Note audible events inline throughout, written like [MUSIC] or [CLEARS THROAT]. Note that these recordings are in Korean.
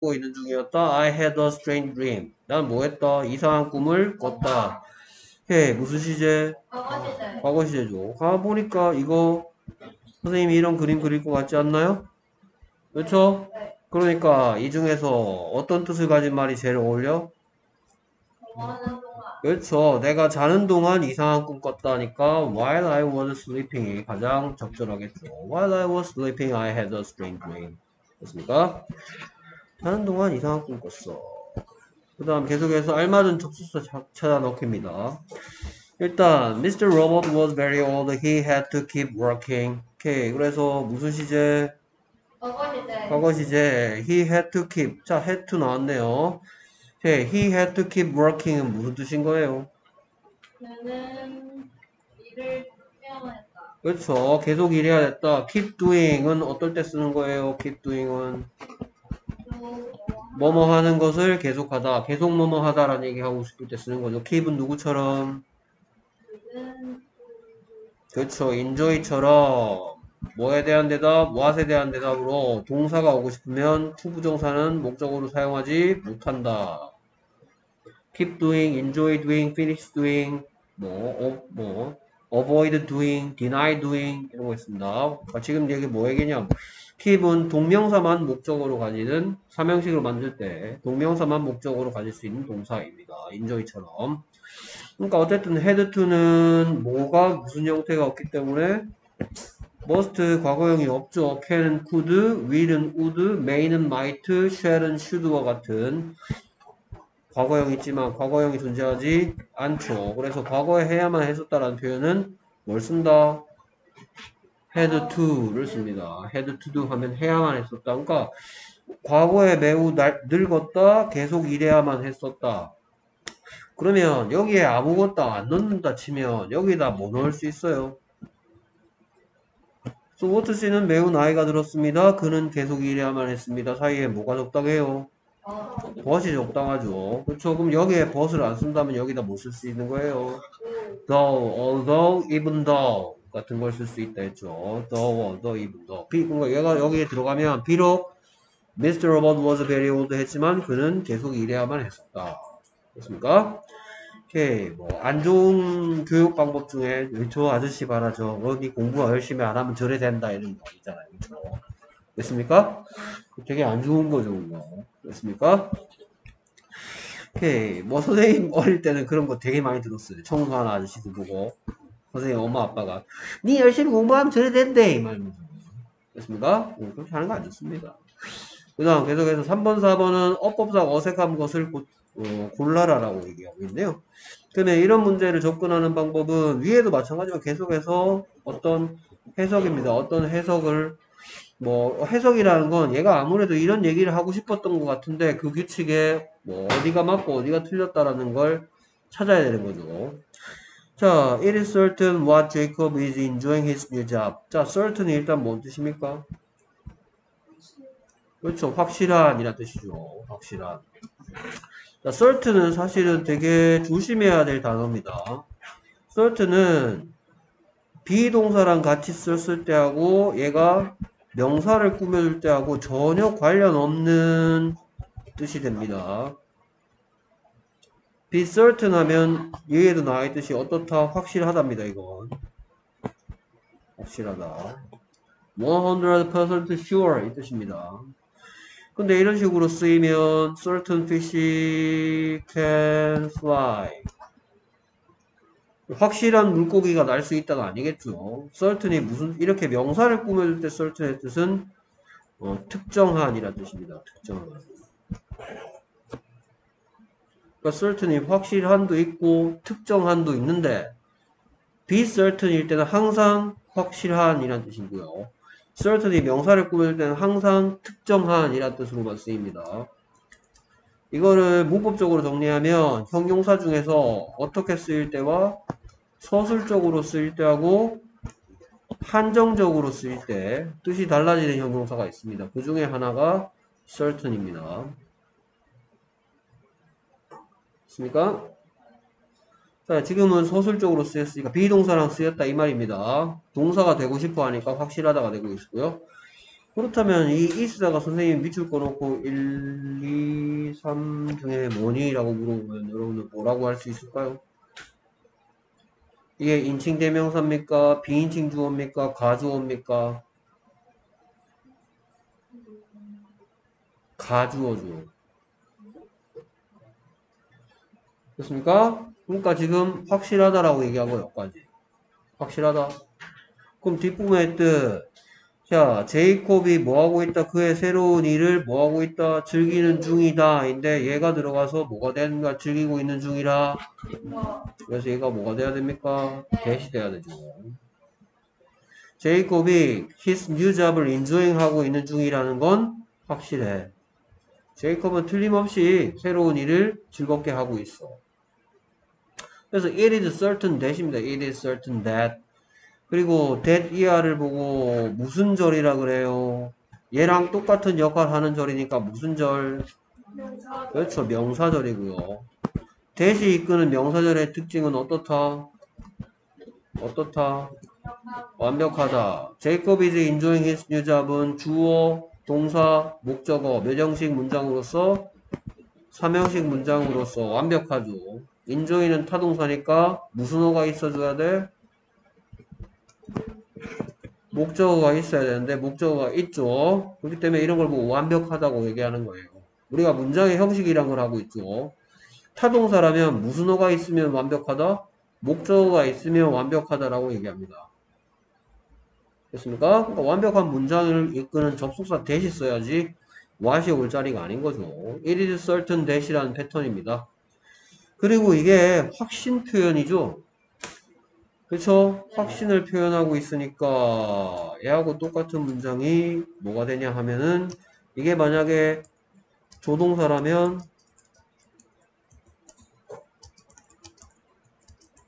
꾸고 있는 중이었다. I had a strange dream. 난 뭐 했다? 이상한 꿈을 꿨다. 해. 무슨 시제? 과거 시제. 과거 시제죠. 가 보니까 이거 선생님이 이런 그림 그릴 것 같지 않나요? 그렇죠? 네. 그러니까 이 중에서 어떤 뜻을 가진 말이 제일 어울려? 그렇죠. 내가 자는 동안 이상한 꿈 꿨다니까 while I was sleeping이 가장 적절하겠죠. While I was sleeping, I had a strange dream. 됐습니까? 자는 동안 이상한 꿈 꿨어. 그 다음 계속해서 알맞은 자- 찾아 넣기입니다. 일단 Mr. Robert was very old. He had to keep working. 오케이. 그래서 무슨 시제? 과거 시제. 과거 시제 he had to keep. 자, had to 나왔네요. 오케이. he had to keep working은 무슨 뜻인 거예요? 그는 일을 해야만 했다. 그렇죠. 계속 일해야 됐다. keep doing은 어떨 때 쓰는 거예요? keep doing은 또 뭐뭐 하는 것을 계속하다. 계속 뭐뭐 하다라는 얘기 하고 싶을 때 쓰는 거죠. keep은 누구처럼? 그렇죠. enjoy처럼 뭐에 대한 대답, what에 대한 대답으로 동사가 오고 싶으면 to 부정사는 목적으로 사용하지 못한다. keep doing, enjoy doing, finish doing, 뭐, 어, 뭐, avoid doing, deny doing 이런 거 있습니다. 아, 지금 얘기 뭐 얘기냐? Keep은 동명사만 목적으로 가지는 삼형식으로 만들 때 동명사만 목적으로 가질 수 있는 동사입니다. enjoy처럼. 그러니까 어쨌든 head to는 뭐가 무슨 형태가 없기 때문에 must 과거형이 없죠. can은 could, will은 would, may는 might, shall은 should와 같은 과거형이 있지만 과거형이 존재하지 않죠. 그래서 과거에 해야만 했었다라는 표현은 뭘 쓴다? Had to를 씁니다. had to do 하면 해야만 했었다. 그러니까 과거에 매우 날, 늙었다, 계속 일해야만 했었다. 그러면 여기에 아무것도 안 넣는다 치면 여기다 뭐 넣을 수 있어요? 소보트 씨는 매우 나이가 들었습니다. 그는 계속 일해야만 했습니다. 사이에 뭐가 적당해요? 어, 벗이 적당하죠. 그렇죠. 그럼 여기에 벗을 안 쓴다면 여기다 뭐쓸수 있는 거예요? though, although, even though 같은 걸 쓸 수 있다 했죠. though, although, even though. 비, 그러니까 얘가 여기에 들어가면 비록 Mr. Robert was very old 했지만 그는 계속 일해야만 했었다. 됐습니까? 오케이. 뭐, 안 좋은 교육 방법 중에 저 아저씨 봐라. 저 어디 공부 열심히 안 하면 저래 된다. 이런 거 있잖아요. 그렇죠? 됐습니까? 되게 안 좋은 거죠, 그거. 됐습니까? 오케이. 뭐, 선생님 어릴 때는 그런 거 되게 많이 들었어요. 청소하는 아저씨도 보고. 선생님 엄마 아빠가, 니 열심히 공부하면 저래 된대! 이 말이면서. 됐습니까? 어, 그렇게 하는 거 안 좋습니다. 그 다음 계속해서 3번, 4번은 어법상 어색한 것을 고, 어, 골라라 라고 얘기하고 있네요. 그러면 이런 문제를 접근하는 방법은 위에도 마찬가지로 계속해서 어떤 해석입니다. 어떤 해석을 뭐 해석이라는 건 얘가 아무래도 이런 얘기를 하고 싶었던 것 같은데 그 규칙에 뭐 어디가 맞고 어디가 틀렸다라는 걸 찾아야 되는 거죠. 자, it is certain what Jacob is enjoying his new job. 자, certain이 일단 뭔 뜻입니까? 그렇죠. 확실한이란 뜻이죠. 확실한. 자, certain은 사실은 되게 조심해야 될 단어입니다. certain은 비동사랑 같이 썼을 때하고 얘가 명사를 꾸며줄 때하고 전혀 관련 없는 뜻이 됩니다. Be certain 하면 여기에도 나와 있듯이 어떻다 확실하답니다 이건 확실하다 100% sure 이 뜻입니다 근데 이런 식으로 쓰이면 certain fish can fly 확실한 물고기가 날 수 있다가 아니겠죠. certain이 무슨 이렇게 명사를 꾸며줄 때 certain의 뜻은 어, 특정한이란 뜻입니다. 특정한. 그러니까 certain이 확실한도 있고 특정한도 있는데 be certain일 때는 항상 확실한이란 뜻이고요. certain이 명사를 꾸밀 때는 항상 특정한이란 뜻으로만 쓰입니다. 이거를 문법적으로 정리하면 형용사 중에서 어떻게 쓰일 때와 서술적으로 쓰일 때하고 한정적으로 쓰일 때 뜻이 달라지는 형용사가 있습니다. 그 중에 하나가 certain입니다. 있습니까? 자, 지금은 서술 적으로 쓰였으니까 비동사랑 쓰였다 이 말입니다. 동사가 되고 싶어 하니까 확실하다가 되고 있고요. 그렇다면 이 is다가 선생님이 밑줄 꺼놓고 1, 2, 3 중에 뭐니?라고 물어보면 여러분들 뭐라고 할 수 있을까요? 이게 인칭 대명사입니까? 비인칭 주어입니까? 가주어입니까? 가주어죠. 됐습니까? 그러니까 지금 확실하다라고 얘기하고 여기까지. 확실하다. 그럼 뒷부분의 뜻. 자, 제이콥이 뭐하고 있다? 그의 새로운 일을 뭐하고 있다? 즐기는 중이다. 인데 얘가 들어가서 뭐가 되는가? 즐기고 있는 중이라. 뭐, 그래서 얘가 뭐가 돼야 됩니까? 대시 돼야 되죠. 제이콥이 his new job을 enjoying 하고 있는 중이라는 건 확실해. 제이콥은 틀림없이 새로운 일을 즐겁게 하고 있어. 그래서 it is certain that입니다. it is certain that. 그리고 that ER을 보고 무슨 절이라 그래요? 얘랑 똑같은 역할 하는 절이니까 무슨 절? 그렇죠. 명사절이고요. 대시 이끄는 명사절의 특징은 어떻다? 어떻다? 완벽하다. 제이콥 enjoying his new job은 주어, 동사, 목적어, 몇 형식 문장으로서 3형식 문장으로서 완벽하죠. Enjoy는 타동사니까 무슨 어가 있어줘야 돼? 목적어가 있어야 되는데 목적어가 있죠. 그렇기 때문에 이런 걸 보고 완벽하다고 얘기하는 거예요. 우리가 문장의 형식이란 걸 하고 있죠. 타동사라면 무슨 어가 있으면 완벽하다? 목적어가 있으면 완벽하다라고 얘기합니다. 됐습니까? 그러니까 완벽한 문장을 이끄는 접속사 대시 써야지 what이 올 자리가 아닌 거죠. it is certain that이라는 패턴입니다. 그리고 이게 확신 표현이죠. 그렇죠? 확신을 표현하고 있으니까 얘하고 똑같은 문장이 뭐가 되냐 하면은 이게 만약에 조동사라면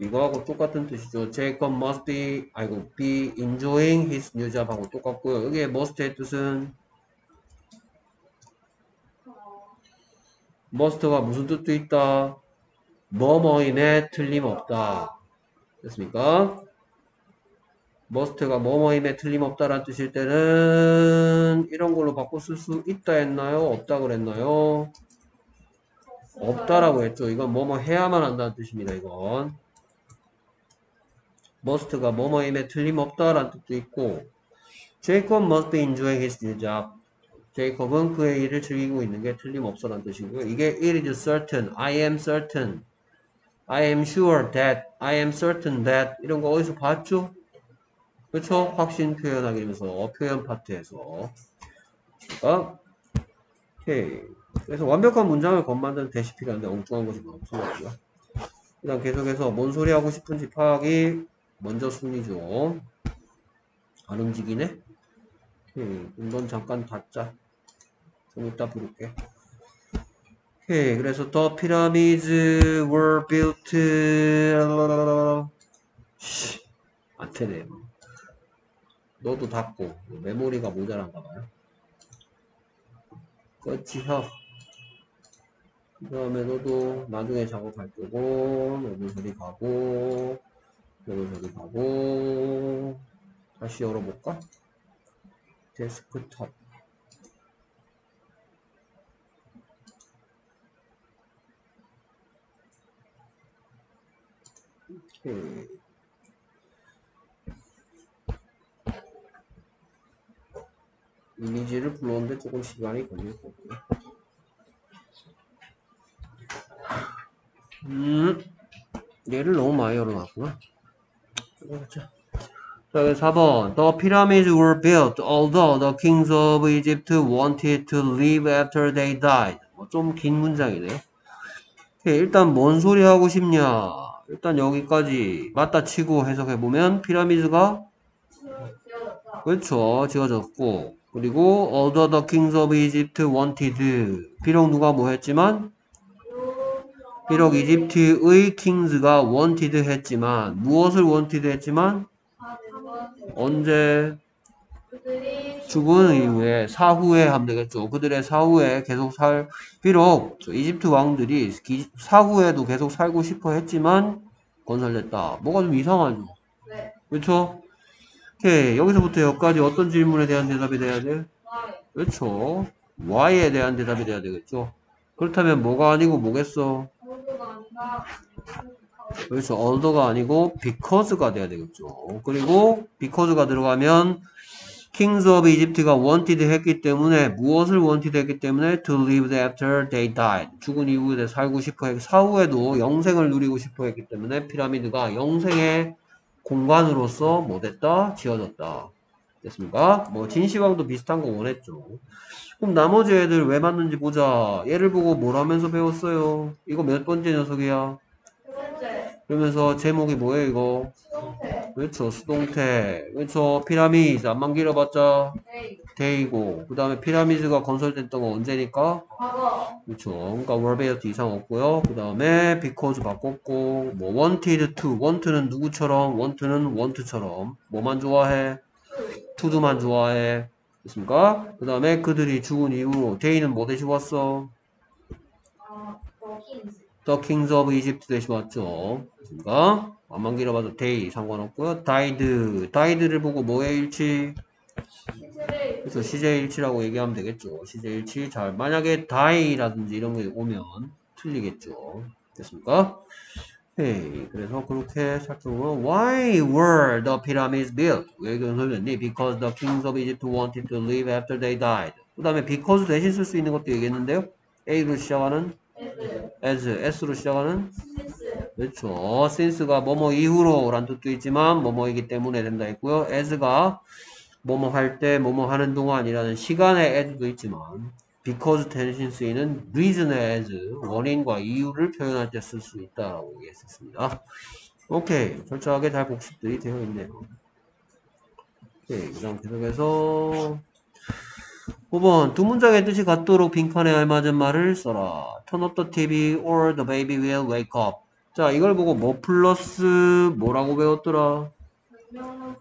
이거하고 똑같은 뜻이죠. Jacob must be, 아이고, be enjoying his new job 하고 똑같고요. 여기에 must의 뜻은 어, must가 무슨 뜻도 있다? 뭐뭐임에 틀림없다. 됐습니까? must가 뭐뭐임에 틀림없다라는 뜻일 때는 이런 걸로 바꿔 쓸 수 있다 했나요? 없다 그랬나요? 없다라고 했죠. 이건 뭐뭐 해야만 한다는 뜻입니다. 이건 must가 뭐뭐임에 틀림없다라는 뜻도 있고 Jacob must be enjoying his job. 제이콥은 그의 일을 즐기고 있는 게 틀림없어라는 뜻이고요. 이게 it is certain, I am certain, I am sure that, I am certain that 이런 거 어디서 봤죠? 그렇죠? 확신 표현하기 위해서 표현 파트에서 아, 오케이. 그래서 완벽한 문장을 건만드는 대시 필요한데 엉뚱한 것이 없고요. 일단 계속해서 뭔 소리 하고 싶은지 파악이 먼저 순위죠. 안 움직이네? 오케이. 이건 잠깐 닫자. 좀 이따 부를게. 오케이. 그래서 the pyramids were built 씨, 안 되네. 너도 닫고 메모리가 모자란가 봐요. 끝이요. 그 다음에 너도 나중에 작업할 거고, 너도 저리 가고, 너도 저리 가고, 다시 열어볼까? 데스크탑. 오케이. 이미지를 불러오는데 조금 시간이 걸릴 거고요. 음, 얘를 너무 많이 열어놨구나. 자, 그래서 4번. The pyramids were built although the kings of Egypt wanted to live after they died. 뭐 좀 긴 문장이네요. 오케이, 일단 뭔 소리 하고 싶냐? 일단 여기까지 맞다 치고 해석해보면 피라미드가. 그렇죠. 지어졌고 그리고 although the kings of Egypt wanted 비록 누가 뭐 했지만 비록 이집트의 kings가 wanted 했지만 무엇을 wanted 했지만 언제 죽은 이후에 사후에 하면 되겠죠. 그들의 사후에 계속 살 비록 저 이집트 왕들이 기- 사후에도 계속 살고 싶어 했지만 건설됐다. 뭐가 좀 이상하죠. 네, 그렇죠? 오케이. 여기서부터 여기까지 어떤 질문에 대한 대답이 돼야 돼? 그렇죠. why에 대한 대답이 돼야 되겠죠. 그렇다면 뭐가 아니고 뭐겠어? 그렇죠. although가 아니고 because가 돼야 되겠죠. 그리고 because가 들어가면 kings of Egypt가 wanted 했기 때문에 무엇을 wanted 했기 때문에 to live after they died. 죽은 이후에 살고 싶어 했 사후에도 영생을 누리고 싶어 했기 때문에 피라미드가 영생의 공간으로서 뭐 됐다? 지어졌다. 됐습니까? 뭐 진시황도 비슷한 거 원했죠. 그럼 나머지 애들 왜 맞는지 보자. 얘를 보고 뭘 하면서 배웠어요? 이거 몇 번째 녀석이야? 두 번째. 그러면서 제목이 뭐예요 이거? 수동태. 그렇죠 수동태 그렇죠 피라미드 안만 길어봤자. 데이고 그 다음에 피라미드가 건설됐던 건 언제니까 과거. 그렇죠 그러니까 월베이어트 이상 없고요 그 다음에 because 바꿨고 뭐 wanted to want는 누구처럼 want는 want처럼 뭐만 좋아해 to도만 좋아해 됐습니까 그 다음에 그들이 죽은 이후 데이는 뭐 대신 왔어 아, 버킨스. The Kings of Egypt 대신 왔죠. 됐습니까? 안만 길어봐도 day 상관없고요. died, died를 보고 뭐의 일치? 그래서 CJ 일치라고 얘기하면 되겠죠. CJ 일치. 잘 만약에 die라든지 이런 게 오면 틀리겠죠. 됐습니까? 오케이. 그래서 그렇게 살펴보면 Why were the pyramids built? 왜 건설됐니? Because the kings of Egypt wanted to live after they died. 그 다음에 because 대신 쓸 수 있는 것도 얘기했는데요. A로 시작하는. As, S로 시작하는. 그렇죠. since가 뭐뭐 이후로 란 뜻도 있지만 뭐뭐이기 때문에 된다 했고요. as가 뭐뭐 할 때 뭐뭐 하는 동안이라는 시간의 as도 있지만 because 대신 쓰이는 reason의 as 원인과 이유를 표현할 때 쓸 수 있다라고 얘기했었습니다. 오케이. 철저하게 잘 복습들이 되어 있네요. 오케이. 그 다음 계속해서 5번 두 문장의 뜻이 같도록 빈칸에 알맞은 말을 써라. Turn up the TV or the baby will wake up. 자 이걸 보고 뭐 플러스 뭐라고 배웠더라?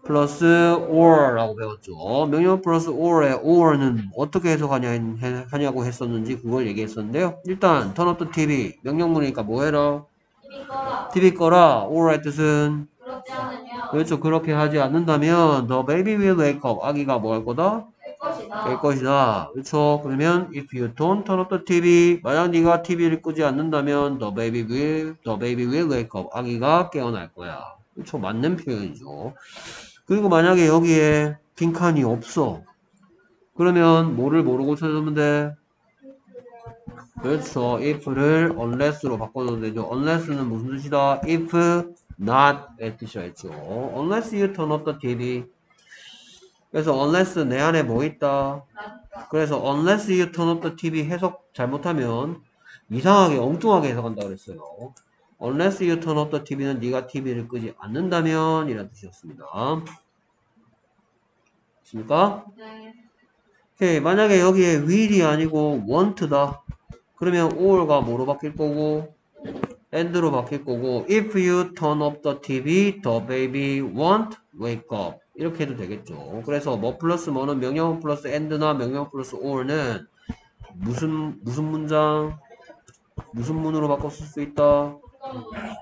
플러스 or라고 배웠죠. 명령 플러스 or의 or는 어떻게 해석하냐 해- 하냐고 했었는지 그걸 얘기했었는데요. 일단 turn up the TV 명령문이니까 뭐 해라? 이미 꺼라. TV 꺼라. or의 뜻은 그렇지 않으면 그렇죠. 그렇게 하지 않는다면 the baby will wake up. 아기가 뭐 할 거다? 될 것이다. 될 것이다. 그렇죠. 그러면 if you don't turn up the TV, 만약 네가 TV를 끄지 않는다면 the baby will, the baby will wake up. 아기가 깨어날 거야. 그렇죠. 맞는 표현이죠. 그리고 만약에 여기에 빈 칸이 없어. 그러면 뭐를 모르고 찾으면 돼? 그렇죠. if를 unless로 바꿔도 되죠. unless는 무슨 뜻이다? if not의 뜻이라 했죠. unless you turn up the TV. 그래서 unless 내 안에 뭐 있다? 그래서 unless you turn up the TV 해석 잘못하면 이상하게 엉뚱하게 해석한다 그랬어요. unless you turn up the TV는 네가 TV를 끄지 않는다면 이란 뜻이었습니다. 됐습니까? 네. 오케이. 만약에 여기에 will이 아니고 want다. 그러면 or가 뭐로 바뀔 거고 and로 바뀔 거고 if you turn up the TV, the baby won't wake up. 이렇게 해도 되겠죠. 그래서 뭐 플러스 뭐는 명령 플러스 and나 명령 플러스 or는 무슨 무슨 문장 무슨 문으로 바꿔 쓸 수 있다?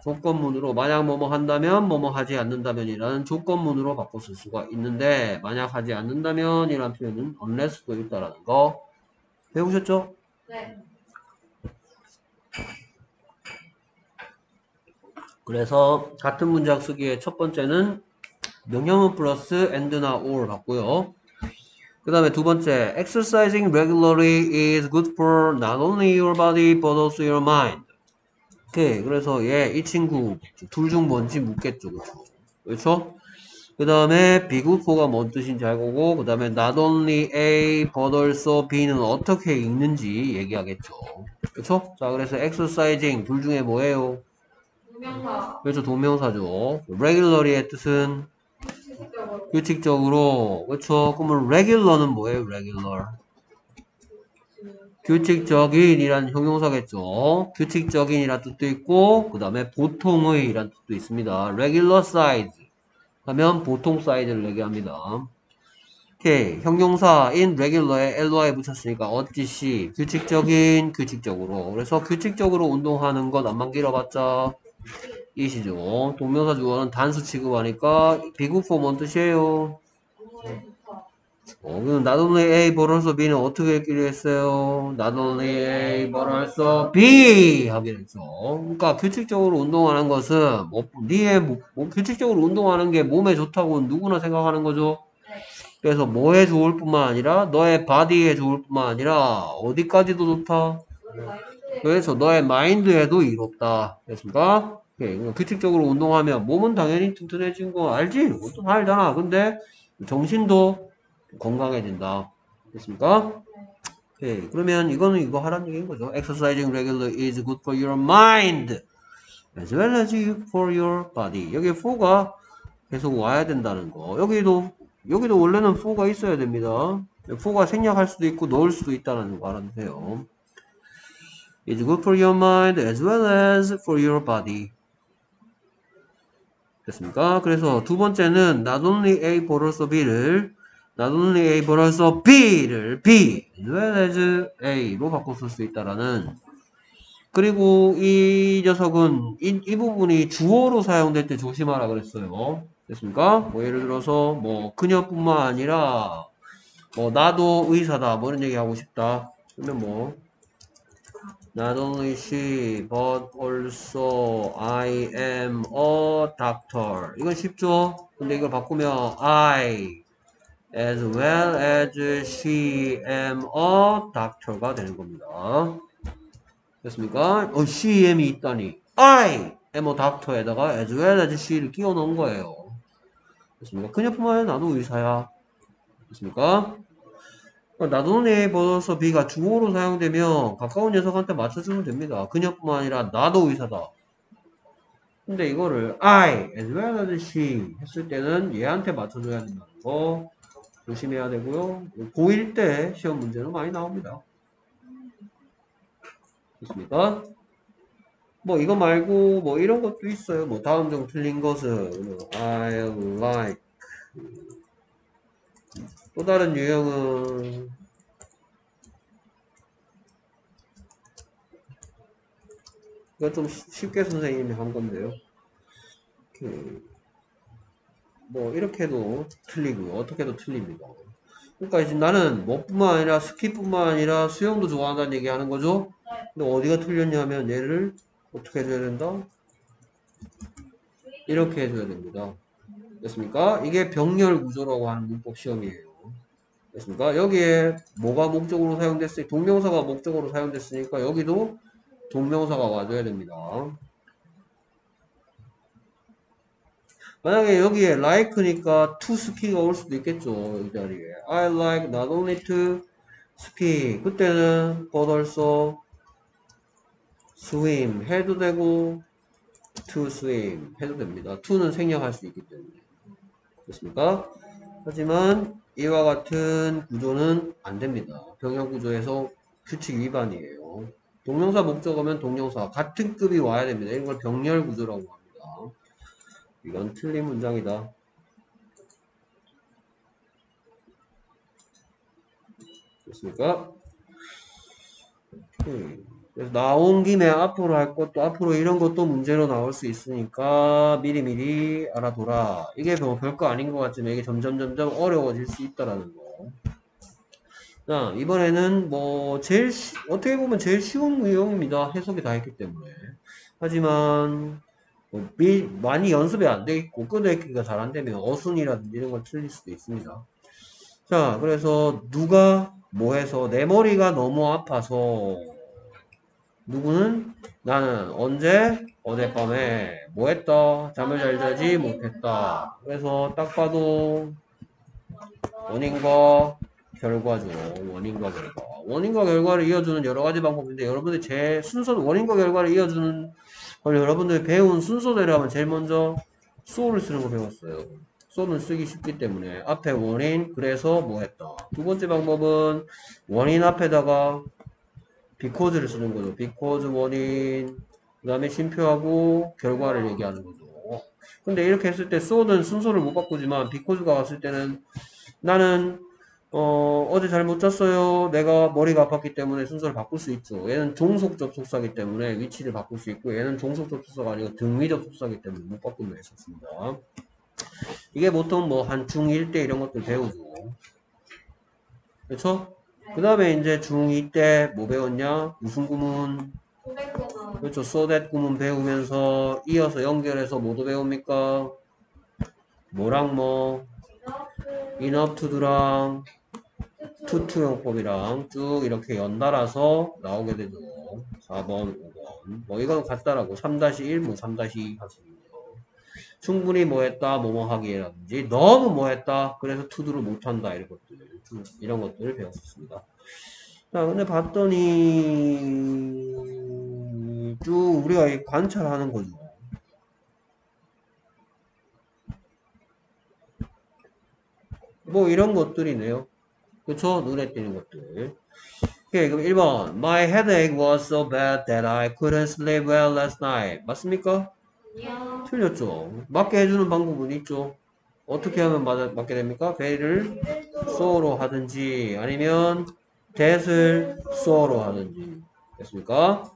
조건문으로 만약 뭐뭐 한다면 뭐뭐 하지 않는다면 이라는 조건문으로 바꿔 쓸 수가 있는데 만약 하지 않는다면 이라는 표현은 unless도 있다라는 거 배우셨죠? 네. 그래서 같은 문장 쓰기의 첫 번째는 명령문 플러스 and나 or 받고요. 그 다음에 두 번째, exercising regularly is good for not only your body but also your mind. 오케이, 그래서 얘, 이 친구 둘 중 뭔지 묻겠죠, 그렇죠? 그렇죠? 그 다음에 be good for가 뭔 뜻인지 알고, 그 다음에 not only A but also B는 어떻게 읽는지 얘기하겠죠. 그렇죠? 자, 그래서 exercising 둘 중에 뭐예요? 유명사. 그렇죠. 동명사죠. regularly의 뜻은. 규칙적으로. 그렇죠. 그러면 regular는 뭐예요? regular. 규칙적인 이란 형용사겠죠. 규칙적인 이란 뜻도 있고 그 다음에 보통의 이란 뜻도 있습니다. regular size 하면 보통 사이즈를 얘기합니다. 오케이. 형용사 in regular에 ly 붙였으니까 어찌시 규칙적인 규칙적으로 그래서 규칙적으로 운동하는 것 안만 길어봤자 이시죠. 동명사 주어는 단수 취급하니까 비국 포뭔 뜻이에요? 어, 그럼 only A also B는 어떻게 했기로 했어요? only A also B 하기로 했죠. 그러니까 규칙적으로 운동하는 것은 뭐, 니의 뭐, 뭐 규칙적으로 운동하는 게 몸에 좋다고 누구나 생각하는 거죠. 네. 그래서 뭐에 좋을 뿐만 아니라 너의 바디에 좋을 뿐만 아니라 어디까지도 좋다. 그래서 너의 마인드에도 이롭다. 됐습니까? 예, 규칙적으로 운동하면 몸은 당연히 튼튼해진 거 알지? 그것도 알잖아. 근데 정신도 건강해진다. 됐습니까? 예, 그러면 이거는 이거 하라는 얘기인 거죠. Exercising regularly is good for your mind as well as for your body. 여기 for가 계속 와야 된다는 거. 여기도 여기도 원래는 for가 있어야 됩니다. for가 생략할 수도 있고 넣을 수도 있다는 거 알아두세요. It's good for your mind as well as for your body. 됐습니까? 그래서 두 번째는 not only A but also B를 not only A but also B를 B well as A로 바꿔 쓸 수 있다라는 그리고 이 녀석은 이, 이 부분이 주어로 사용될 때 조심하라 그랬어요. 됐습니까? 뭐 예를 들어서 뭐 그녀뿐만 아니라 뭐 나도 의사다 뭐 이런 얘기 하고 싶다. 그러면 뭐 Not only she, but also I am a doctor. 이건 쉽죠? 근데 이걸 바꾸면 I, as well as she am a doctor가 되는 겁니다. 됐습니까? 어, she am이 있다니. I am a doctor에다가 as well as she를 끼워 넣은 거예요. 됐습니까? 그녀뿐만 아니라 나도 의사야. 됐습니까? 나도네 버서 비가 주어로 사용되면 가까운 녀석한테 맞춰주면 됩니다. 그녀뿐만 아니라 나도 의사다. 근데 이거를 I as well as she 했을 때는 얘한테 맞춰줘야 된다는 거 조심해야 되고요. 고1 때 시험 문제는 많이 나옵니다. 됐습니까? 뭐 이거 말고 뭐 이런 것도 있어요. 뭐 다음 중 틀린 것은 I like 또 다른 유형은 이거 좀 쉬- 쉽게 선생님이 한 건데요. 그, 뭐 이렇게도 틀리고요. 어떻게도 틀립니다. 그러니까 이제 나는 뭐뿐만 아니라 스키뿐만 아니라 수영도 좋아한다는 얘기 하는 거죠. 근데 어디가 틀렸냐면 얘를 어떻게 해줘야 된다? 이렇게 해줘야 됩니다. 됐습니까? 이게 병렬 구조라고 하는 문법 시험이에요. 됐습니까? 여기에 뭐가 목적으로 사용됐으니 동명사가 목적으로 사용됐으니까 여기도 동명사가 와줘야 됩니다. 만약에 여기에 like니까 to ski가 올 수도 있겠죠. 이 자리에. I like not only to ski. 그때는 but also swim 해도 되고 to swim 해도 됩니다. to는 생략할 수 있기 때문에. 됐습니까? 하지만 이와 같은 구조는 안 됩니다. 병역 구조에서 규칙 위반이에요. 동명사 목적어면 동명사 같은 급이 와야 됩니다. 이런 걸 병렬 구조라고 합니다. 이건 틀린 문장이다. 됐습니까? 음, 그래서 나온 김에 앞으로 할 것도 앞으로 이런 것도 문제로 나올 수 있으니까 미리미리 알아둬라. 이게 뭐 별거 아닌 것 같지만 이게 점점 점점 어려워질 수 있다라는 거. 자, 이번에는 뭐 제일 쉬- 어떻게 보면 제일 쉬운 유형입니다. 해석이 다 했기 때문에. 하지만 뭐 미- 많이 연습이 안 돼 있고 끄어있기가 잘 안 되면 어순이라든지 이런 걸 틀릴 수도 있습니다. 자, 그래서 누가 뭐 해서 내 머리가 너무 아파서 누구는 나는 언제 어젯밤에 뭐 했다 잠을 잘 자지 못했다. 그래서 딱 봐도 원인과 결과죠. 원인과 결과. 원인과 결과를 이어주는 여러 가지 방법인데 여러분들 제 순서 원인과 결과를 이어주는 걸 여러분들이 배운 순서대로 하면 제일 먼저 so를 쓰는 거 배웠어요. so는 쓰기 쉽기 때문에 앞에 원인 그래서 뭐 했다. 두 번째 방법은 원인 앞에다가 because를 쓰는 거죠. because 원인 그 다음에 쉼표하고 결과를 얘기하는 거죠. 근데 이렇게 했을 때 so는 순서를 못 바꾸지만 because가 왔을 때는 나는 어, 어제 잘 못 잤어요. 내가 머리가 아팠기 때문에 순서를 바꿀 수 있죠. 얘는 종속 접속사기 때문에 위치를 바꿀 수 있고, 얘는 종속 접속사가 아니고 등위 접속사기 때문에 못 바꾸면 했었습니다. 이게 보통 뭐 한 중1 때 이런 것들 배우죠. 그렇죠? 그 다음에 이제 중2 때 뭐 배웠냐? 무슨 구문? 그렇죠. that 구문 배우면서 이어서 연결해서 뭐도 배웁니까? 뭐랑 뭐? 투투 투투용법이랑 쭉 이렇게 연달아서 나오게 되죠. 4번, 5번. 뭐 이건 같다라고. 3-1, 뭐 3-2 하시면 충분히 뭐 했다, 뭐뭐 하기라든지 너무 뭐 했다, 그래서 투두를 못한다 이런 것들 이런 것들을 배웠었습니다. 자, 근데 봤더니 쭉 우리가 이 관찰하는 거죠. 뭐 이런 것들이네요. 그쵸? 눈에 띄는 것들. 오케이, 그럼 1번. My headache was so bad that I couldn't sleep well last night. 맞습니까? 틀렸죠. 맞게 해주는 방법은 있죠. 어떻게 하면 맞, 맞게 됩니까? 배를 so로 하든지 아니면 that을 so로 하든지 됐습니까?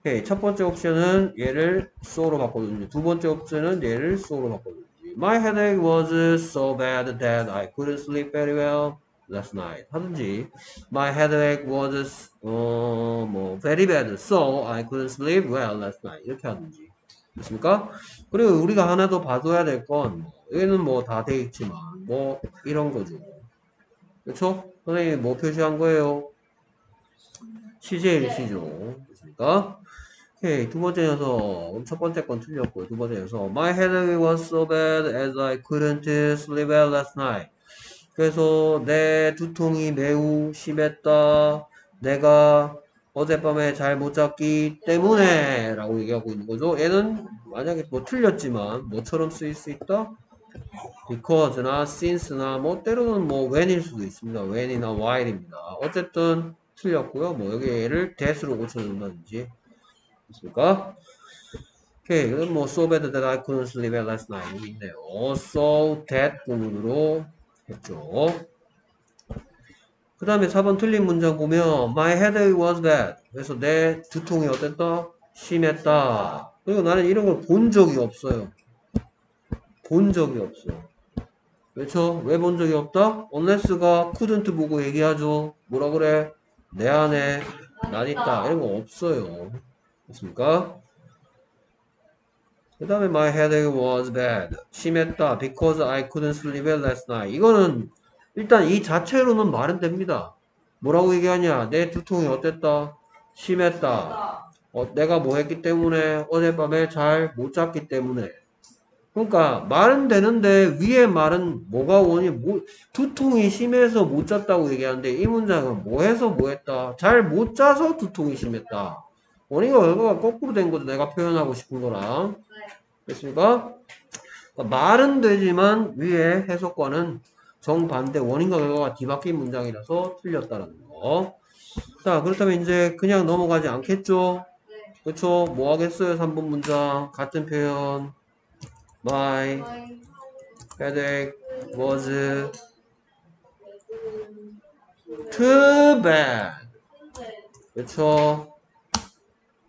오케이. 첫 번째 옵션은 얘를 so로 바꿔주든지 두 번째 옵션은 얘를 so로 바꿔주든지 My headache was so bad that I couldn't sleep very well last night 하든지 My headache was 어, 뭐 very bad so I couldn't sleep well last night 이렇게 하든지 됐습니까? 그리고 우리가 하나 더 봐줘야 될 건, 얘는 뭐 다 돼 있지만, 뭐, 이런 거죠. 그쵸? 선생님이 뭐 표시한 거예요? CJ일시죠. 됐습니까? 오케이. 두 번째 녀석. 첫 번째 건 틀렸고요. 두 번째 녀석. My headache was so bad as I couldn't sleep well last night. 그래서 내 두통이 매우 심했다. 내가 어젯밤에 잘 못 잤기 때문에 라고 얘기하고 있는 거죠. 얘는 만약에 뭐 틀렸지만 뭐처럼 쓰일 수 있다? because나 since나 뭐 때로는 뭐 when일 수도 있습니다. when이나 while입니다. 어쨌든 틀렸고요. 뭐 여기 얘를 that으로 고쳐준다든지 됐습니까? 오케이. 그럼 뭐 so bad that I couldn't sleep last night 있네요. so that 구문으로 했죠. 그 다음에 4번 틀린 문장 보면 My headache was bad. 그래서 내 두통이 어땠다? 심했다. 그리고 나는 이런 걸 본 적이 없어요. 본 적이 없어요. 그렇죠? 왜 본 적이 없다? unless가 couldn't 보고 얘기하죠. 뭐라 그래? 내 안에 난 있다. 이런 거 없어요. 됐습니까? 그 다음에 my headache was bad. 심했다. because I couldn't sleep well last night. 이거는 일단 이 자체로는 말은 됩니다. 뭐라고 얘기하냐? 내 두통이 어땠다? 심했다. 어, 내가 뭐 했기 때문에 어젯밤에 잘 못 잤기 때문에. 그러니까 말은 되는데 위에 말은 뭐가 원이 뭐 두통이 심해서 못 잤다고 얘기하는데 이 문장은 뭐 해서 뭐 했다? 잘 못 자서 두통이 심했다. 원인과 결과가 거꾸로 된 거죠. 내가 표현하고 싶은 거랑. 됐습니까? 그러니까 말은 되지만 위에 해석과는 정반대 원인과 결과가 뒤바뀐 문장이라서 틀렸다는 거. 자, 그렇다면 이제 그냥 넘어가지 않겠죠? 네. 그쵸? 뭐 하겠어요? 3번 문장. 같은 표현. My headache was too bad. 그쵸?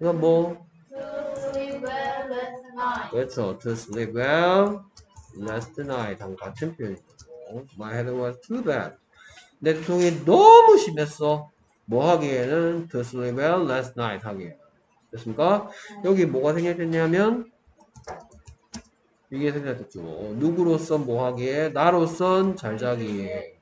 이건 뭐? 그렇죠. To sleep well last night. 랑 같은 표현이 고. My head was too bad. 내 두통이 너무 심했어. 뭐 하기에는 to sleep well last night 하기에. 됐습니까? 여기 뭐가 생략됐냐면 이게 생략됐죠. 누구로서 뭐 하기에 나로선 잘 자기에.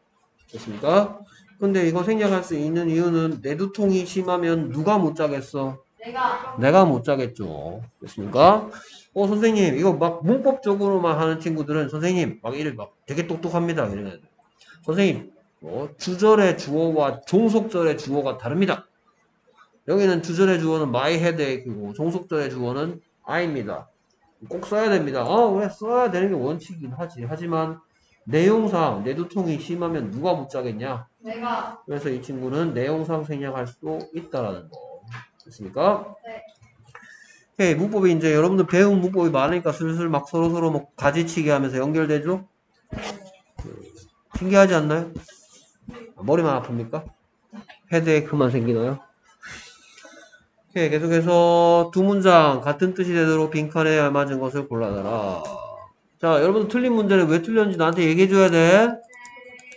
됐습니까? 근데 이거 생략할 수 있는 이유는 내 두통이 심하면 누가 못 자겠어? 내가 내가 못 자겠죠. 됐습니까? 어, 선생님, 이거 막 문법적으로만 하는 친구들은 선생님, 막 이래, 막 되게 똑똑합니다. 이러면. 선생님, 어, 주절의 주어와 종속절의 주어가 다릅니다. 여기는 주절의 주어는 my headache이고, 종속절의 주어는 I입니다. 꼭 써야 됩니다. 어, 그래, 써야 되는 게 원칙이긴 하지. 하지만, 내용상, 내 두통이 심하면 누가 못 자겠냐? 내가 그래서 이 친구는 내용상 생략할 수도 있다라는 거. 됐습니까? 네. 오케이, 문법이 이제 여러분들 배운 문법이 많으니까 슬슬 막 서로서로 뭐 가지치기 하면서 연결되죠? 신기하지 않나요? 머리만 아픕니까? 헤드에이크만 생기나요? 오케이, 계속해서 두 문장 같은 뜻이 되도록 빈칸에 알맞은 것을 골라내라. 자, 여러분들 틀린 문제는 왜 틀렸는지 나한테 얘기해줘야 돼.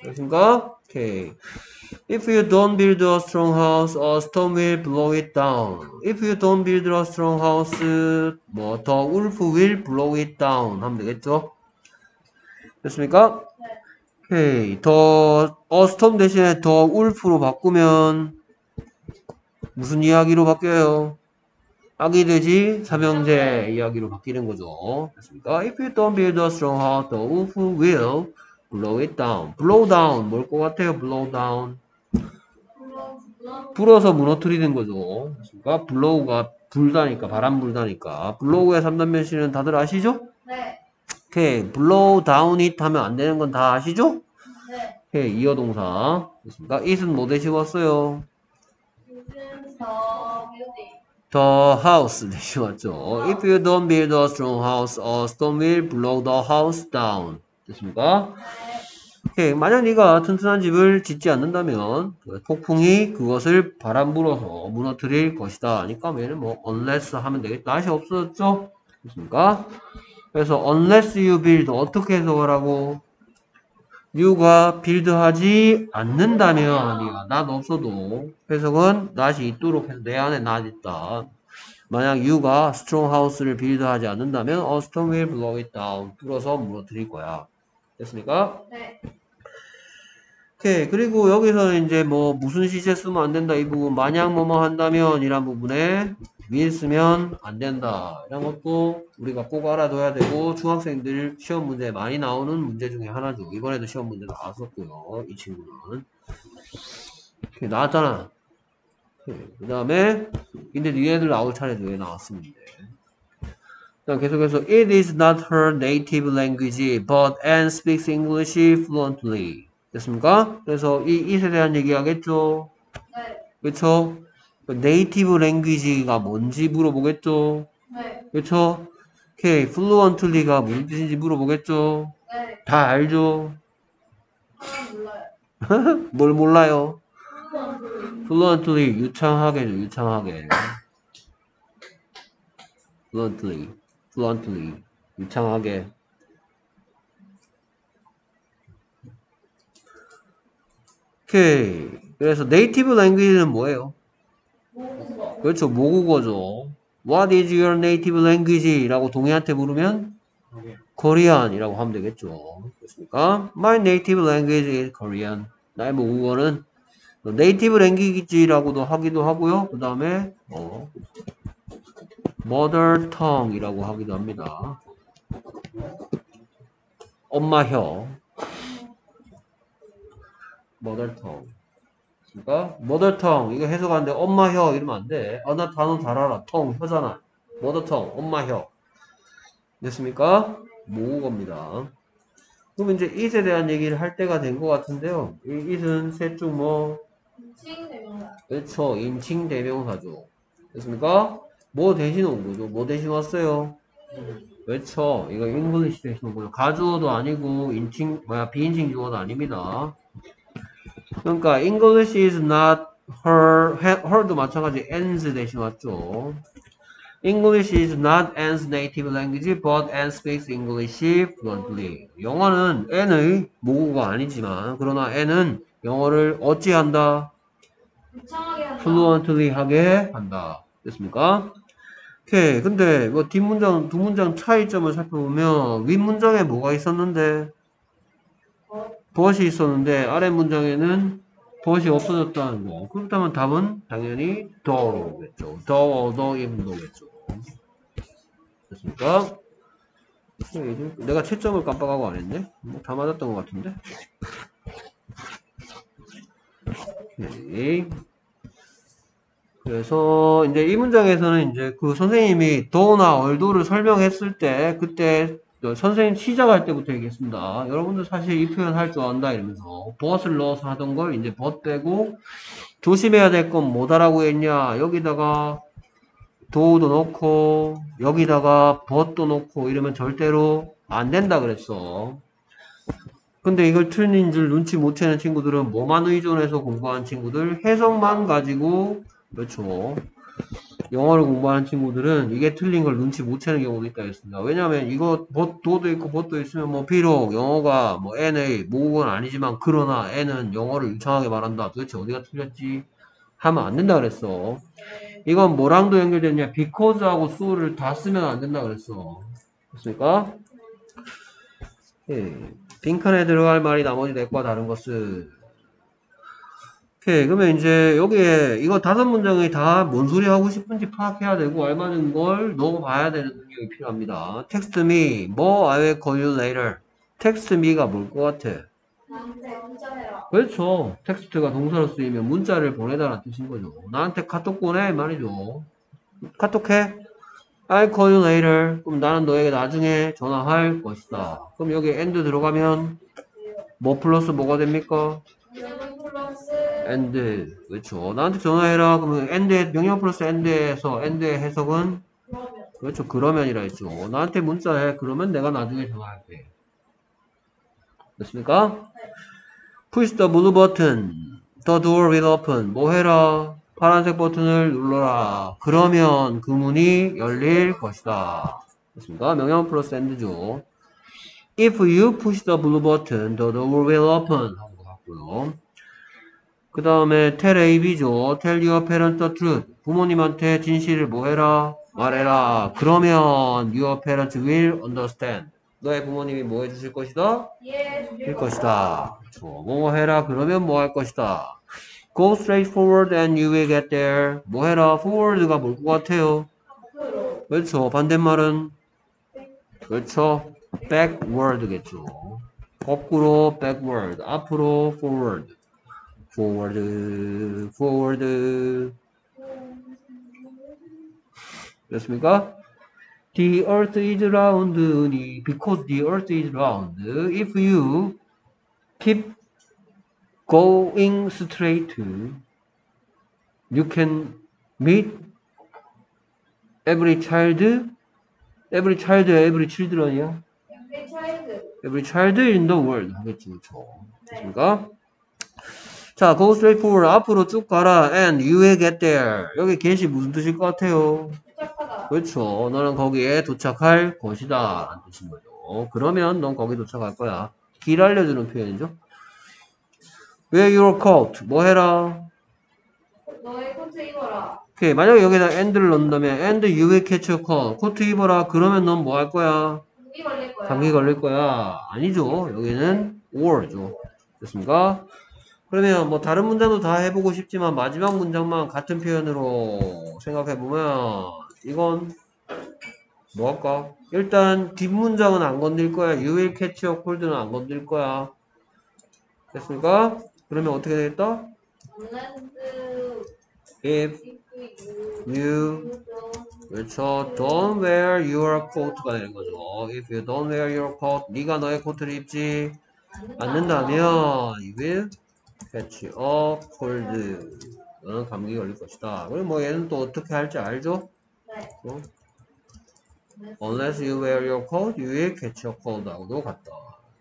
그렇습니까? 오케이. If you don't build a strong house, a storm will blow it down. If you don't build a strong house, 뭐, the wolf will blow it down. 하면 되겠죠? 됐습니까? 오케이. 더, 어, 스톰 대신에 더 울프로 바꾸면 무슨 이야기로 바뀌어요? 아기 돼지 삼형제 이야기로 바뀌는 거죠. 됐습니까? If you don't build a strong house, the wolf will blow it down. blow down 뭘 것 같아요? blow down. 불어서 무너뜨리는 거죠. 됐습니까? blow가 불다니까 바람 불다니까. blow의 3단면 씨는 다들 아시죠? 네. 오케이. blow down it 하면 안 되는 건 다 아시죠? 네. 오케이. 이어 동사. 됐습니까? it은 뭐? Isn't the house 왔죠. If you don't build a strong house, a storm will blow the house down. 됐습니까? 오 케이. 만약 네가 튼튼한 집을 짓지 않는다면 폭풍이 그것을 바람 불어서 무너뜨릴 것이다. 하니까 얘는 뭐 unless 하면 되겠다. 다시 없어졌죠? 됐습니까? 그래서 unless you build 어떻게 해석하라고? you가 빌드하지 않는다면 낫 없어도 해석은 낫이 있도록 해서 내 안에 낫 있다. 만약 you가 strong house를 빌드하지 않는다면 a storm will blow it down. 불어서 무너뜨릴 거야. 됐습니까? 네. 오케이. 그리고 여기서는 이제 뭐 무슨 시제 쓰면 안 된다 이 부분 만약 뭐뭐 한다면 이란 부분에 will 쓰면 안 된다 이런 것도 우리가 꼭 알아둬야 되고 중학생들 시험 문제에 많이 나오는 문제 중에 하나죠 이번에도 시험 문제 나왔었고요 이 친구는 오케이, 나왔잖아 그 다음에 근데 니네들 나올 차례도 왜 나왔습니다 자, 계속해서 It is not her native language, but Anne speaks English fluently. 됐습니까? 그래서 이 it에 대한 얘기 하겠죠? 네. 그쵸? 네이티브 랭귀지가 뭔지 물어보겠죠? 네. 그쵸? 오케이, fluently가 무슨 뜻인지 물어보겠죠? 네. 다 알죠? 하나 몰라요. [LAUGHS] 뭘 몰라요? fluently, 유창하게죠, 유창하게. fluently, fluently, 유창하게. 오케이. 그래서 네이티브 랭귀지는 뭐예요? 그렇죠. 모국어죠. What is your native language? 라고 동해한테 물으면 Korean이라고 하면 되겠죠. 그렇습니까? My native language is Korean. 나의 모국어는 네이티브 랭귀지라고도 하기도 하고요. 그 다음에 어, mother tongue이라고 하기도 합니다. 엄마혀. Mother tongue. 그러니까 mother tongue 이거 해석하는데 엄마 혀 이러면 안 돼. 아 나 단어 잘 알아. tongue 혀잖아. mother tongue 엄마 혀. 됐습니까? 모국어입니다. 그럼 이제 it에 대한 얘기를 할 때가 된 것 같은데요. 이 it은 셋중 뭐? 칭 대명사. 그렇죠. 인칭 대명사죠. 됐습니까? 뭐 대신 온 거죠? 뭐 대신 왔어요? 그렇죠. 이거 English 대신 온 거죠. 가주어도 아니고 인칭 뭐야 비인칭 주어도 아닙니다. 그러니까 English is not her, her도 마찬가지 Anne's 대신 왔죠. English is not Anne's native language, but Anne speaks English fluently. 영어는 Anne의 모국어가 아니지만, 그러나 Anne은 영어를 어찌한다? 한다. fluently 하게 한다. 됐습니까? 오케이. 근데 뭐 뒷문장, 두 문장 차이점을 살펴보면 윗문장에 뭐가 있었는데 어, 벗이 있었는데 아래 문장에는 벗이 없어졌다는 거. 그렇다면 답은 당연히 더겠죠. 더, 더, 임도겠죠. 됐습니까? 내가 채점을 깜빡하고 안 했네? 뭐 다 맞았던 것 같은데? 오케이. 그래서 이제 이 문장에서는 이제 그 선생님이 더나 얼도를 설명했을 때 그때 선생님 시작할 때부터 얘기했습니다. 여러분들 사실 이 표현 할 줄 안다 이러면서 but을 넣어서 하던 걸 이제 but 빼고 조심해야 될 건 뭐다라고 했냐 여기다가 do도 넣고 여기다가 but도 넣고 이러면 절대로 안 된다 그랬어. 근데 이걸 틀린 줄 눈치 못 채는 친구들은 뭐만 의존해서 공부한 친구들 해석만 가지고 그렇죠. 영어를 공부하는 친구들은 이게 틀린 걸 눈치 못 채는 경우도 있다 했습니다. 왜냐하면 이거 보- 도도 있고 보도 있으면 뭐 비록 영어가 뭐 NA 모국은 아니지만 그러나 N은 영어를 유창하게 말한다. 도대체 어디가 틀렸지? 하면 안 된다 그랬어. 이건 뭐랑도 연결되냐? because하고 so를 다 쓰면 안 된다 그랬어. 됐습니까? 예. 빈칸에 들어갈 말이 나머지 넷과 다른 것은 오케이 그러면 이제 여기에 이거 다섯 문장이 다 뭔 소리 하고 싶은지 파악해야 되고 알맞은 걸 넣어봐야 되는 능력이 필요합니다. text me 뭐 I will call you later. text me가 뭘 것 같아? 그렇죠. 텍스트가 동사로 쓰이면 문자를 보내다라는 뜻인 거죠. 나한테 카톡 보내 이 말이죠. 카톡해? I'll call you later. 그럼 나는 너에게 나중에 전화할 것이다. 그럼 여기 and 들어가면 뭐 플러스 뭐가 됩니까? And 그렇죠. 나한테 전화해라. 그러면 and 명령 플러스 and에서 and의 해석은 그렇죠. 그러면이라 했죠. 나한테 문자해. 그러면 내가 나중에 전화할게. 됐습니까? Push the blue button. The door will open. 뭐 해라? 파란색 버튼을 눌러라. 그러면 그 문이 열릴 것이다. 됐습니까? 명령 플러스 and죠. If you push the blue button, the door will open. 하는 것 같고요. 그 다음에 tell AB죠. Tell your parents the truth. 부모님한테 진실을 뭐 해라? 말해라. 그러면 your parents will understand. 너의 부모님이 뭐 해주실 것이다? 예 일 것이다. 그렇죠. 뭐뭐 해라. 그러면 뭐 할 것이다. Go straight forward and you will get there. 뭐 해라. forward가 뭘 것 같아요? 그렇죠. 반대말은 그렇죠. backward겠죠. 거꾸로 backward. 앞으로 forward. Forward, forward. 됐습니까? The earth is round because the earth is round. If you keep going straight, you can meet every child, every child, every children이야. every child Every child in the world 하겠지, 그렇죠? 네. 됐습니까? 자, go straight forward. 앞으로 쭉 가라. And you will get there. 여기 get이 무슨 뜻일 것 같아요? 도착하다 그렇죠. 너는 거기에 도착할 것이다. 라는 뜻인 거죠. 그러면 넌 거기 도착할 거야. 길 알려주는 표현이죠. Wear your coat. 뭐 해라? 너의 코트 입어라 오케이. 만약에 여기다 and를 넣는다면 and you will catch a cold. 코트 입어라. 그러면 넌 뭐 할 거야? 감기 걸릴 거야 감기 걸릴 거야. 아니죠. 여기는 or죠. 됐습니까? 그러면 뭐 다른 문장도 다 해보고 싶지만 마지막 문장만 같은 표현으로 생각해보면 이건 뭐 할까? 일단 뒷문장은 안 건들 거야. You will catch your cold는 안 건들 거야. 됐습니까? 그러면 어떻게 되겠다? If you 그렇죠. Don't wear your coat가 되는 거죠. If you don't wear your coat, 네가 너의 코트를 입지 않는다면 you will catch a cold. 너는 감기 걸릴 것이다. 그리고 뭐 얘는 또 어떻게 할지 알죠? 네 어? Unless you wear your coat, you will catch a cold 하고도 같다.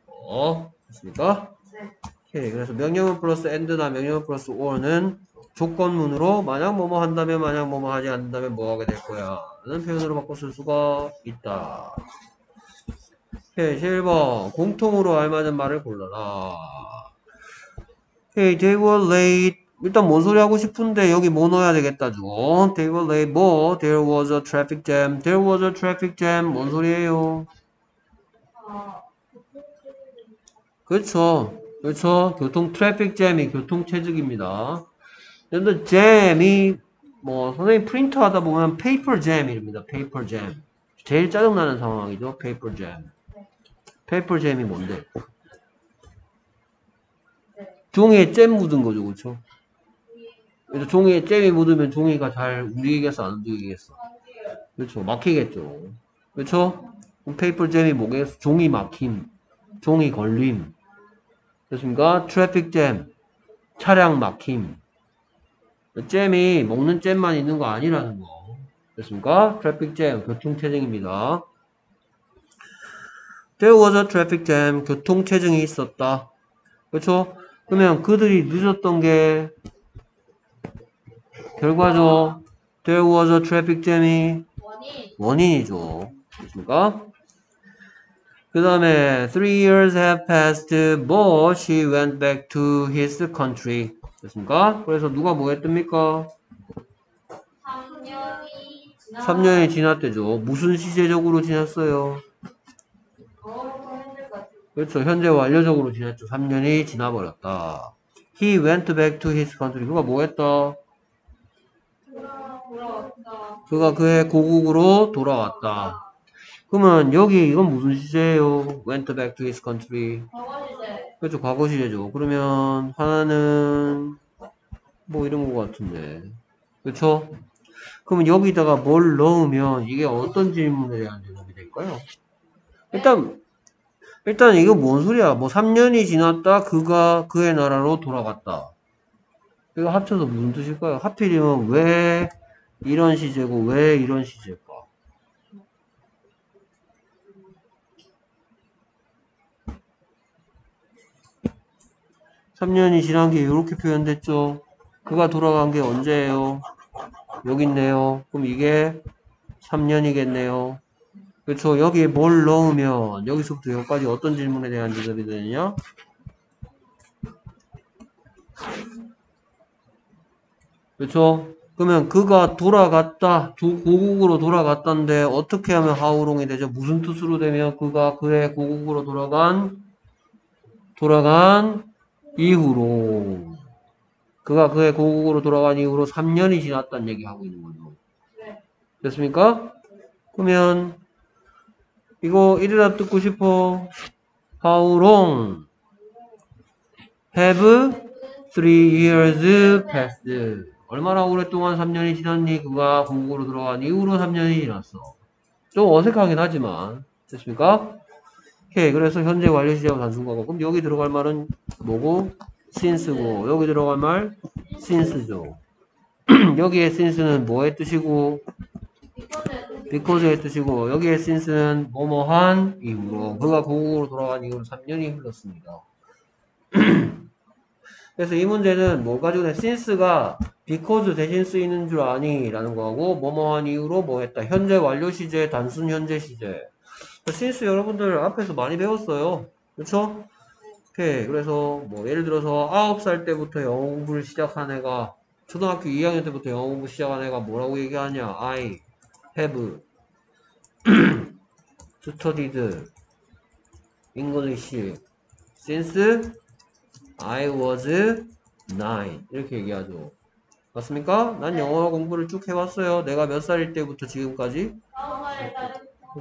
어? 됐습니까? 네. 오케이. 그래서 명령문 플러스 and나 명령문 플러스 or는 조건문으로 만약 뭐뭐 한다면 만약 뭐뭐 하지 않는다면 뭐 하게 될 거야 라는 표현으로 바꿔 쓸 수가 있다. 오케이. 7번 공통으로 알맞은 말을 골라라. 오케이. They were late. 일단 뭔 소리 하고 싶은데 여기 뭐 넣어야 되겠다죠. They were late. 뭐? There was a traffic jam. There was a traffic jam. 뭔 소리예요? 아, 그렇죠. 그렇죠. 교통 traffic jam이 교통 체증입니다. 근데 잼이 뭐 선생님 프린터 하다 보면 paper jam입니다. paper jam. 제일 짜증나는 상황이죠. paper jam. paper jam이 뭔데? 종이에 잼 묻은 거죠. 그렇죠? 그래서 종이에 잼이 묻으면 종이가 잘 움직이겠어 안 움직이겠어? 그렇죠. 막히겠죠. 그렇죠? paper jam이 뭐겠어? 종이 막힘. 종이 걸림. 됐습니까? traffic jam. 차량 막힘. 잼이 먹는 잼만 있는 거 아니라는 거. 됐습니까? traffic jam. 교통체증입니다. There was a traffic jam. 교통체증이 있었다. 그렇죠? 그러면 그들이 늦었던 게 결과죠. There was a traffic jam이 원인. 원인이죠. 됐습니까? 그 다음에 three years have passed, but she went back to his country. 됐습니까? 그래서 누가 뭐 했답니까? 3년이 지나. 3년이 지났대죠. 무슨 시제적으로 지났어요? 그렇죠. 현재 완료적으로 지났죠. 3년이 지나버렸다. He went back to his country. 그가 뭐 했다? 돌아왔다. 그가 그의 고국으로 돌아왔다. 그러면 여기 이건 무슨 시제예요? went back to his country. 과거 시제. 그렇죠. 과거 시제죠. 그러면 하나는 뭐 이런 거 같은데. 그렇죠? 그러면 여기다가 뭘 넣으면 이게 어떤 질문에 대한 대답이 될까요? 일단 일단 이거 뭔 소리야? 뭐 3년이 지났다. 그가 그의 나라로 돌아갔다. 이거 합쳐서 무슨 뜻일까요? 하필이면 왜 이런 시제고 왜 이런 시제일까? 삼년이 지난 게 이렇게 표현됐죠. 그가 돌아간 게 언제예요? 여기 있네요. 그럼 이게 3년이겠네요. 그렇죠. 여기에 뭘 넣으면 여기서부터 여기까지 어떤 질문에 대한 대답이 되느냐? 그렇죠. 그러면 그가 돌아갔다, 두- 고국으로 돌아갔다인데 어떻게 하면 하우롱이 되죠? 무슨 뜻으로 되면 그가 그의 고국으로 돌아간 돌아간 이후로 그가 그의 고국으로 돌아간 이후로 3년이 지났다는 얘기 하고 있는 거죠. 네. 됐습니까? 그러면 이거 이래다 듣고 싶어. How long have three years passed? 얼마나 오랫동안 3년이 지났니? 그가 고국으로 돌아간 이후로 3년이 지났어. 좀 어색하긴 하지만 됐습니까? 오케이. 그래서 현재 완료 시제하고 단순과거. 그럼 여기 들어갈 말은 뭐고? since고 여기 들어갈 말 since죠. [CLEARS THROAT] 여기에 since는 뭐의 뜻이고 because의 뜻이고 여기에 since는 뭐뭐한 이후로 그가 고국으로 돌아간 이후로 3년이 흘렀습니다. [CLEARS THROAT] 그래서 이 문제는 뭐 가지고 내 since가 because 대신 쓰이는 줄 아니 라는 거하고 뭐뭐한 이후로 뭐 했다. 현재 완료 시제 단순 현재 시제. since 여러분들 앞에서 많이 배웠어요. 그렇죠? 오케이. 그래서 뭐 예를 들어서 9살 때부터 영어 공부를 시작한 애가 초등학교 2학년 때부터 영어 공부 시작한 애가 뭐라고 얘기하냐? I have studied English since I was nine 이렇게 얘기하죠. 맞습니까? 난 영어 공부를 쭉 해왔어요. 내가 몇 살일 때부터 지금까지?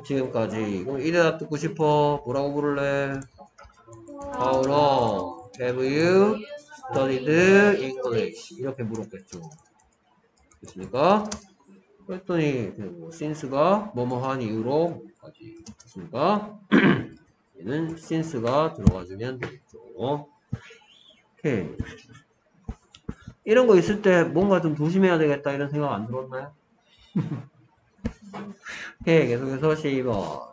지금까지. 그럼 이래다 듣고 싶어. 뭐라고 부를래? How long have you studied English? 이렇게 물었겠죠. 됐습니까? 그랬더니 그 since가 뭐뭐한 이유로 뭐까지 됐습니까? [CLEARS THROAT] 얘는 since가 들어가주면 되겠죠. 오케이. 이런 거 있을 때 뭔가 좀 조심해야 되겠다 이런 생각 안 들었나요? [LAUGHS] 오케이 계속해서 12번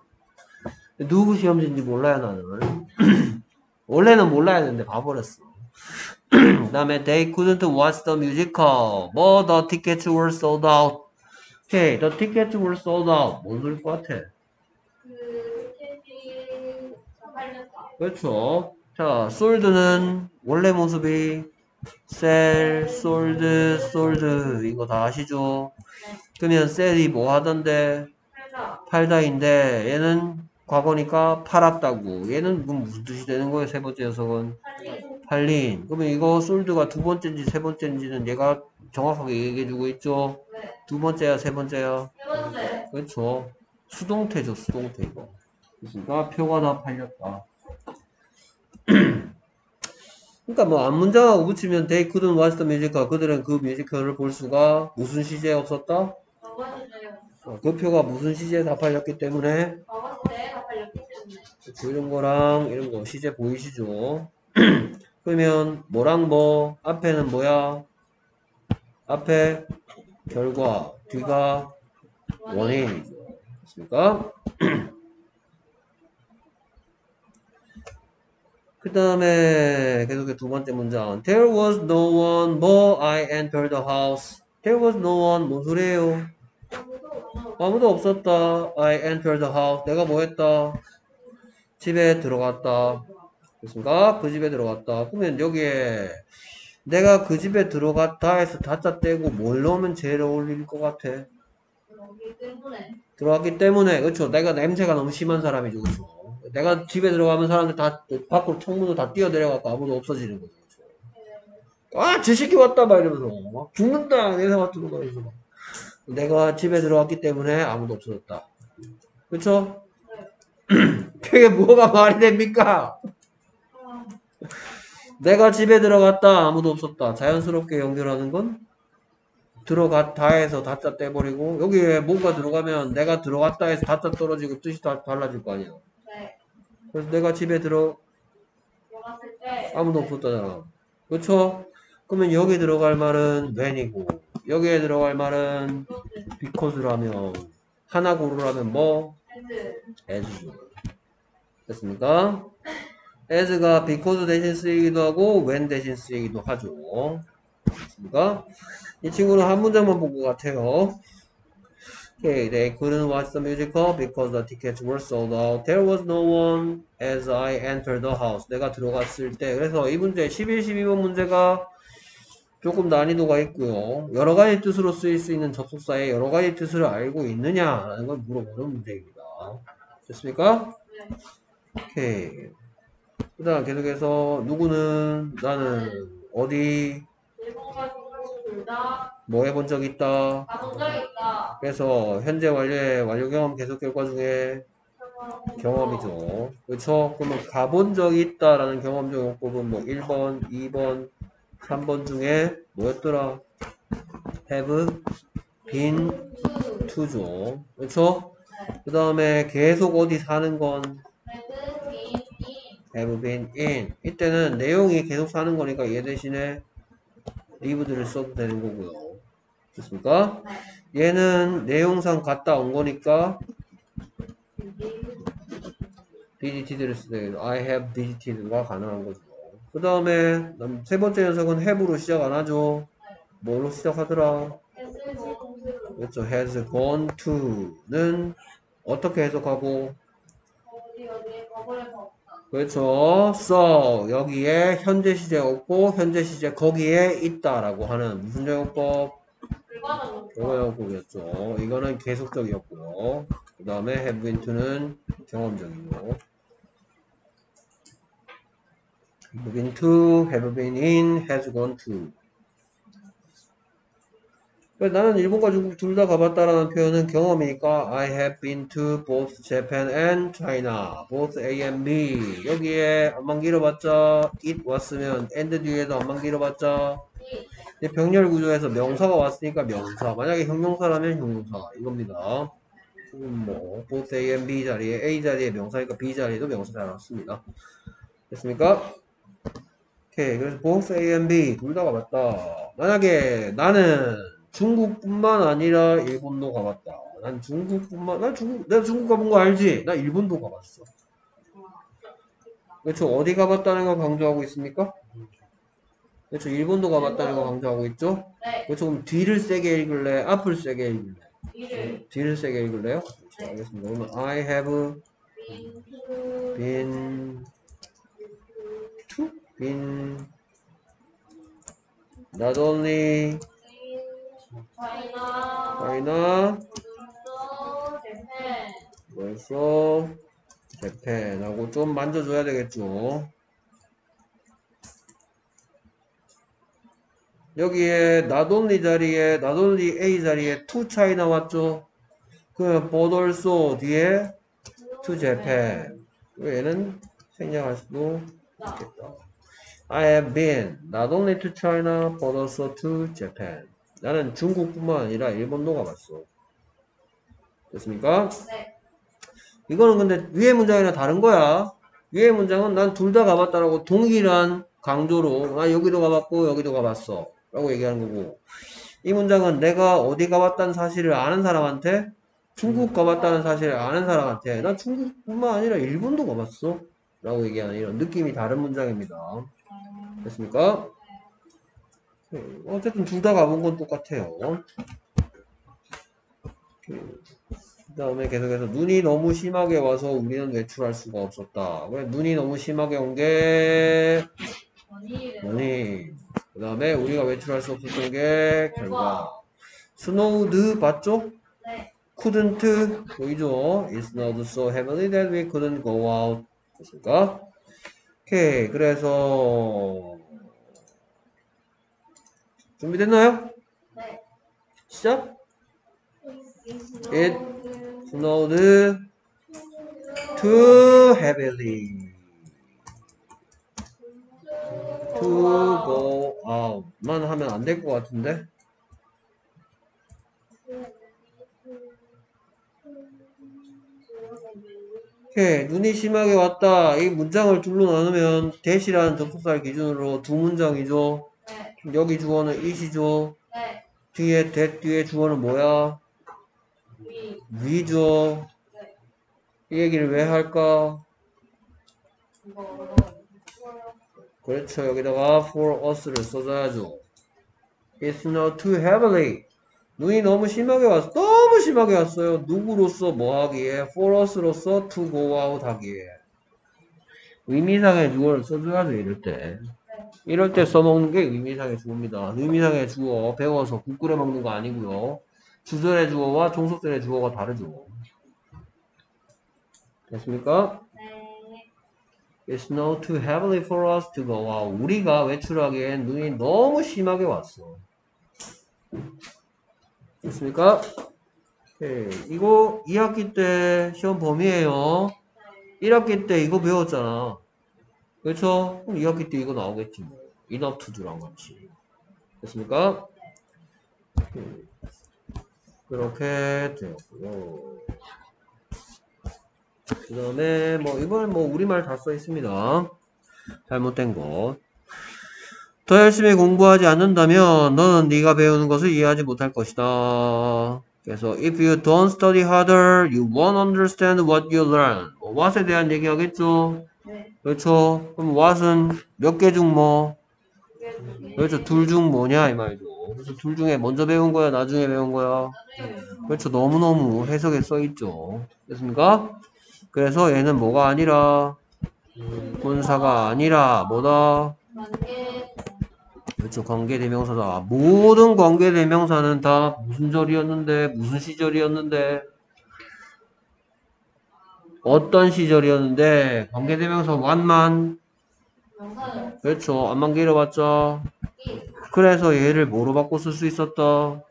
누구 시험지인지 몰라요 나는 [CLEARS THROAT] 원래는 몰라야 되는데 봐버렸어 [CLEARS THROAT] 그 다음에 they couldn't watch the musical but the tickets were sold out 오케이 the tickets were sold out 뭔 소리일 것 같아 그다 팔렸다. 그렇죠 자 sold는 원래 모습이 sell, sold, sold 이거 다 아시죠 그러면 sell이 뭐 하던데 팔다. 팔다인데 얘는 과거니까 팔았다고 얘는 무슨 뜻이 되는 거예요 세 번째 녀석은 팔린. 팔린 그러면 이거 솔드가 두 번째인지 세 번째인지는 얘가 정확하게 얘기해주고 있죠 네. 두 번째야 세 번째야 세 번째. 그렇죠 수동태죠 수동태 이거 그러니까 표가 다 팔렸다 [CLEARS THROAT] 그러니까 뭐 앞문장하고 붙이면 they couldn't watch the musical 그들은 그 뮤지컬을 볼 수가 무슨 시제에 없었다? 어, 그 표가 무슨 시제에 다 팔렸기 때문에 다 팔렸기 때문에. 그렇죠. 이런 거랑 이런 거 시제 보이시죠? [CLEARS THROAT] 그러면 뭐랑 뭐 앞에는 뭐야? 앞에 결과 뒤가 원인이죠. 됐습니까? 그 다음에 계속해 두 번째 문장 There was no one but I entered the house. There was no one. 뭔 소리예요? 아무도 없었다. I entered the house. 내가 뭐 했다? 집에 들어갔다. 됐습니까? 그 집에 들어갔다. 그러면 여기에 내가 그 집에 들어갔다 해서 다짜 떼고 뭘 넣으면 제일 어울릴 것 같아? 여기 때문에. 들어갔기 때문에 그렇죠. 내가 냄새가 너무 심한 사람이죠. 그렇죠. 내가 집에 들어가면 사람들 다 밖으로 창문으로 다 뛰어내려갖고 아무도 없어지는 거죠. 그렇죠. 아, 저 새끼 왔다 막 이러면서 막 죽는다 내사 같은 거 이러면서 막. 내가 집에 들어왔기 때문에 아무도 없어졌다. 그렇죠? [CLEARS THROAT] 그게 뭐가 말이 됩니까? 아, 내가 집에 들어갔다 아무도 없었다. 자연스럽게 연결하는 건 들어갔다 해서 다짜 떼버리고 여기에 뭔가 들어가면 내가 들어갔다 해서 다짜 떨어지고 뜻이 다 달라질 거 아니야. 네. 그래서 내가 집에 들어. 아무도 없었다잖아. 그렇죠? 그러면 여기 들어갈 말은 when이고 여기에 들어갈 말은 because라면 하나 고르라면 뭐? as 됐습니까? As가 because 대신 쓰이기도 하고 when 대신 쓰이기도 하죠. 됐습니까? 이 친구는 한 문장만 본 것 같아요. Okay, they couldn't watch the musical because the tickets were sold out. There was no one as I entered the house. 내가 들어갔을 때. 그래서 이 문제 11, 12번 문제가 조금 난이도가 있고요. 여러 가지 뜻으로 쓰일 수 있는 접속사의 여러 가지 뜻을 알고 있느냐라는 걸 물어보는 문제입니다. 됐습니까? 네. 오케이. 그 다음 계속해서 누구는 나는 어디 뭐 해본 적 있다. 그래서 현재 완료의 완료 경험 계속 결과 중에 경험이죠. 그렇죠? 그러면 가본 적이 있다라는 경험적 용법은 뭐 1번, 2번, 3번 중에 뭐였더라? have been to. to죠. 그렇죠? 네. 그 다음에 계속 어디 사는 건. Have been in. 이때는 내용이 계속 사는 거니까 얘 대신에 lived를 써도 되는 거고요. 됐습니까? 네. 얘는 내용상 갔다 온 거니까 빈. visited를 쓰되 I have visited가 가능한 거죠. 그 다음에 세 번째 녀석은 have로 시작 안 하죠. 뭐로 시작하더라? 그렇죠. has gone to는 어떻게 해석하고 어디 어디에. 그렇죠. so 여기에 현재 시제 없고 현재 시제 거기에 있다라고 하는 무슨? 불가능. 결과용법이었죠. 이거는 계속적이었고요. 그 다음에 have been to는 경험적이고 have been to, have been in, has gone to 나는 일본과 중국 둘 다 가봤다라는 표현은 경험이니까 I have been to both Japan and China, both A and B. 여기에 안만 길어봤자 it 왔으면 and 뒤에도 안만 길어봤자 병렬 구조에서 명사가 왔으니까 명사. 만약에 형용사라면 형용사 이겁니다. 뭐 both A and B 자리에 A 자리에 명사니까 B 자리에도 명사 잘 왔습니다. 됐습니까? 오케이. 그래서 both A and B 둘 다 가봤다. 만약에 나는 중국뿐만 아니라 일본도 가봤다. 난 중국뿐만 난 중국 내가 중국 가본 거 알지? 나 일본도 가봤어. 그렇죠. 어디 가봤다는 거 강조하고 있습니까? 그렇죠. 일본도 가봤다는 거 강조하고 있죠. 네. 그렇죠. 그럼 뒤를 세게 읽을래? 앞을 세게 읽을래? 이를. 뒤를 세게 읽을래요? 그렇죠. 알겠습니다. 그러면 I have been to been not only 차이나. 재팬. also Japan하고 좀 만져줘야 되겠죠. 여기에 only 자리에 only A 자리에 to China 왔죠. but also 뒤에 to Japan. 얘는 생략할 수도 있겠다. I have been not only to China. 나는 중국뿐만 아니라 일본도 가봤어. 됐습니까? 네. 이거는 근데 위의 문장이랑 다른 거야. 위의 문장은 난 둘 다 가봤다라고 동일한 강조로 나 여기도 가봤고 여기도 가봤어 라고 얘기하는 거고 이 문장은 내가 어디 가봤다는 사실을 아는 사람한테 중국 가봤다는 사실을 아는 사람한테 난 중국뿐만 아니라 일본도 가봤어 라고 얘기하는 이런 느낌이 다른 문장입니다. 됐습니까? 네, 어쨌든 둘 다 가본 건 똑같아요. 그 다음에 계속해서 눈이 너무 심하게 와서 우리는 외출할 수가 없었다. 왜 눈이 너무 심하게 온게 눈이 그 다음에 우리가 외출할 수 없었던 게 결과 snowed 봤죠? 네. couldn't 보이죠? It snowed so heavily that we couldn't go out 됐습니까? 오케이 그래서 준비됐나요? 네. 시작 It snowed too heavily to go out 만 하면 안 될 것 같은데 오케이 눈이 심하게 왔다 이 문장을 둘로 나누면 대시라는 접속사를 기준으로 두 문장이죠 네. 여기 주어는 it이죠 네. 뒤에 that 뒤에 주어는 뭐야 위. 위죠 네. 이 얘기를 왜 할까 어려워요. 그렇죠. 여기다가 for us를 써줘야죠. It's not too heavily. 눈이 너무 심하게 왔어. 너무 심하게 왔어요. 누구로서 뭐 하기에? for us로서 to go out 하기에. 의미상의 주어를 써줘야죠. 이럴 때. 이럴 때 써먹는 게 의미상의 주어입니다. 의미상의 주어 배워서 국 끓여 먹는 거 아니고요. 주절의 주어와 종속절의 주어가 다르죠. 됐습니까? 네. It's not too heavily for us to go out. 우리가 외출하기엔 눈이 너무 심하게 왔어. 됐습니까? 오케이. 이거 2학기 때 시험 범위에요. 1학기 때 이거 배웠잖아. 그렇죠? 그럼 2학기 때 이거 나오겠지 뭐. enough to do랑 같이. 됐습니까? 그렇게 되었고요. 그 다음에 뭐 이번엔 뭐 우리말 다 써 있습니다. 잘못된 것. 더 열심히 공부하지 않는다면 너는 네가 배우는 것을 이해하지 못할 것이다. 그래서 if you don't study harder, you won't understand what you learn. 뭐 what에 대한 얘기 하겠죠? 네. 그렇죠? 그럼 what은 몇 개 중 뭐? 그렇죠. 둘 중 뭐냐 이 말이죠. 그래서 둘 중에 먼저 배운 거야, 나중에 배운 거야? 그렇죠. 너무너무 해석에 써 있죠. 됐습니까? 그래서 얘는 뭐가 아니라 군사가 아니라 뭐다? 그렇죠. 관계대명사다. 모든 관계대명사는 다 무슨 절이었는데 무슨 시절이었는데 어떤 시절이었는데 관계대명사 완만 그렇죠. 안만 길어봤자 이 그래서 얘를 뭐로 바꿔 쓸 수 있었다.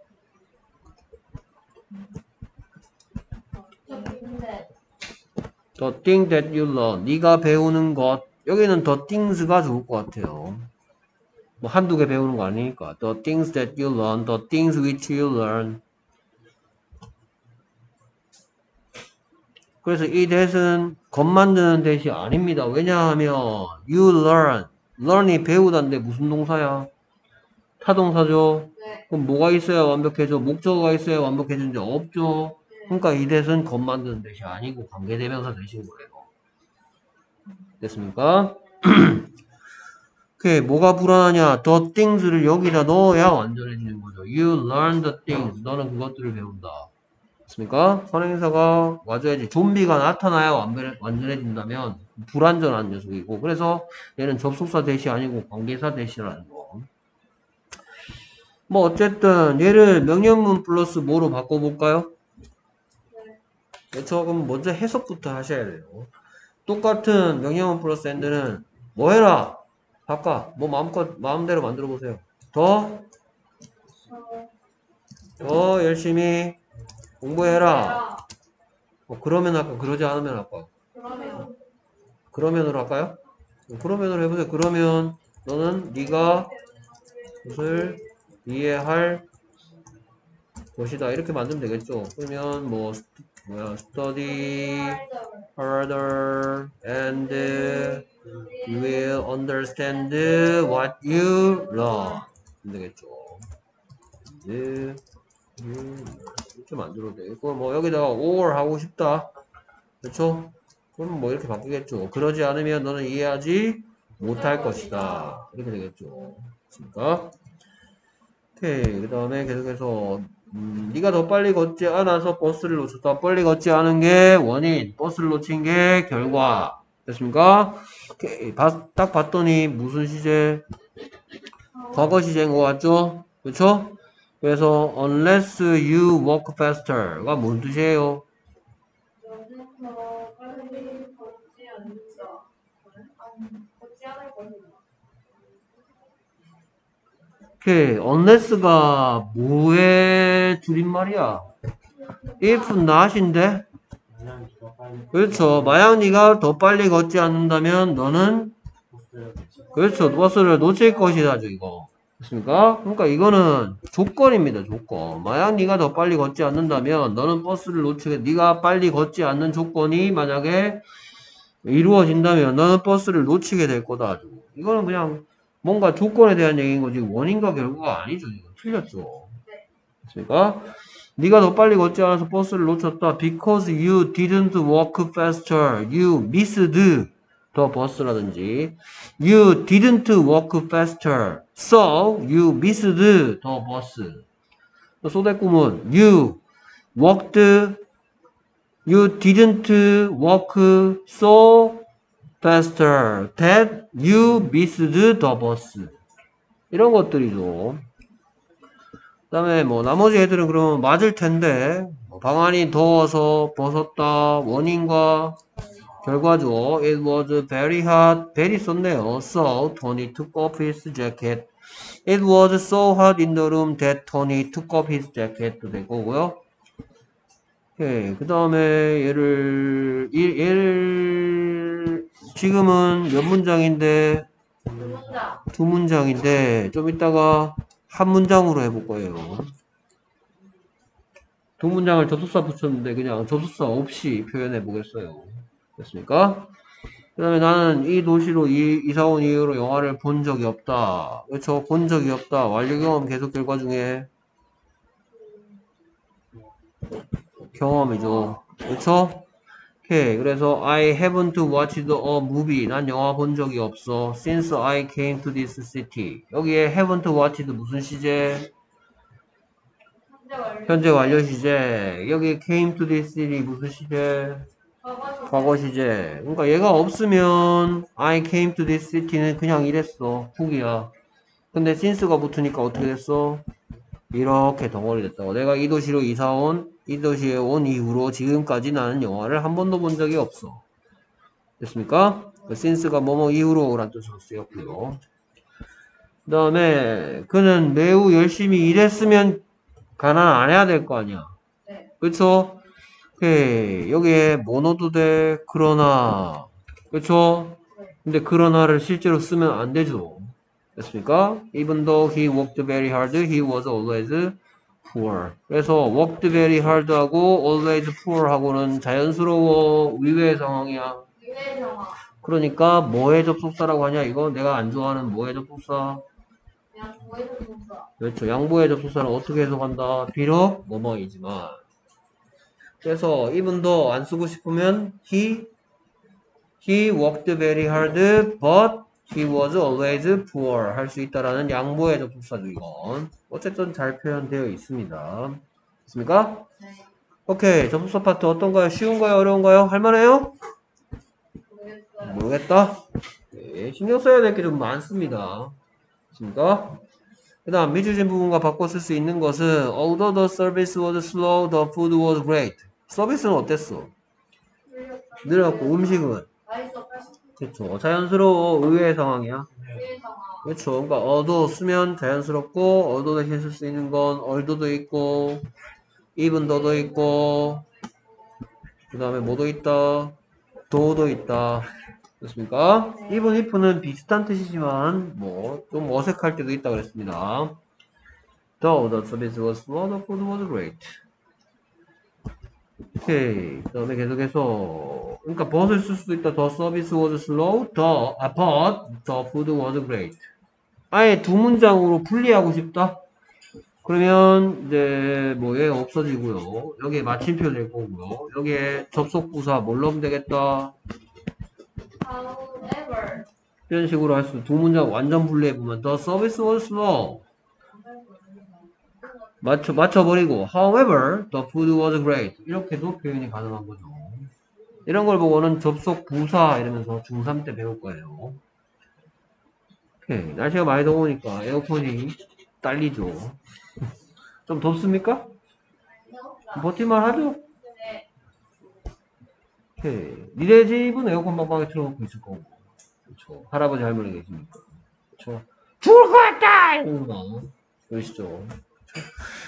The thing that you learn. 네가 배우는 것. 여기는 the things가 좋을 것 같아요. 뭐 한두 개 배우는 거 아니니까. The things that you learn. The things which you learn. 그래서 이 that은 것 만드는 that이 아닙니다. 왜냐하면 you learn. learn이 배우다인데 무슨 동사야? 타동사죠. 네. 그럼 뭐가 있어야 완벽해져? 목적어가 있어야 완벽해지는지 없죠. 그러니까 이 대은 겉 만드는 대시 아니고 관계대명사 대신 거예요. 됐습니까? [CLEARS THROAT] 오케이, 뭐가 불안하냐? The things를 여기다 넣어야 완전해지는 거죠. You learn the things. 너는 그것들을 배운다. 됐습니까? 선행사가 와줘야지. 좀비가 나타나야 완전- 완전해진다면 불완전한 녀석이고. 그래서 얘는 접속사 that이 아니고 관계사 that이라는 거. 뭐 어쨌든 얘를 명령문 플러스 뭐로 바꿔볼까요? 그렇죠. 그럼 먼저 해석부터 하셔야 돼요. 똑같은 명령문 플러스 and는 뭐 해라? 바꿔. 뭐 마음껏 마음대로 만들어 보세요. 더, 더 열심히 공부해라. 뭐 그러면 할까? 그러지 않으면 할까? 그러면 그러면으로 할까요? 그러면으로 해보세요. 그러면 너는 네가 것을 이해할 것이다. 이렇게 만들면 되겠죠. 그러면 뭐 스- 뭐야 study harder and will understand what you. 이렇게 되겠죠. 네. 음, 이렇게 만들어도 되겠고 뭐 여기다가 or 하고 싶다. 그렇죠? 그럼 뭐 이렇게 바뀌겠죠. 그러지 않으면 너는 이해하지 못할 것이다. 이렇게 되겠죠. 그렇습니까? 오케이. 그 다음에 계속해서, 음, 네가 더 빨리 걷지 않아서 버스를 놓쳤다. 빨리 걷지 않은 게 원인, 버스를 놓친 게 결과. 됐습니까? 오케이. 봐- 딱 봤더니 무슨 시제? 과거 시제인 것 같죠? 그쵸? 그래서 unless you walk faster가 뭔 뜻이에요? 것이다. 오케이. unless가 뭐의 줄임말이야? if not인데? 그렇죠. 만약 네가 더 빨리 걷지 않는다면 너는 그렇죠. 버스를 놓칠 것이다죠, 이거. 됐습니까? 그러니까 이거는 조건입니다, 조건. 만약 네가 더 빨리 걷지 않는다면 너는 버스를 놓치게 네가 빨리 걷지 않는 조건이 만약에 이루어진다면 너는 버스를 놓치게 될 거다. 이거는 그냥 뭔가 조건에 대한 얘기인 거지 원인과 결과가 아니죠. 이거 틀렸죠. 됐습니까? 네가 더 빨리 걷지 않아서 버스를 놓쳤다. Because you didn't walk faster. You missed the bus라든지 You didn't walk faster. So you missed the bus. 또 소대꾸문 You walked You didn't walk so faster that you missed the bus. 이런 것들이죠. 그 다음에 뭐 나머지 애들은 그러면 맞을 텐데 뭐 방안이 더워서 벗었다 원인과 결과죠. It was very hot. very 썼네요. So Tony took off his jacket. It was so hot in the room that Tony took off his jacket도 될 거고요. 오케이. 그 다음에 얘를 이- 얘를 지금은 몇 문장인데 두 문장. 두 문장인데 좀 이따가 한 문장으로 해볼 거예요. 두 문장을 접속사 붙였는데 그냥 접속사 없이 표현해 보겠어요. 됐습니까? 그 다음에 나는 이 도시로 이, 이사 온 이후로 영화를 본 적이 없다. 그렇죠? 본 적이 없다. 완료 경험 계속 결과 중에 경험이죠. 그렇죠? 오케이. 그래서 I haven't watched a movie. 난 영화 본 적이 없어. Since I came to this city. 여기에 haven't watched 무슨 시제? 현재 완료 시제. 여기 came to this city 무슨 시제? 과거 시제. 그러니까 얘가 없으면 I came to this city는 그냥 이랬어. 후기야. 근데 since가 붙으니까 어떻게 됐어? 이렇게 덩어리 됐다고. 내가 이 도시로 이사 온, 이 도시에 온 이후로 지금까지 나는 영화를 한 번도 본 적이 없어. 됐습니까? 그 since가 뭐뭐 이후로 라는 뜻으로 쓰였고요. 그 다음에 그는 매우 열심히 일했으면 가난 안 해야 될 거 아니야. 네. 그쵸? 오케이. 여기에 뭐 넣어도 돼? 그러나. 그쵸? 근데 그러나를 실제로 쓰면 안 되죠. 됐습니까? Even though he worked very hard, he was always poor. 그래서 worked very hard 하고 always poor 하고는 자연스러워 의외의 상황이야. 그러니까 뭐의 접속사라고 하냐? 이거 내가 안 좋아하는 뭐의 접속사? 보이는 동사. 그렇죠. 양보의 접속사는 어떻게 해석한다? 비록 뭐뭐이지만. 그래서 though 안 쓰고 싶으면 he he worked very hard but he was always poor 할 수 있다라는 양보의 접속사죠 이건. 어쨌든 잘 표현되어 있습니다. 됐습니까? 네. 오케이. 접속사 파트 어떤가요? 쉬운가요? 어려운가요? 할만해요? 모르겠어요. 모르겠다. 네, 신경 써야 될 게 좀 많습니다. 됐습니까? 그 다음 미주진 부분과 바꿔 쓸 수 있는 것은 Although the service was slow, the food was great. 서비스는 어땠어? 늘었고 음식은 맛있어. 80. 그렇죠. 자연스러워 의외의 상황이야. 그렇죠. 그러니까 어도 쓰면 자연스럽고 어도 대신 쓸 수 있는 건 얼도도 있고 even 더도 있고 그 다음에 뭐도 있다 도도 있다 됐습니까? even if는 비슷한 뜻이지만 뭐 좀 어색할 때도 있다 그랬습니다. Though the service was food was great. 오케이. 그 다음에 계속해서 그러니까 but을 쓸 수도 있다. The service was slow, the, 아, but the food was great. 아예 두 문장으로 분리하고 싶다? 그러면 이제 뭐 얘가 없어지고요. 여기에 마침표 될 거고요. 여기에 접속 부사 뭘 넣으면 되겠다. However. 이런 식으로 할 수 두 문장 완전 분리해 보면 the service was slow. 맞춰, 맞춰버리고, however, the food was great. 이렇게도 표현이 가능한 거죠. 이런 걸 보고는 접속 부사 이러면서 중3 때 배울 거예요. 오케이. 날씨가 많이 더우니까 에어컨이 딸리죠. 좀 덥습니까? 버티만 하죠? 네. 오케이. 니네 집은 에어컨 빵빵하게 틀어놓고 있을 거고. 그렇죠. 할아버지 할머니 계십니까? 그렇죠. 죽을 것 같다! 이러면서 막 그러시죠.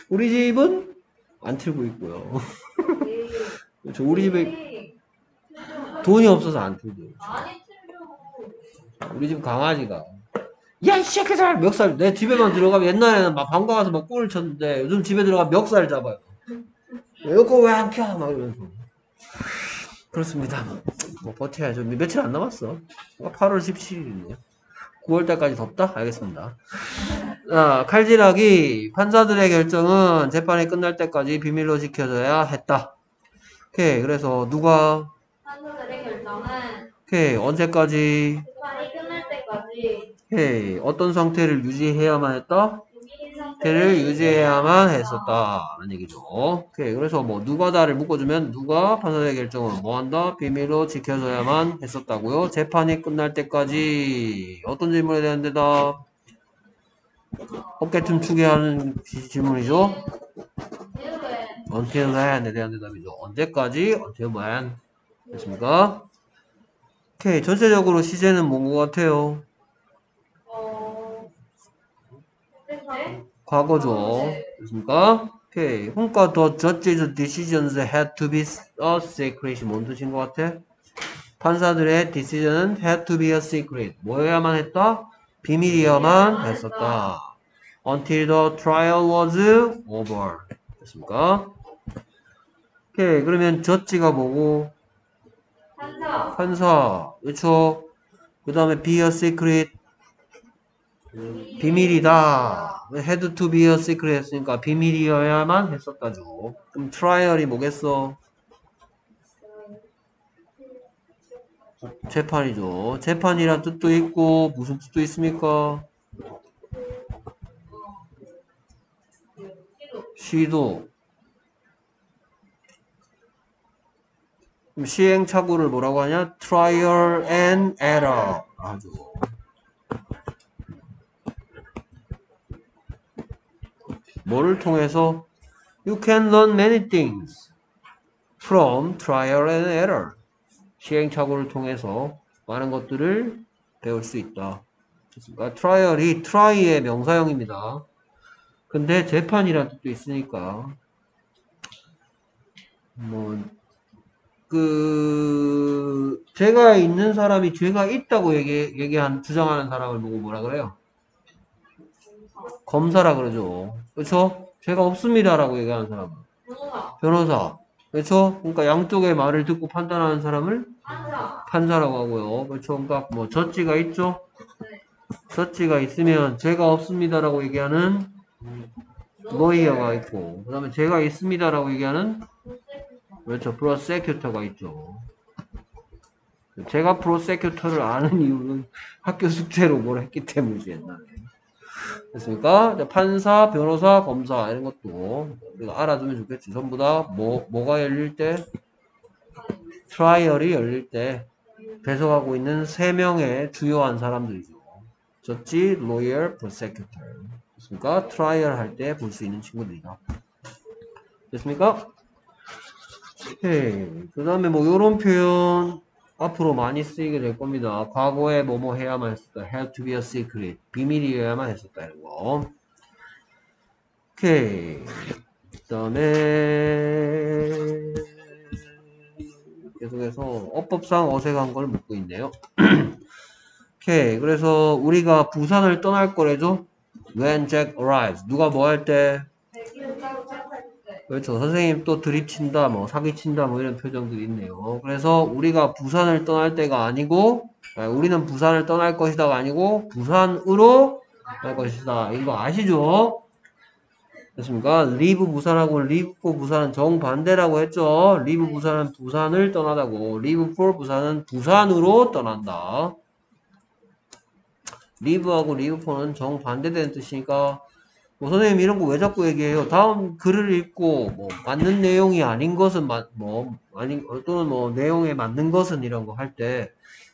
우리 집은 안 틀고 있고요. 그렇죠. 우리 집에 돈이 없어서 안 틀고. 틀려고. 우리 집 강아지가 야, 이 새끼들! 멱살. 내 집에만 들어가면 옛날에는 막 방과 가서 막 꿀을 쳤는데 요즘 집에 들어가면 멱살 잡아요. 에어컨 왜안 켜? 막 이러면서. 그렇습니다. 뭐 버텨야죠. 며칠 안 남았어. 8월 17일이네요. 9월달까지 덥다? 알겠습니다. 자, 칼질하기. 판사들의 결정은 재판이 끝날 때까지 비밀로 지켜져야 했다. 오케이. 그래서 누가, 판사들의 결정은 오케이. 언제까지, 재판이 끝날 때까지 오케이. 어떤 상태를 유지해야만 했다? 상태를 상태를 유지해야만 했었다. 라는 얘기죠. 오케이. 그래서 뭐, 누가 다를 묶어주면 누가 판사의 결정을 뭐 한다? 비밀로 지켜줘야만 했었다고요. 재판이 끝날 때까지 어떤 질문에 대한 대답? 어깨 춤추게 하는 지- 질문이죠. Until when에 대한 대답이죠. 언제까지? Until when. 됐습니까? 오케이. 전체적으로 시제는 뭔 것 같아요? 어 과거죠. 됐습니까? 오케이. 그러니까 judge's decisions had to be a secret. 뭔 뜻인 것 같아? 판사들의 decision은 had to be a secret. 뭐여야만 했다? 비밀이어야만 했었다. Until the trial was over. 됐습니까? 오케이. 그러면 judge가 뭐고? 판사 판사. 그렇죠? 그 다음에 be a secret. 비밀이다. had to be a secret 했으니까 비밀이어야만 했었다죠. 그럼 트라이얼이 뭐겠어? 재판이죠. 재판이란 뜻도 있고 무슨 뜻도 있습니까? 시도. 시행착오를 뭐라고 하냐? trial and error 하죠. 뭐를 통해서 you can learn many things from trial and error. 시행착오를 통해서 많은 것들을 배울 수 있다. 그러니까 trial이 try의 명사형입니다. 근데 재판이라는 뜻도 있으니까 뭐 그 죄가 있는 사람이 죄가 있다고 얘기 얘기한 주장하는 사람을 보고 뭐라 그래요? 검사라 그러죠. 그렇죠? 죄가 없습니다라고 얘기하는 사람. 변호사 변호사. 그렇죠? 그러니까 양쪽의 말을 듣고 판단하는 사람을 판사 판사라고 하고요. 그렇죠? 그러니까 뭐 젖지가 있죠? 네. 젖지가 있으면 죄가 없습니다라고 얘기하는 lawyer가 있고 그 다음에 죄가 있습니다라고 얘기하는 그렇죠. prosecutor가 있죠. 제가 prosecutor를 아는 이유는 학교 숙제로 뭘 했기 때문이지 옛날에. 됐습니까? 판사, 변호사, 검사 이런 것도 우리가 알아두면 좋겠지. 전부 다 뭐, 뭐가 열릴 때? trial이 열릴 때 배석하고 있는 세 명의 주요한 사람들이죠. 저지, lawyer, prosecutor. 됐습니까? trial 할 때 볼 수 있는 친구들이다. 됐습니까? 오케이. 그 다음에 뭐 요런 표현 앞으로 많이 쓰이게 될 겁니다. 과거에 뭐뭐 해야만 했었다. had to be a secret. 비밀이어야만 했었다. 이런 거. 오케이. 그 다음에 계속해서 어법상 어색한 걸 묻고 있네요. [CLEARS THROAT] 오케이. 그래서 우리가 부산을 떠날 거래죠. When Jack arrives. 누가 뭐 할 때? 그렇죠. 선생님 또 드립친다, 뭐 사기친다, 뭐 이런 표정들이 있네요. 그래서 우리가 부산을 떠날 때가 아니고, 아, 우리는 부산을 떠날 것이다가 아니고 부산으로 갈 것이다. 이거 아시죠? 됐습니까? leave 부산하고 leave for 부산은 정반대라고 했죠. leave 부산은 부산을 떠나다고, leave for 부산은 부산으로 떠난다. leave하고 leave for는 정반대되는 뜻이니까 뭐 선생님 이런 거 왜 자꾸 얘기해요? 다음 글을 읽고 뭐 맞는 내용이 아닌 것은 마- 뭐 아닌 또는 뭐 내용에 맞는 것은 이런 거 할 때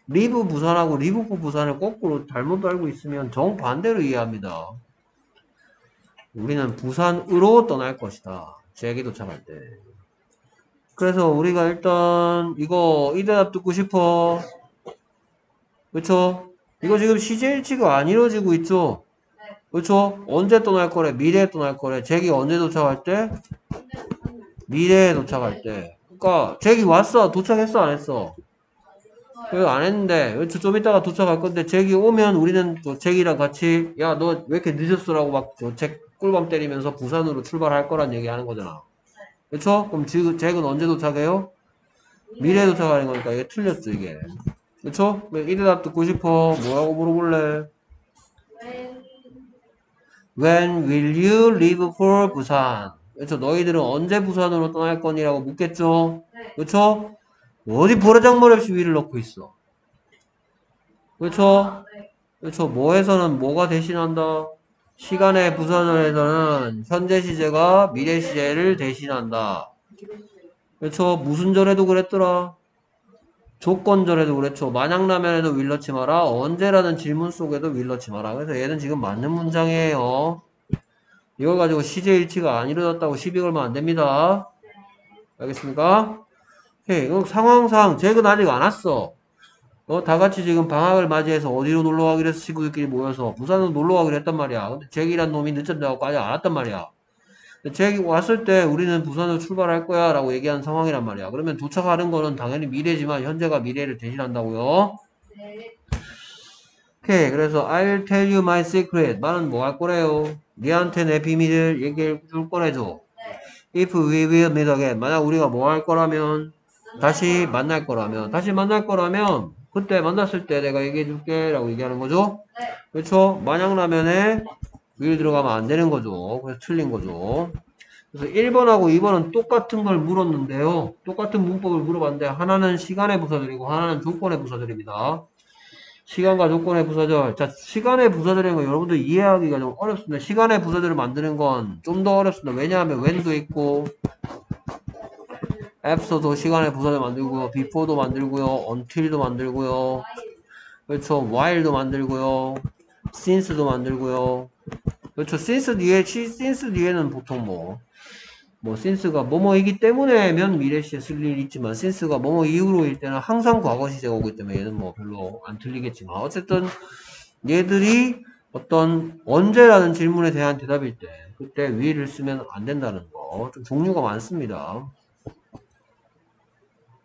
leave 부산하고 leave for 부산을 거꾸로 잘못 알고 있으면 정 반대로 이해합니다. 우리는 부산으로 떠날 것이다. Jack이 도착할 때. 그래서 우리가 일단 이거 이 대답 듣고 싶어. 그쵸? 이거 지금 시제일치가 안 이루어지고 있죠? 네. 그쵸? 언제 떠날 거래? 미래에 떠날 거래. 잭이 언제 도착할 때? 미래에 도착할 때. 그니까, 잭이 왔어? 도착했어? 안 했어? 이거 안 했는데, 그좀 이따가 도착할 건데, 잭이 오면 우리는 또 잭이랑 같이, 야, 너 왜 이렇게 늦었어라고 막, 저잭 꿀밤 때리면서 부산으로 출발할 거란 얘기 하는 거잖아. 그쵸? 그럼 잭은 언제 도착해요? 미래에 도착하는 거니까 이게 틀렸죠, 이게. 그쵸? 이대 답 듣고 싶어. 뭐라고 물어볼래? 왜 When will you leave for 부산? 그렇죠. 너희들은 언제 부산으로 떠날 거니라고 묻겠죠. 네. 그렇죠. 어디 버르장머리 없이 위를 넣고 있어. 그렇죠. 그렇죠. 뭐에서는 뭐가 대신한다. 시간의 부산어에서는 현재 시제가 미래 시제를 대신한다. 그렇죠. 무슨 절에도 그랬더라. 조건절에도 그랬죠. 만약라면에도 윌 넣지 마라. 언제라는 질문 속에도 윌 넣지 마라. 그래서 얘는 지금 맞는 문장이에요. 이걸 가지고 시제일치가 안 이루어졌다고 시비 걸면 안 됩니다. 알겠습니까? 오케이. 그럼 상황상 잭은 아직 안 왔어. 어, 다 같이 지금 방학을 맞이해서 어디로 놀러 가기로 해서 친구들끼리 모여서 부산으로 놀러 가기로 했단 말이야. 근데 잭이란 놈이 늦었다고 아직 안 왔단 말이야. 잭이 왔을 때 우리는 부산으로 출발할 거야 라고 얘기한 상황이란 말이야. 그러면 도착하는 거는 당연히 미래지만 현재가 미래를 대신한다고요. 네. 오케이. 그래서 I'll tell you my secret. 말은 뭐할 거래요? 니한테 내 비밀을 얘기해 줄 거래죠. If we will meet again. 만약 우리가 뭐 할 거라면 다시 만날 거라면 다시 만날 거라면 그때 만났을 때 내가 얘기해 줄게 라고 얘기하는 거죠. 네. 그렇죠? 만약 라면에 will 들어가면 안 되는 거죠. 그래서 틀린 거죠. 그래서 1번하고 2번은 똑같은 걸 물었는데요. 똑같은 문법을 물어봤는데 하나는 시간의 부사절이고 하나는 조건의 부사절입니다. 시간과 조건의 부사절. 자, 시간의 부사절이라는 거 여러분들 이해하기가 좀 어렵습니다. 시간의 부사절을 만드는 건 좀 더 어렵습니다. 왜냐하면 when도 있고 after도 시간의 부사절 만들고요. before도 만들고요. until도 만들고요. 그렇죠. while도 만들고요. Since도 만들고요. 그렇죠. since 뒤에, 시- since 뒤에는 보통 뭐, 뭐, since가 뭐뭐이기 때문에면 미래 시에 쓸 일이 있지만, since가 뭐뭐 이후로일 때는 항상 과거 시제가 오기 때문에 얘는 뭐 별로 안 틀리겠지만, 어쨌든 얘들이 어떤 언제라는 질문에 대한 대답일 때, 그때 will을 쓰면 안 된다는 거. 좀 종류가 많습니다.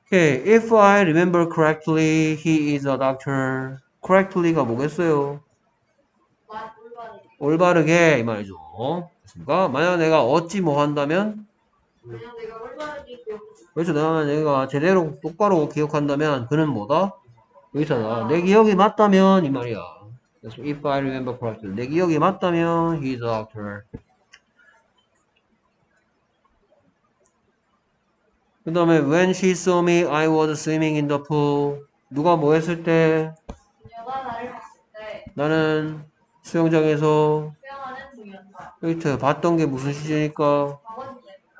Okay, if I remember correctly, he is a doctor. correctly가 뭐겠어요? 맛 올바르게. 이 말이죠. 됐습니까? 만약 내가 어찌 뭐 한다면 그냥 내가 올바르게 기억. 그렇죠. 내가 내가 제대로 똑바로 기억한다면 그는 뭐다? 여기서다. 내 기억이 맞다면 이 말이야. if I remember correctly. 내 기억이 맞다면 he is a doctor. 그 다음에 when she saw me, I was swimming in the pool. 누가 뭐 했을 때 나는 수영장에서. 여기 봤던 게 무슨 시제니까.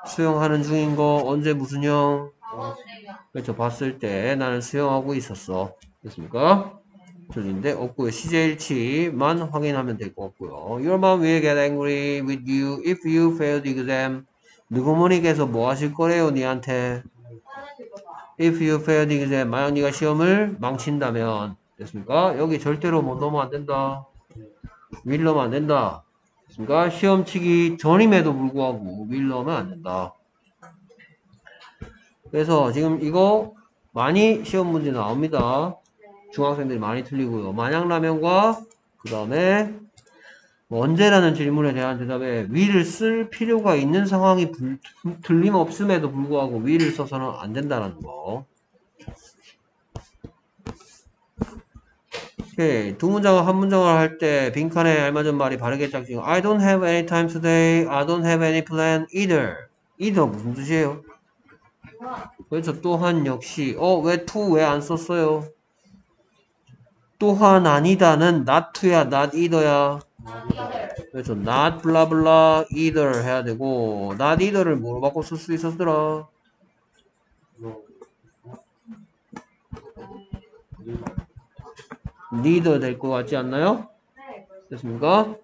수영하는 중인 거 언제 무슨 형 진행형. 그렇죠 봤을 때 나는 수영하고 있었어 됐습니까? 틀린데 없고요 시제일치만 확인하면 될 것 같고요 Your mom will get angry with you if you fail the exam 누구머니께서 뭐 하실 거래요 니한테 if you fail the exam 만약 네가 시험을 망친다면 됐습니까? 여기 절대로 못 넣으면 안 된다 넣으면 안 된다 됐습니까? 시험 치기 전임에도 불구하고 넣으면 안 된다 그래서 지금 이거 많이 시험 문제 나옵니다. 중학생들이 많이 틀리고요. 만약라면과 그 다음에 뭐 언제라는 질문에 대한 대답에 will을 쓸 필요가 있는 상황이 불- 틀림없음에도 불구하고 will을 써서는 안 된다는 거. 오케이. 두 문장을 한 문장을 할 때 빈칸에 알맞은 말이 바르게 짝지 I don't have any time today. I don't have any plan either. either 무슨 뜻이에요? 그렇죠. 또한 역시 어 왜 to 왜 안 썼어요? 또한 아니다는 not to야 not either야. 그렇죠. not blah blah either 해야 되고 not either를 뭐로 바꿔 쓸 수 있었더라? Neither 될 것 같지 않나요? 네. 됐습니까?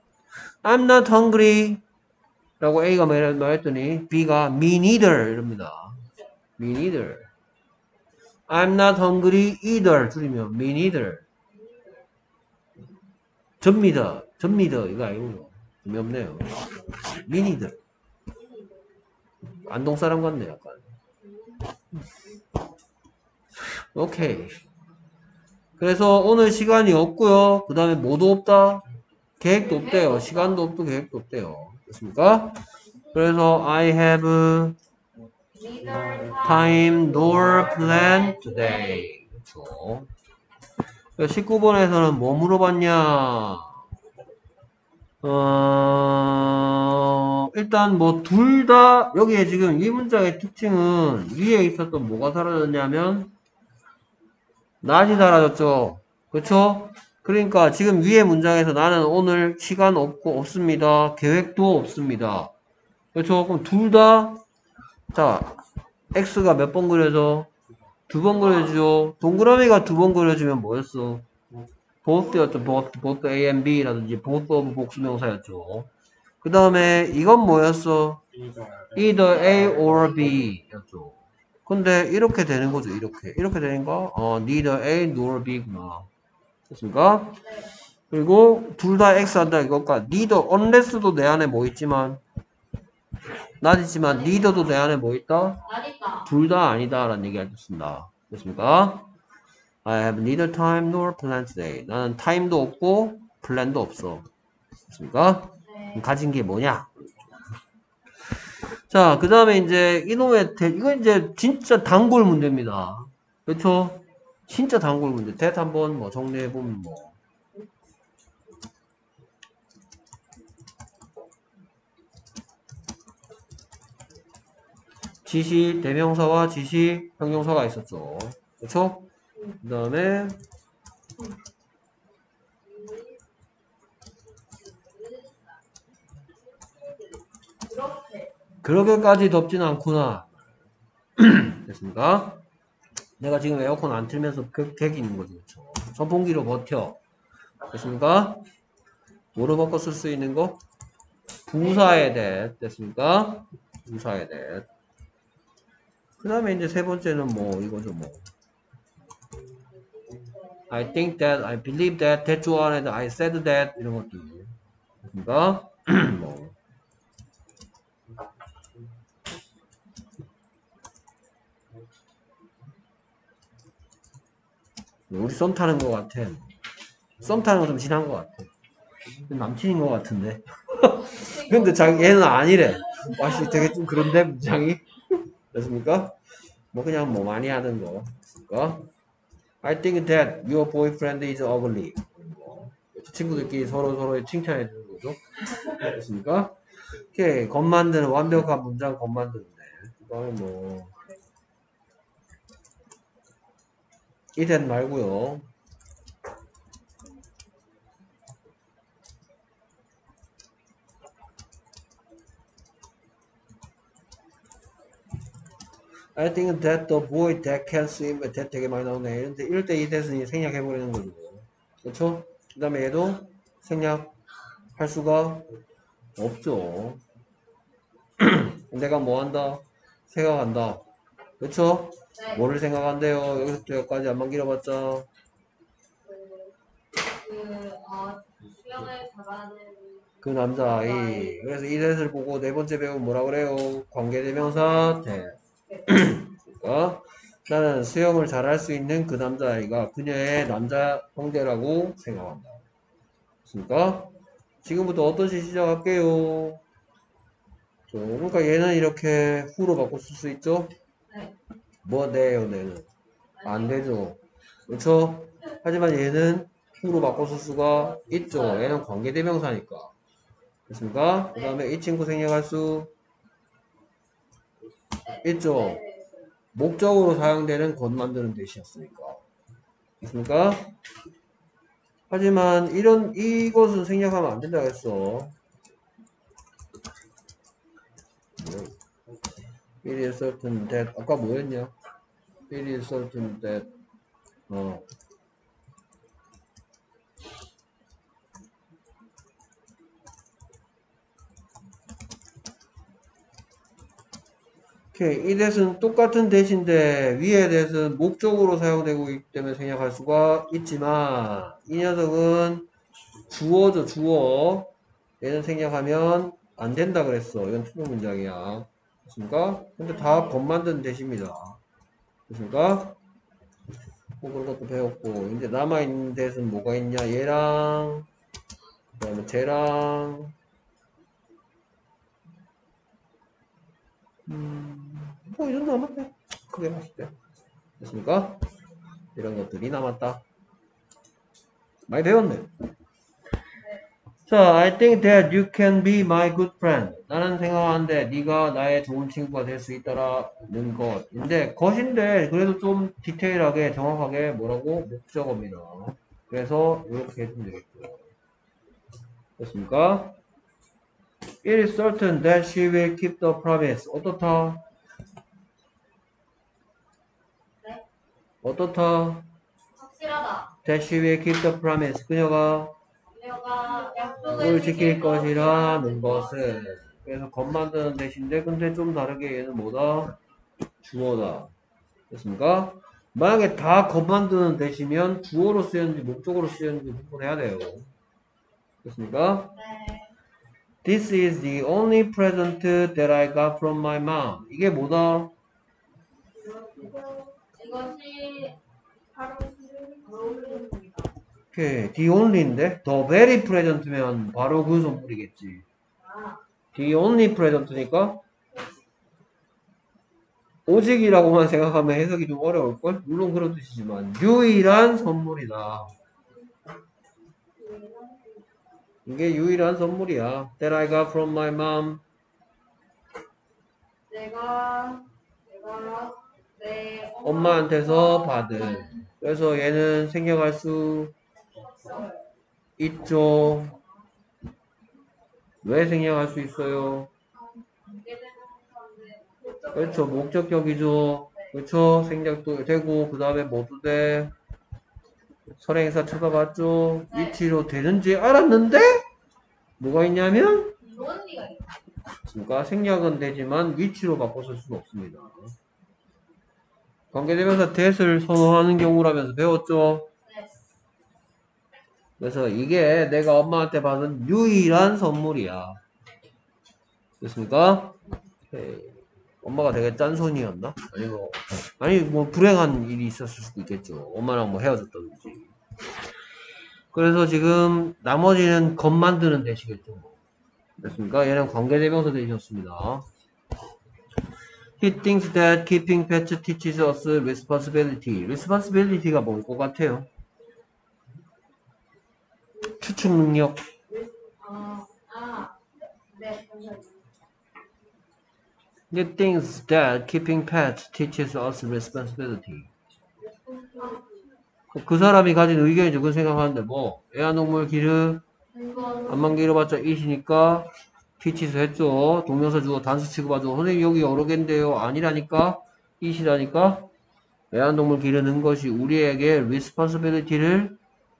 I'm not hungry 라고 A가 말- 말했더니 B가 me neither 이럽니다. me neither. I'm not hungry either 줄이면 me neither. 접니다. 접니다. 이거 아니고 재미없네요. me neither. 안동 사람 같네 약간. 오케이. 그래서 오늘 시간이 없고요. 그 다음에 뭐도 없다. 계획도 없대요. 시간도 없고 계획도 없대요. 됐습니까? 그래서 I have time nor plan today. 그렇죠. 19번에서는 뭐 물어봤냐? 어, 일단 뭐 둘 다 여기에 지금 이 문장의 특징은 위에 있었던 뭐가 사라졌냐면 낮이 사라졌죠. 그렇죠? 그러니까 지금 위에 문장에서 나는 오늘 시간 없고 없습니다. 계획도 없습니다. 그렇죠? 그럼 둘 다 자, x가 몇 번 그려져? 두 번 그려지죠. 동그라미가 두 번 그려지면 뭐였어? both였죠. both, both A and B라든지 both of 복수명사였죠. 그 다음에 이건 뭐였어? either A or B 였죠. 근데 이렇게 되는 거죠. 이렇게. 이렇게 되는 거? 어, neither A nor B구나. 됐습니까? 네. 그리고 둘 다 X 한다 이것과 neither, unless도 내 안에 뭐 있지만 나지지만 neither도 내 안에 뭐 있다? 둘 다 아니다 라는 얘기 하셨습니다. 됐습니까? I have neither time nor plan today. 나는 time도 없고 plan도 없어. 됐습니까? 네. 가진 게 뭐냐? 자, 그 다음에 이제 이놈의 대, 이거 이제 진짜 단골 문제입니다. 그렇죠? 진짜 단골 문제. 대 한번 뭐 정리해 보면 뭐 지시 대명사와 지시 형용사가 있었죠. 그렇죠? 그 다음에 그렇게까지 덥진 않구나. [CLEARS THROAT] 됐습니까? 내가 지금 에어컨 안 틀면서 그 객이 있는 거죠. 그렇죠? 선풍기로 버텨. 됐습니까? 뭐로 바꿔 쓸 수 있는 거? 부사에 대해. 됐습니까? 부사에 대해. 그 다음에 이제 세 번째는 뭐, 이거죠, 뭐. I think that, I believe that, that 좋아하는 I said that, 이런 것들. 됐습니까? [CLEARS THROAT] 뭐. 우리 썸 타는 것 같아. 썸 타는 거 좀 지난 것 같아. 남친인 것 같은데. [LAUGHS] 근데 자기 얘는 아니래. 와씨 되게 좀 그런데 문장이. 됐습니까? 뭐 그냥 뭐 많이 하는 거. 됐습니까? I think that your boyfriend is ugly. 뭐, 친구들끼리 서로 서로 칭찬해 주는 거죠. 됐습니까? 이렇게 겉 만드는 완벽한 문장 겉 만드는데. 그다음에 뭐 이된 말고요. I think that the boy that can swim that 되게 많이 나오네. 이런데 이럴 때이 대순이 생략해버리는 거죠. 그렇죠? 그 다음에 얘도 생략할 수가 없죠. [CLEARS THROAT] 내가 뭐 한다? 생각한다. 그렇죠? 네. 뭐를 생각한대요? 여기서부터 여기까지 안만 길어봤자 그, 남자아이 그래서 이 대를 보고 네 번째 배우 뭐라 그래요? 관계대명사 대 그러니까 나는 수영을 잘할 수 있는 그 남자아이가 그녀의 남자 형제라고 생각한다 그러니까 지금부터 어떤 시 시작할게요 저, 그러니까 얘는 이렇게 후로 바꿔 쓸 수 있죠? 네. 뭐 돼요 얘는 안 되죠. 그렇죠? 하지만 얘는 후로 바꿔 쓸 수가 있죠. 얘는 관계대명사니까. 됐습니까? 그 다음에 이 친구 생략할 수 있죠. 목적으로 사용되는 것 만드는 대시였으니까. 됐습니까? 하지만 이런 이것은 생략하면 안 된다 했어. It is certain that 아까 뭐였냐? It is certain that 어. 오케이. 이 대신 똑같은 대신데 위에 대해서는 목적으로 사용되고 있기 때문에 생략할 수가 있지만 이 녀석은 주어죠 주어. 얘는 생략하면 안 된다 그랬어. 이건 투명 문장이야 됐습니까? 근데 다 법 만드는 대시입니다 됐습니까? 뭐 그런 것도 배웠고 이제 남아있는 대에서는 뭐가 있냐 얘랑 그 다음에 쟤랑 음, 뭐, 이 정도 남았대. 크게 봤을 때. 됐습니까? 이런 것들이 남았다. 많이 배웠네. 자, I think that you can be my good friend. 나는 생각하는데 네가 나의 좋은 친구가 될 수 있다라는 것인데 것인데 그래도 좀 디테일하게 정확하게 뭐라고 목적어입니다. 그래서 이렇게 해주면 되겠죠. 됐습니까? It is certain that she will keep the promise. 어떻다? 네. 어떻다? 확실하다. That she will keep the promise. 그녀가 약속을 지킬 것이라는 것은 그래서 겉 만드는 대신데 근데 좀 다르게 얘는 뭐다? 주어다. 됐습니까? 만약에 다 겉 만드는 대시면 주어로 쓰였는지 목적으로 쓰였는지 구분해야 돼요. 됐습니까? 네. This is the only present that I got from my mom. 이게 뭐다? 이것이 바로. 오케이. The only인데? The very present면 바로 그 선물이겠지. 아, The only present니까 오직이라고만 생각하면 해석이 좀 어려울걸? 물론 그런 뜻이지만 유일한 선물이다. 이게 유일한 선물이야. That I got from my mom. 내가 내가 내 엄마한테서 받은. 그래서 얘는 생략할 수. 있죠. 왜 생략할 수 있어요? 그렇죠. 목적격이죠. 그렇죠. 생략도 되고 그 다음에 뭐도 돼. 선행사. 네. 위치로 되는지 알았는데 뭐가 있냐면. 그러니까 생략은 되지만 위치로 바꿔 쓸 수는 없습니다. 관계대명사 that을 선호하는 경우라면서 배웠죠. 네. 그래서 이게 내가 엄마한테 받은 유일한 선물이야. 됐습니까? 오케이. 엄마가 되게 짠손이었나? 아니 뭐 아니 뭐 불행한 일이 있었을 수도 있겠죠. 엄마랑 뭐 헤어졌다든지. 그래서 지금 나머지는 겉 만드는 대시겠죠. 됐습니까? 얘는 관계대명사 대시였습니다. He thinks that keeping pets teaches us responsibility. responsibility가 뭘것 같아요? 추측 능력. He thinks that keeping pets teaches us responsibility. 그- 그 사람이 가진 의견이죠. 그 생각하는데 뭐 애완동물 기르 안만 기르봤자 it이니까 teaches 했죠. 동명사 주어 단수 취급하죠. 선생님 여기 여러 개인데요. 아니라니까 it이라니까 애완동물 기르는 것이 우리에게 responsibility를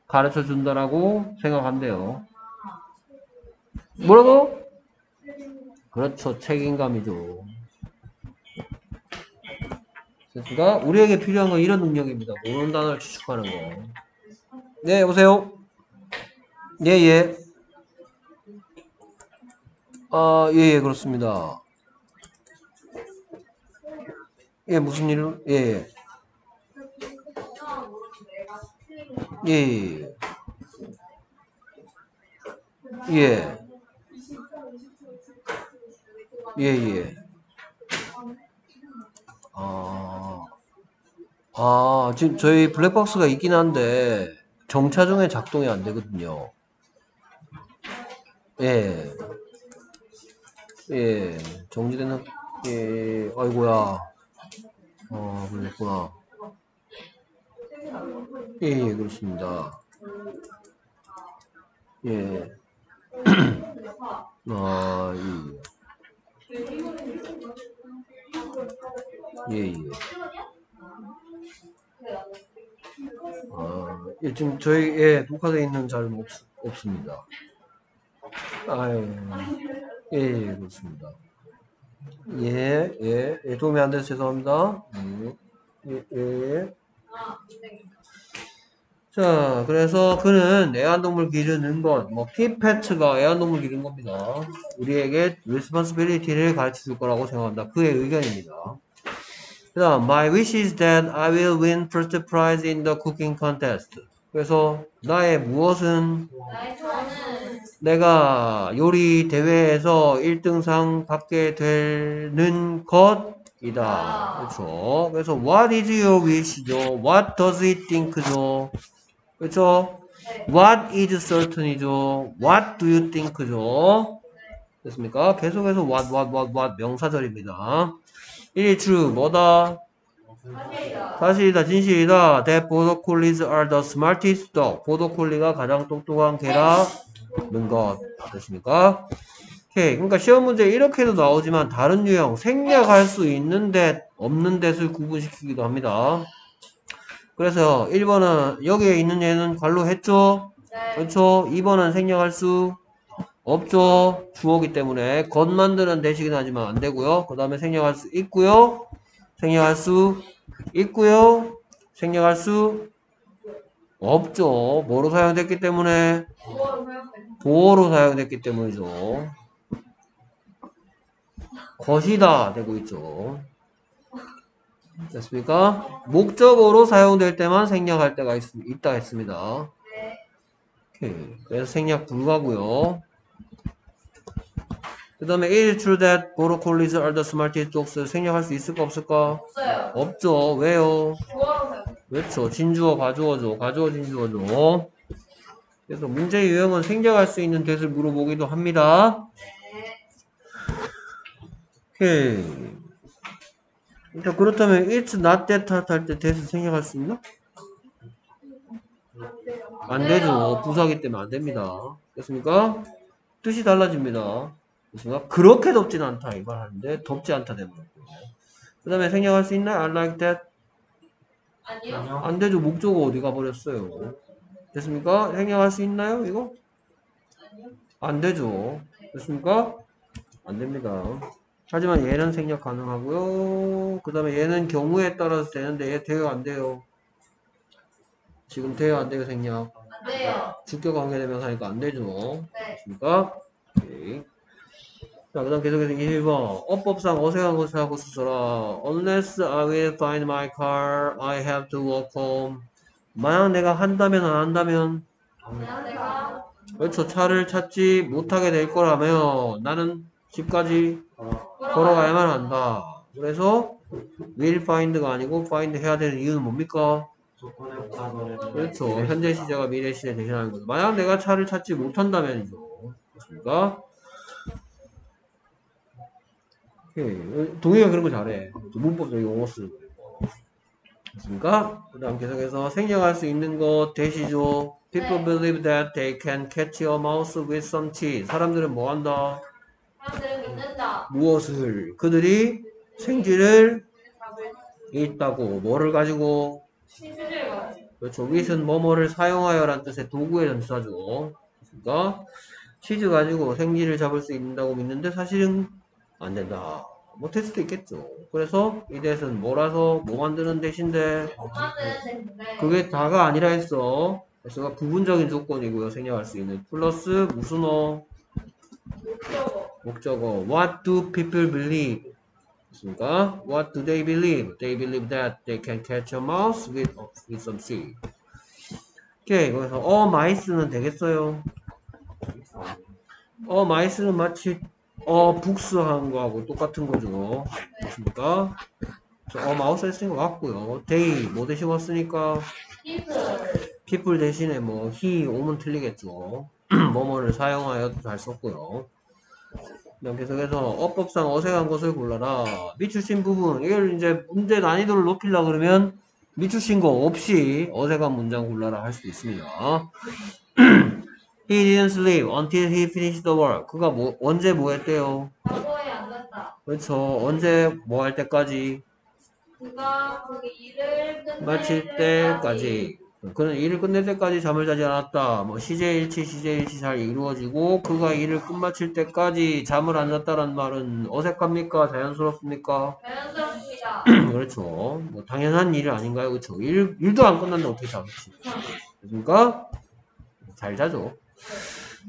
가르쳐 준다라고 생각한대요. 뭐라고? 그렇죠. 책임감이죠. 그러니까 우리에게 필요한 건 이런 능력입니다. 모르는 단어를 추측하는 거. 네, 여보세요? 예, 예. 아, 예, 예, 그렇습니다. 예, 무슨 일? 예, 예. 예, 예. 예. 예, 예. 아, 아, 지금 저희 블랙박스가 있긴 한데, 정차 중에 작동이 안 되거든요. 예. 예. 정지되는, 예, 아이고야. 어, 그랬구나. 예, 예, 그렇습니다. 예. [CLEARS THROAT] 아, 예. 예, 예. 아, 예, 지금 저희에 녹화되어 있는 자료는 없, 없습니다. 아유, 예, 예, 그렇습니다. 예, 예, 예, 도움이 안 돼서 죄송합니다. 예, 예, 예. 자, 그래서 그는 애완동물 기르는 것, 뭐, 피페트가 애완동물 기르는 겁니다. 우리에게 responsibility를 가르쳐 줄 거라고 생각한다. 그의 의견입니다. 그 다음, my wish is that I will win first prize in the cooking contest. 그래서, 나의 무엇은 내가 요리 대회에서 1등상 받게 되는 것 이다. 그렇죠. 그래서 what is your wish죠? what does it think죠? 그렇죠? what is certain이죠? what do you think죠? 됐습니까? 계속해서 what what what what 명사절입니다. 1이 true 뭐다? 사실이다. 진실이다. That border collies are the smartest dog. 보더 콜리가 가장 똑똑한 개라는 것. 됐습니까? 오케이. 그러니까 시험 문제 이렇게도 나오지만 다른 유형 생략할 수 있는데 없는 데를 구분시키기도 합니다. 그래서 1번은 여기에 있는 얘는 관로 했죠? 네. 그렇죠? 2번은 생략할 수 없죠. 주어기 때문에 겉 만드는 대식은 하지만 안 되고요. 그 다음에 생략할 수 있고요. 생략할 수 있고요. 생략할 수 없죠. 뭐로 사용됐기 때문에 보어로 사용됐기 때문이죠. 것이다 되고 있죠. 됐습니까? 목적어로 사용될 때만 생략할 때가 있, 있다 했습니다. 네. 오케이. 그래서 생략 불가고요. 그 다음에 is true that broccoli's are the smartest dogs 생략할 수 있을까 없을까? 없어요. 없죠. 왜요? 사용. 그렇죠. 진주어 가주어죠. 가주어 진주어죠. 그래서 문제 유형은 생략할 수 있는 대을 물어보기도 합니다. 네. 오케이. 일단 그렇다면 it's not that hot 할때 대을 생략할 수 있나? 안 되죠. 부사기 때문에 안 됩니다. 됐습니까? 뜻이 달라집니다. 됐습니까? 그렇게 덥진 않다 이 말 하는데 덥지 않다. 그 다음에 생략할 수 있나요? I like that. 아니요. 안 되죠. 목적어 어디 가버렸어요. 됐습니까? 생략할 수 있나요? 이거? 아니요. 안 되죠. 됐습니까? 안 됩니다. 하지만 얘는 생략 가능하고요. 그 다음에 얘는 경우에 따라서 되는데 얘 돼요? 안 돼요? 지금 돼요? 안 돼요? 생략? 안 돼요. 주격 관계대명사니까 안 되죠. 네. 오케이. 자, 그 다음 계속해서 21번. 어법상 어색한 것을 하고 쓰서라. Unless I will find my car, I have to walk home. 만약 내가 한다면 안 한다면 내가 그렇죠. 차를 찾지 못하게 될 거라면 나는 집까지 걸어가야만 한다. 그래서 will find가 아니고 find 해야 되는 이유는 뭡니까? 그렇죠. 현재 시제가 미래 시제 대신하는 거죠. 만약 내가 차를 찾지 못한다면이죠. 그렇습니까? 오케이. 동의가 그런 거 잘해. 문법적 용어 쓰는 거. 됐습니까? 그 다음 계속해서 생략할 수 있는 것 대시죠. People 네. believe that they can catch a mouse with some cheese. 사람들은 뭐 한다? 무엇을? 그들이 답을 있다고. 뭐를 가지고? 치즈를 가지고. 그렇죠. with은 뭐뭐를 사용하여란 뜻의 도구의 전치사죠. 그러니까 치즈 가지고 생쥐를 잡을 수 있다고 믿는데 사실은 안 된다. 못할 수도 있겠죠. 그래서 이 대신 뭐라서 뭐 만드는 대신데. 그게 다가 아니라 했어. 그래서 부분적인 조건이고요. 생략할 수 있는 플러스 무슨 어 목적어. 목적어 What do people believe? 그러니까 What do they believe? They believe that they can catch a mouse with, with some seed. 오케이. 그래서 어 마이스는 되겠어요. 어 마이스는 마치 어 북스한 거하고 똑같은 거죠. 그렇습니까? 어 마우스 것 같고요. they 뭐 대신 왔으니까 people. people 대신에 뭐 he 오면 틀리겠죠. [CLEARS THROAT] 뭐뭐를 사용하여도 잘 썼고요. 그다음 계속해서 어법상 어색한 것을 골라라. 미추신 부분 이걸 이제 문제 난이도를 높이려 그러면 미추신 거 없이 어색한 문장 골라라 할 수 있습니다. [CLEARS THROAT] he didn't sleep until he finished the work. 그가 뭐 언제 뭐 했대요? 과거에. 그렇죠. 언제 뭐 할 때까지? 그가 그 일을 마칠 때까지. 그는 일을 끝낼 때까지 잠을 자지 않았다. 뭐 시제일치, 시제일치 잘 이루어지고 그가 일을 끝마칠 때까지 잠을 안 잤다는 말은 어색합니까? 자연스럽습니까? 자연스럽습니다. [CLEARS THROAT] 그렇죠. 뭐 당연한 일이 아닌가요? 그렇죠. 일 일도 안 끝났는데 어떻게 잠지? 그러니까 잘 자죠.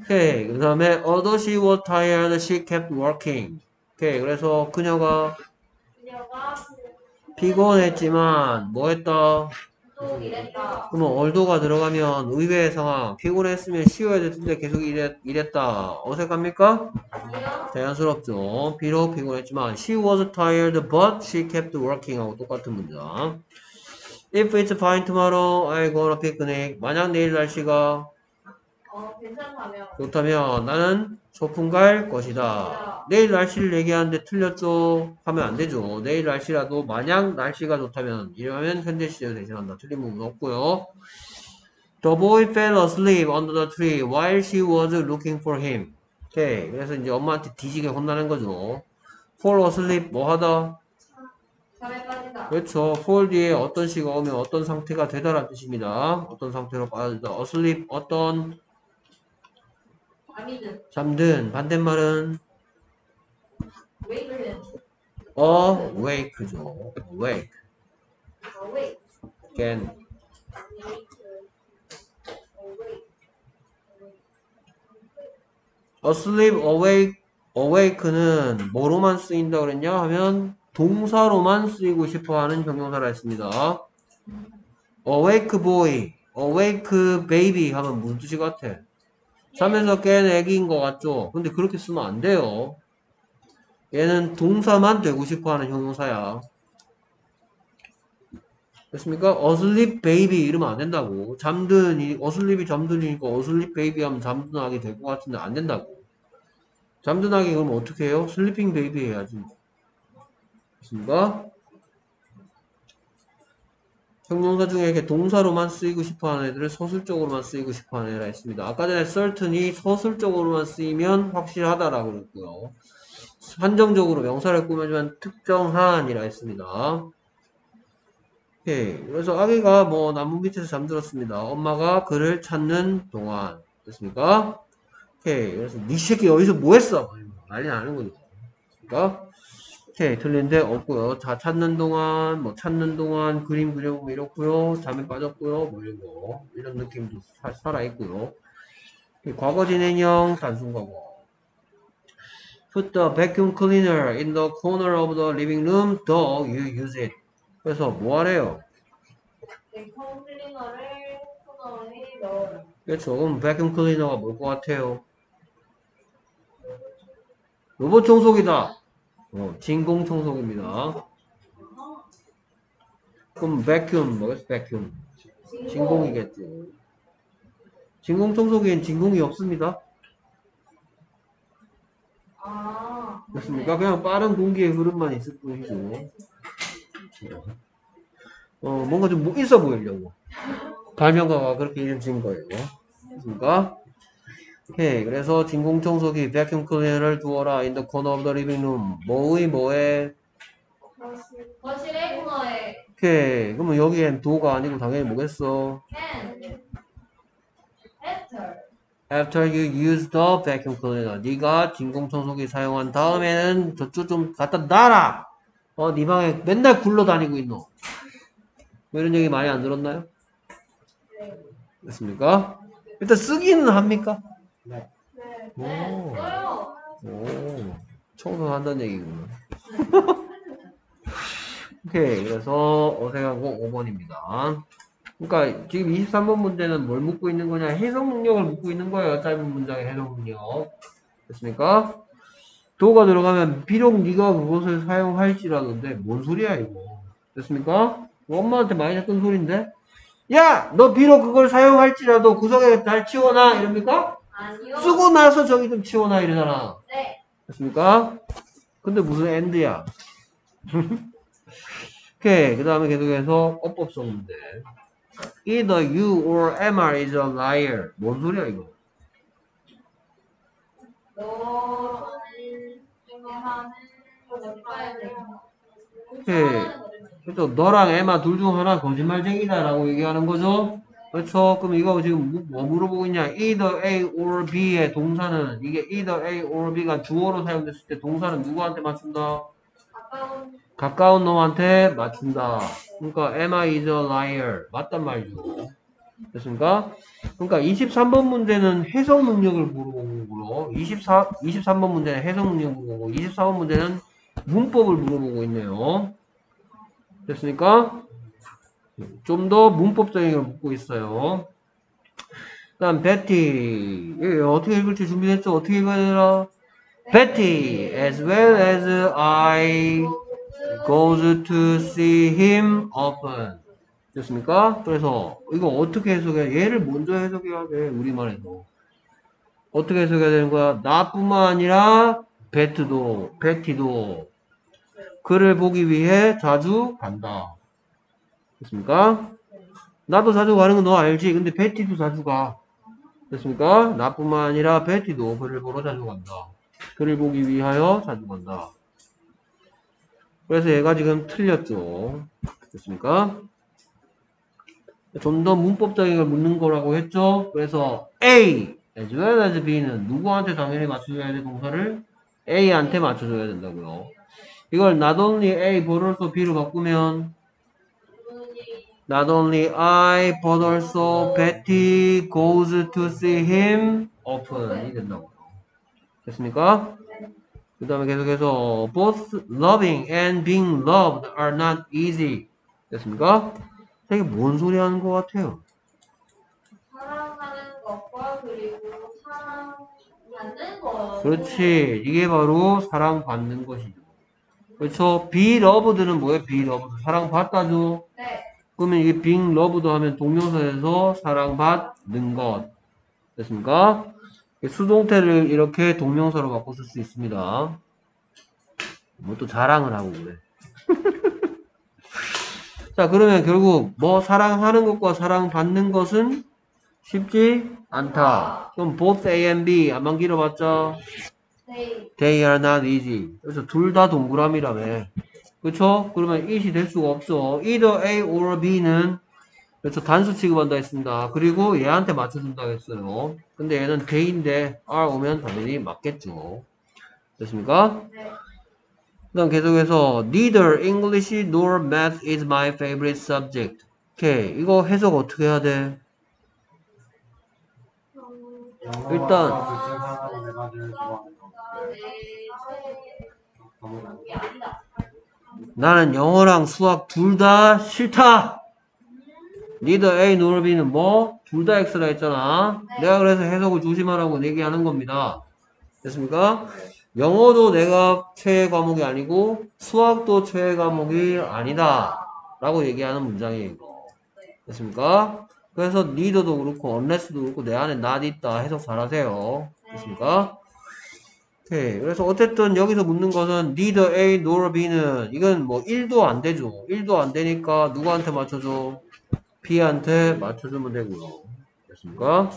오케이. 그 다음에 although she was tired, she kept working. 오케이. 그래서 그녀가 그녀가 피곤했지만 뭐 했다? 그러면 얼도가 들어가면 의외의 상황. 피곤했으면 쉬어야 될 텐데 계속 일했, 일했다. 어색합니까? 자연스럽죠. 비록 피곤했지만 she was tired but she kept working 하고 똑같은 문장. If it's fine tomorrow, I go a picnic. 만약 내일 날씨가 어, 괜찮다면. 좋다면 나는 소풍 갈 것이다. 내일 날씨를 얘기하는데 틀렸죠? 하면 안 되죠. 내일 날씨라도 만약 날씨가 좋다면 이러면 현재 시제를 대신한다. 틀린 부분 없고요. The boy fell asleep under the tree while she was looking for him. 오케이. 그래서 이제 엄마한테 뒤지게 혼나는 거죠. fall asleep 뭐 하다? 그렇죠. fall 뒤에 어떤 시가 오면 어떤 상태가 되다라는 뜻입니다. 어떤 상태로 빠진다. asleep 어떤 잠이든 잠든 반대말은 웨이크는 awake죠. awake. 어웨이. again. asleep, awake, awake는 뭐로만 쓰인다 그랬냐 하면 동사로만 쓰이고 싶어 하는 형용사라 했습니다. awake boy, awake baby 하면 무슨 뜻이 같아? 잠에서 깬 애기인 것 같죠? 근데 그렇게 쓰면 안 돼요. 얘는 동사만 되고 싶어 하는 형용사야. 됐습니까? asleep baby 이러면 안 된다고. 잠든, 이, asleep이 잠든이니까 asleep baby 하면 잠든하게 될 것 같은데 안 된다고. 잠든하게 그러면 어떻게 해요? sleeping baby 해야지. 됐습니까? 형용사 중에 이렇게 동사로만 쓰이고 싶어 하는 애들을 서술적으로만 쓰이고 싶어 하는 애라 했습니다. 아까 전에 certain이 서술적으로만 쓰이면 확실하다라고 그랬고요. 한정적으로 명사를 꾸며주면 특정한이라 했습니다. 오케이. 그래서 아기가 뭐 나무 밑에서 잠들었습니다. 엄마가 그를 찾는 동안 됐습니까? 오케이. 그래서 니 새끼 여기서 뭐 했어? 난리 나는 거죠. 그러니까 오케이. 틀린데 없고요. 자 찾는 동안 뭐 찾는 동안 그림 그려보면 이렇고요. 잠에 빠졌고요. 뭐 이런 거 이런 느낌도 사- 살아있고요. 과거 진행형 단순 과거. Put the vacuum cleaner in the corner of the living room, though you use it. 그래서 뭐 하래요? 컴 클리너를 코너에 넣어라. 그렇죠. 그럼 vacuum cleaner가 뭘 것 같아요? 로봇 청소기다. 어, 진공 청소기입니다. 그럼 vacuum 뭐겠어? vacuum. 진공이겠지. 진공 청소기엔 진공이 없습니다. 아. 됐습니까? 그냥 빠른 공기의 흐름만 있을 뿐이죠. 어, 뭔가 좀뭐 있어 보이려고. 발명가가 그렇게 이름 지은 거예요. 됐습니까? 오케이. 그래서 진공 청소기 vacuum cleaner를 두어라 in the corner of the living room. 뭐의 뭐에? 거실의 코너에 오케이. 그러면 여기엔 도가 아니고 당연히 뭐겠어? and after After you use the vacuum cleaner. 네가 진공 청소기 사용한 다음에는 저쪽 좀 갖다 놔라. 어, 네 방에 맨날 굴러다니고 있노. 뭐 이런 얘기 많이 안 들었나요? 됐습니까? 일단 쓰기는 합니까? 네. 오. 네. 써요. 오, 청소한다는 얘기구나. [LAUGHS] 오케이, 그래서 어색한 거 5번입니다. 그러니까 지금 23번 문제는 뭘 묻고 있는 거냐? 해석 능력을 묻고 있는 거예요. 짧은 문장의 해석 능력. 됐습니까? 도가 들어가면 비록 네가 그것을 사용할지라던데 뭔 소리야 이거. 됐습니까? 엄마한테 많이 했던 소리인데. 야, 너 비록 그걸 사용할지라도 구석에 잘 치워놔 이럽니까? 아니요. 쓰고 나서 저기 좀 치워놔 이러잖아. 네. 됐습니까? 근데 무슨 엔드야? [LAUGHS] 오케이. 그 다음에 계속해서 어법성 문제. Either you or Emma is a liar. 뭔 소리야, 이거? 너는 하는 예. 그래서 너랑 에마 둘 중 하나 거짓말쟁이다라고 얘기하는 거죠. 그렇죠. 그럼 이거 지금 뭐- 뭐 물어보고 있냐? either A or B의 동사는 이게 either A or B가 주어로 사용됐을 때 동사는 누구한테 맞춘다? 가까운 놈한테 맞춘다. 그러니까 Emma is a liar. 맞단 말이죠. 됐습니까? 그러니까 23번 문제는 해석 능력을 물어보는 거고, 24, 23번 문제는 해석 능력을 물어보고, 24번 문제는 문법을 물어보고 있네요. 됐습니까? 좀 더 문법적인 걸 묻고 있어요. 그 다음, 베티. 예, 어떻게 읽을지 준비됐죠? 어떻게 읽어야 되나? Betty, as well as I, goes to see him often. 됐습니까? 그래서 이거 어떻게 해석해? 얘를 먼저 해석해야 돼. 우리말에서. 어떻게 해석해야 되는 거야? 나뿐만 아니라 베트도, 베티도 그를 보기 위해 자주 간다. 됐습니까? 나도 자주 가는 거너 알지? 근데 베티도 자주 가. 됐습니까? 나뿐만 아니라 베티도 그를 보러 자주 간다. 그를 보기 위하여 자주 간다. 그래서 얘가 지금 틀렸죠. 됐습니까? 좀 더 문법적인 걸 묻는 거라고 했죠. 그래서 A as well as B는 누구한테 당연히 맞춰줘야 돼 동사를 A한테 맞춰줘야 된다고요. 이걸 not only A but also B로 바꾸면 not only I but also Betty goes to see him often이 된다고요. 됐습니까? 그 다음에 계속해서 both loving and being loved are not easy. 됐습니까? 이게 뭔 소리 하는 것 같아요? 사랑하는 것과 그리고 사랑받는 것. 그렇지. 이게 바로 사랑받는 것이죠. 그렇죠. be loved는 뭐예요? be loved. 사랑받다죠. 네. 그러면 이게 being loved 하면 동명사에서 사랑받는 것. 됐습니까? 수동태를 이렇게 동명사로 바꿔 쓸 수 있습니다. 뭐 또 자랑을 하고 그래. [LAUGHS] 자, 그러면 결국 뭐 사랑하는 것과 사랑받는 것은 쉽지 않다. 그럼 both A and B 안만 길어봤자 네. they are not easy. 그래서 둘 다 동그라미라며. 그쵸? 그러면 it이 될 수가 없죠. either A or B는 그래서 단수 취급한다 했습니다. 그리고 얘한테 맞춰준다 했어요. 근데 얘는 they인데 R 오면 당연히 맞겠죠. 됐습니까? 네. 그 다음 계속해서 Neither English nor Math is my favorite subject. 오케이. 이거 해석 어떻게 해야 돼? 일단. 이게 아니다. 나는 영어랑 수학 둘 다 싫다. Neither A nor B는 뭐? 둘 다 X라 했잖아. 내가 그래서 해석을 조심하라고 얘기하는 겁니다. 됐습니까? 영어도 내가 최애 과목이 아니고 수학도 최애 과목이 아니다. 라고 얘기하는 문장이에요. 됐습니까? 그래서 neither도 그렇고 unless도 그렇고 내 안에 not 있다. 해석 잘하세요. 됐습니까? 오케이. 그래서 어쨌든 여기서 묻는 것은 neither A nor B는 이건 뭐 1도 안 되죠. 1도 안 되니까 누구한테 맞춰줘? B한테 맞춰주면 되고요. 됐습니까?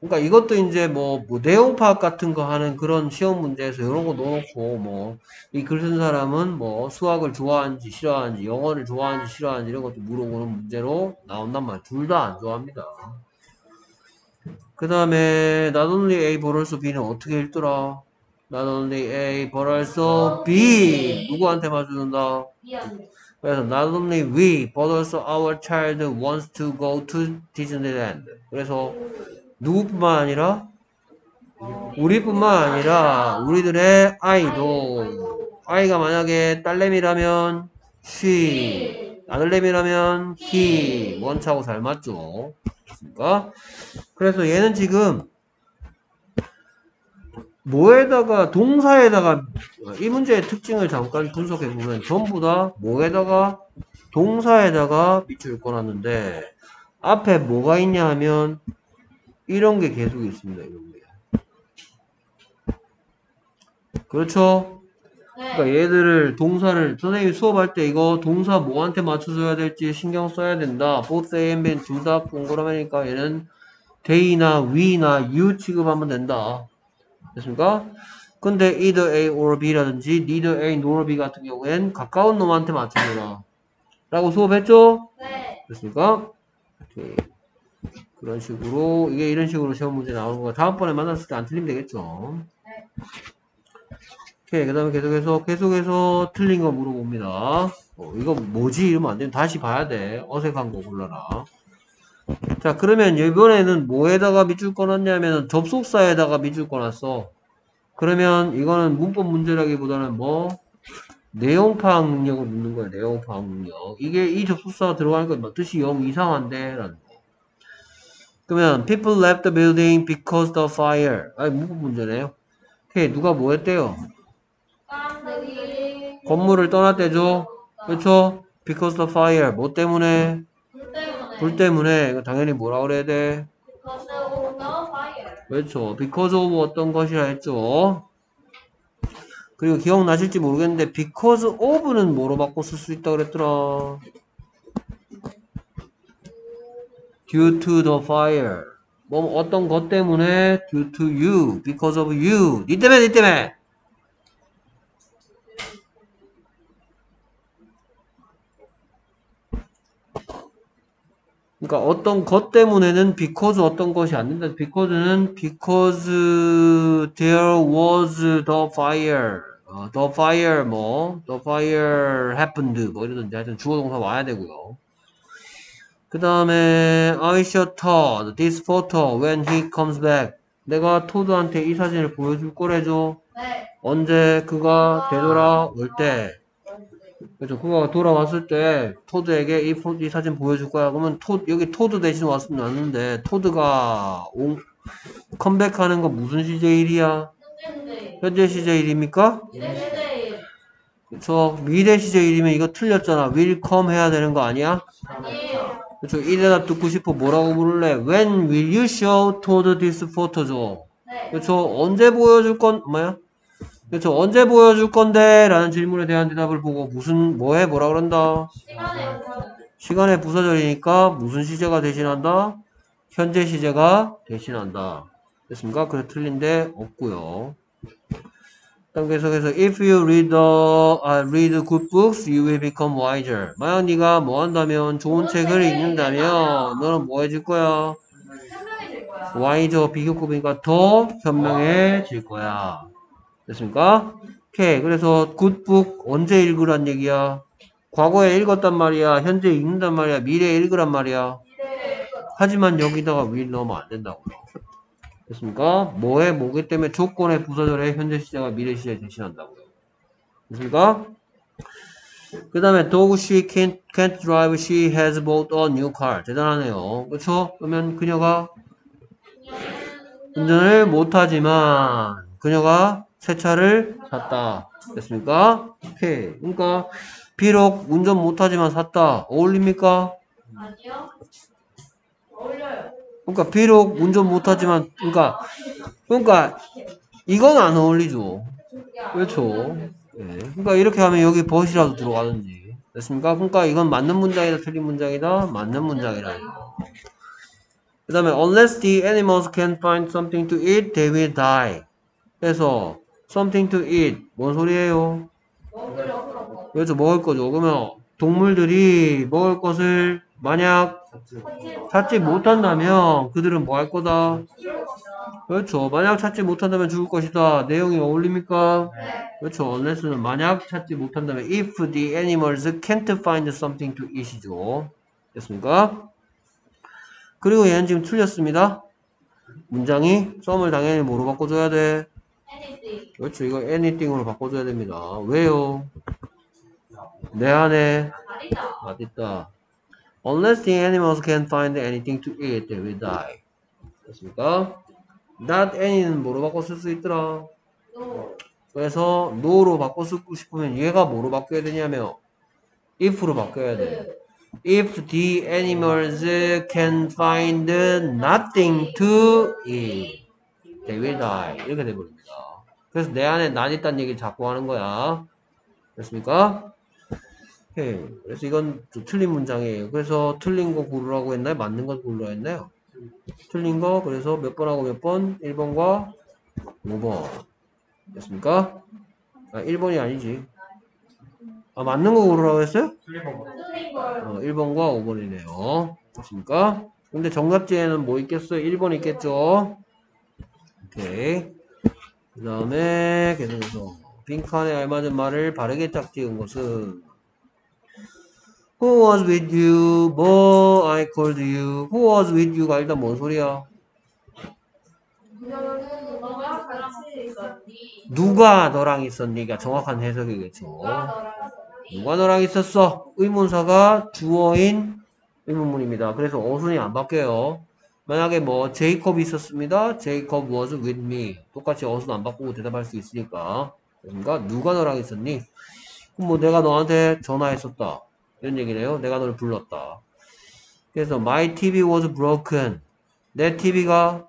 그러니까 이것도 이제 뭐, 뭐 내용 파악 같은 거 하는 그런 시험 문제에서 이런 거 넣어놓고 뭐 이 글 쓴 사람은 뭐 수학을 좋아하는지 싫어하는지 영어를 좋아하는지 싫어하는지 이런 것도 물어보는 문제로 나온단 말이야. 둘 다 안 좋아합니다. 그 다음에 not only A also B는 어떻게 읽더라? not only A also B 누구한테? 미안. 그래서 not only we but also our child wants to go to Disneyland. 그래서 누구뿐만 아니라 우리뿐만 아니라 우리들의 아이도 아이가 만약에 딸내미라면 she 아들내미라면 he 원차고 잘 맞죠? 그렇습니까? 그래서 얘는 지금 뭐에다가 동사에다가 이 문제의 특징을 잠깐 분석해 보면 전부 다 뭐에다가 동사에다가 밑줄 꺼놨는데 앞에 뭐가 있냐 하면 이런 게 계속 있습니다. 이런 게. 그렇죠? 네. 그러니까 얘들을 동사를 선생님이 수업할 때 이거 동사 뭐한테 맞춰줘야 될지 신경 써야 된다. both A and B 둘다 동그라미니까 얘는 they나 we나 you 취급하면 된다. 됐습니까? 근데 either A or B라든지 neither A nor B 같은 경우엔 가까운 놈한테 맞춰줘라. 라고 수업했죠? 네. 됐습니까? 오케이. 그런 식으로 이게 이런 식으로 시험 문제 나오는 거 다음번에 만났을 때 안 틀리면 되겠죠? 오케이 그 다음에 계속해서 계속해서 틀린 거 물어봅니다. 어, 이거 뭐지? 이러면 안 되면 다시 봐야 돼. 어색한 거 골라라. 자 그러면 이번에는 뭐에다가 밑줄 꺼놨냐면 접속사에다가 밑줄 꺼놨어. 그러면 이거는 문법 문제라기보다는 뭐? 내용 파악 능력을 묻는 거야 내용 파악 능력. 이게 이 접속사가 들어가니까 뭐 뜻이 영 이상한데? 라는 거. 그러면 people left the building because the fire. 아니 문법 문제네요. 오케이 누가 뭐 했대요 건물을 떠났대죠. 그렇죠? Because the fire. 뭐 때문에? 불 때문에. 불 때문에 당연히 뭐라 그래야 돼? because of the fire. 그렇죠. Because of 어떤 것이라 했죠. 그리고 기억나실지 모르겠는데 because of는 뭐로 바꿔 쓸 수 있다 그랬더라? Due to the fire. 뭐 어떤 것 때문에? Due to you. Because of you. 니 때문에 니 때문에 그러니까 어떤 것 때문에는 because 어떤 것이 안 된다. because는 because there was the fire. 어, the fire 뭐 the fire happened 뭐 이러든지 하여튼 주어 동사 와야 되고요. 그 다음에 I Todd this photo when he comes back. 내가 토드한테 이 사진을 보여줄 거래죠. 네. 언제 그가 되돌아올 때. 그렇죠. 그가 돌아왔을 때 토드에게 이, 포- 이 사진 보여줄 거야. 그러면 토 여기 토드 대신 왔으면 왔는데 토드가 온, 컴백하는 거 무슨 시제일이야? 현재 시제일입니까? 미래 그렇죠. 미래 시제일이면 이거 틀렸잖아. will come 해야 되는 거 아니야? 아니에요. 그렇죠. 이 대답 듣고 싶어 뭐라고 물을래? When will you show Todd this photo죠? 네. 그렇죠. 언제 보여줄 건 뭐야? 그렇죠. 언제 보여줄 건데? 라는 질문에 대한 대답을 보고 무슨 뭐해 뭐라 그런다? 시간에 시간의 부서절이니까 무슨 시제가 대신한다? 현재 시제가 대신한다. 됐습니까? 그래서 틀린데 없고요. 다음 계속해서 if you read the 아, read good books, you will become wiser. 만약 네가 뭐 한다면 좋은 책을 읽는다면 너는 뭐? 현명해질 거야. wiser 비교급이니까 더 현명해질 거야. 됐습니까? 오케이. 그래서 book 언제 읽으란 얘기야? 과거에 읽었단 말이야. 현재 읽는단 말이야. 미래에 읽으란 말이야. 하지만 여기다가 will 넣으면 안 된다고요. 됐습니까? 뭐에 뭐기 때문에 조건의 부서절에 현재 시제가 미래 시제 대신한다고요. 됐습니까? 그 다음에 dog she can't, can't drive she has bought a new car 대단하네요. 그렇죠? 그러면 그녀가 운전을 못하지만 그녀가 새 차를 샀다. 됐습니까? 오케이. 그러니까 비록 운전 못하지만 샀다. 어울립니까? 아니요. 어울려요. 그러니까 비록 운전 못하지만 그러니까 그러니까 이건 안 어울리죠. 그렇죠. 예. 그러니까 이렇게 하면 여기 벗이라도 들어가든지 됐습니까? 그러니까 이건 맞는 문장이다 틀린 문장이다 맞는 문장이라. 그 다음에 unless the animals can find something to eat, they will die. 그래서 something to eat 뭔 소리예요? 그래서 먹을 거죠. 그러면 동물들이 먹을 것을 만약 찾지 못한다면 그들은 뭐 할 거다? 그렇죠. 만약 찾지 못한다면 죽을 것이다. 내용이 어울립니까? 네. 그렇죠. unless는 만약 찾지 못한다면 if the animals can't find something to eat이죠. 됐습니까? 그리고 얘는 지금 틀렸습니다. 문장이 썸을 당연히 뭐로 바꿔줘야 돼? 그렇죠. 이거 anything으로 바꿔줘야 됩니다. 왜요? 내 안에. 맛있다. Unless the animals can find anything to eat, they will die. 됐습니까? Not any는 뭐로 바꿔 쓸 수 있더라? 그래서 no로 바꿔 쓰고 싶으면 얘가 뭐로 바뀌어야 되냐면 if로 바뀌어야 돼. 그 If the animals can find nothing to eat, they will die. 이렇게 돼버립니다. 그래서 내 안에 난 있다는 얘기를 자꾸 하는 거야. 됐습니까? 오케이. 그래서 이건 좀 틀린 문장이에요. 그래서 틀린 거 고르라고 했나요? 맞는 거 고르라고 했나요? 틀린 거, 그래서 몇 번 하고 몇 번? 1번과 5번. 됐습니까? 아, 1번이 아니지. 아, 맞는 거 고르라고 했어요? 틀린 거. 어, 1번과 5번이네요. 됐습니까? 근데 정답지에는 뭐 있겠어요? 1번 있겠죠? 오케이. 그 다음에 계속해서 빈칸에 알맞은 말을 바르게 짝 지은 것은 Who was with you? 뭐 I called you? Who was with you가 일단 뭔 소리야? 누가 너랑 있었니가 정확한 해석이겠죠. 있었니? 누가 너랑 있었어? 의문사가 주어인 의문문입니다. 그래서 어순이 안 바뀌어요. 만약에 뭐 제이콥이 있었습니다. 제이콥 was with me. 똑같이 어순 안 바꾸고 대답할 수 있으니까. 그러니까 누가 너랑 있었니? 그럼 뭐 내가 너한테 전화했었다. 이런 얘기네요. 내가 너를 불렀다. 그래서 my TV was broken. 내 TV가.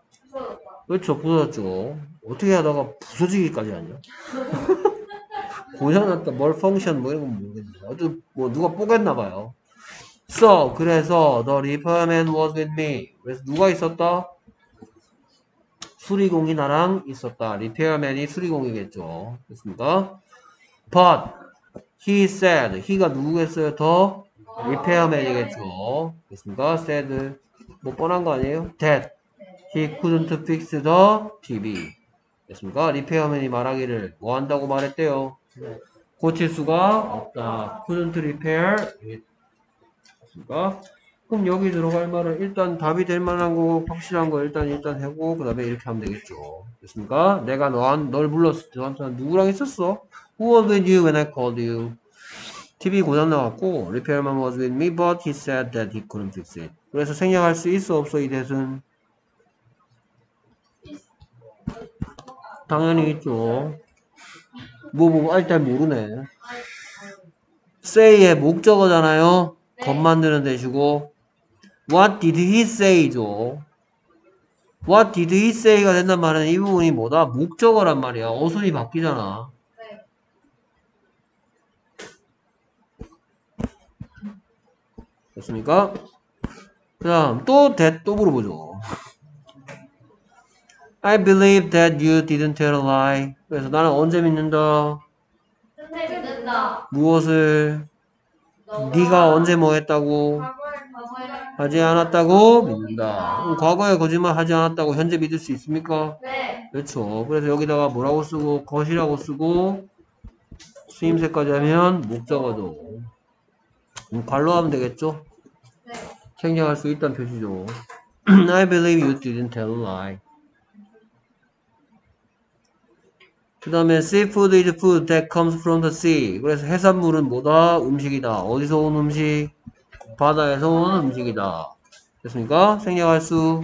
그렇죠. 부서졌죠. 어떻게 하다가 부서지기까지 하냐? [LAUGHS] 고장났다. 뭘 펑션 뭐 이런 건 모르겠는데. 어쨌든 뭐 누가 뽀겠나 봐요. So 그래서 the repairman was with me. 그래서 누가 있었다? 수리공이 나랑 있었다. 리페어맨이 수리공이겠죠. 됐습니까? But he said he가 누구겠어요? 더 리페어맨이겠죠. 됐습니까? said 뭐 뻔한 거 아니에요? That he couldn't fix the TV. 됐습니까? 리페어맨이 말하기를 뭐 한다고 말했대요? 고칠 수가 없다. couldn't repair it. 됐습니까? 그럼 여기 들어갈 말은 일단 답이 될 만한 거, 확실한 거 일단 일단 하고 그 다음에 이렇게 하면 되겠죠. 됐습니까? 내가 너한, 널 불렀을 때 너한테 누구랑 있었어? Who was with you when I called you? TV 고장 나왔고 repairman was with me but he said that he couldn't fix it. 그래서 생략할 수 있어 없어 이 대은 당연히 있죠. 뭐, 뭐, 아, 일단 모르네. say의 목적어잖아요. 겉 만드는 대시고. What did he say죠. What did he say가 된단 말은 이 부분이 뭐다? 목적어란 말이야. 어순이 바뀌잖아. 네. 됐습니까? 그 다음, 또, 대, 또 물어보죠. I believe that you didn't tell a lie. 그래서 나는 언제 믿는다? 믿는다. 무엇을? 네가 언제 뭐 했다고? 하지 않았다고 믿는다. 그럼 과거에 거짓말 하지 않았다고 현재 믿을 수 있습니까? 네. 그렇죠. 그래서 여기다가 뭐라고 쓰고 것이라고 쓰고 수임새까지 하면 목적어도 음, 관로 하면 되겠죠? 네. 생략할 수 있다는 표시죠. [CLEARS THROAT] I believe you didn't tell a lie. 그 다음에 seafood is food that comes from the sea. 그래서 해산물은 뭐다? 음식이다. 어디서 온 음식? 바다에서 온 음식이다. 됐습니까? 생략할 수.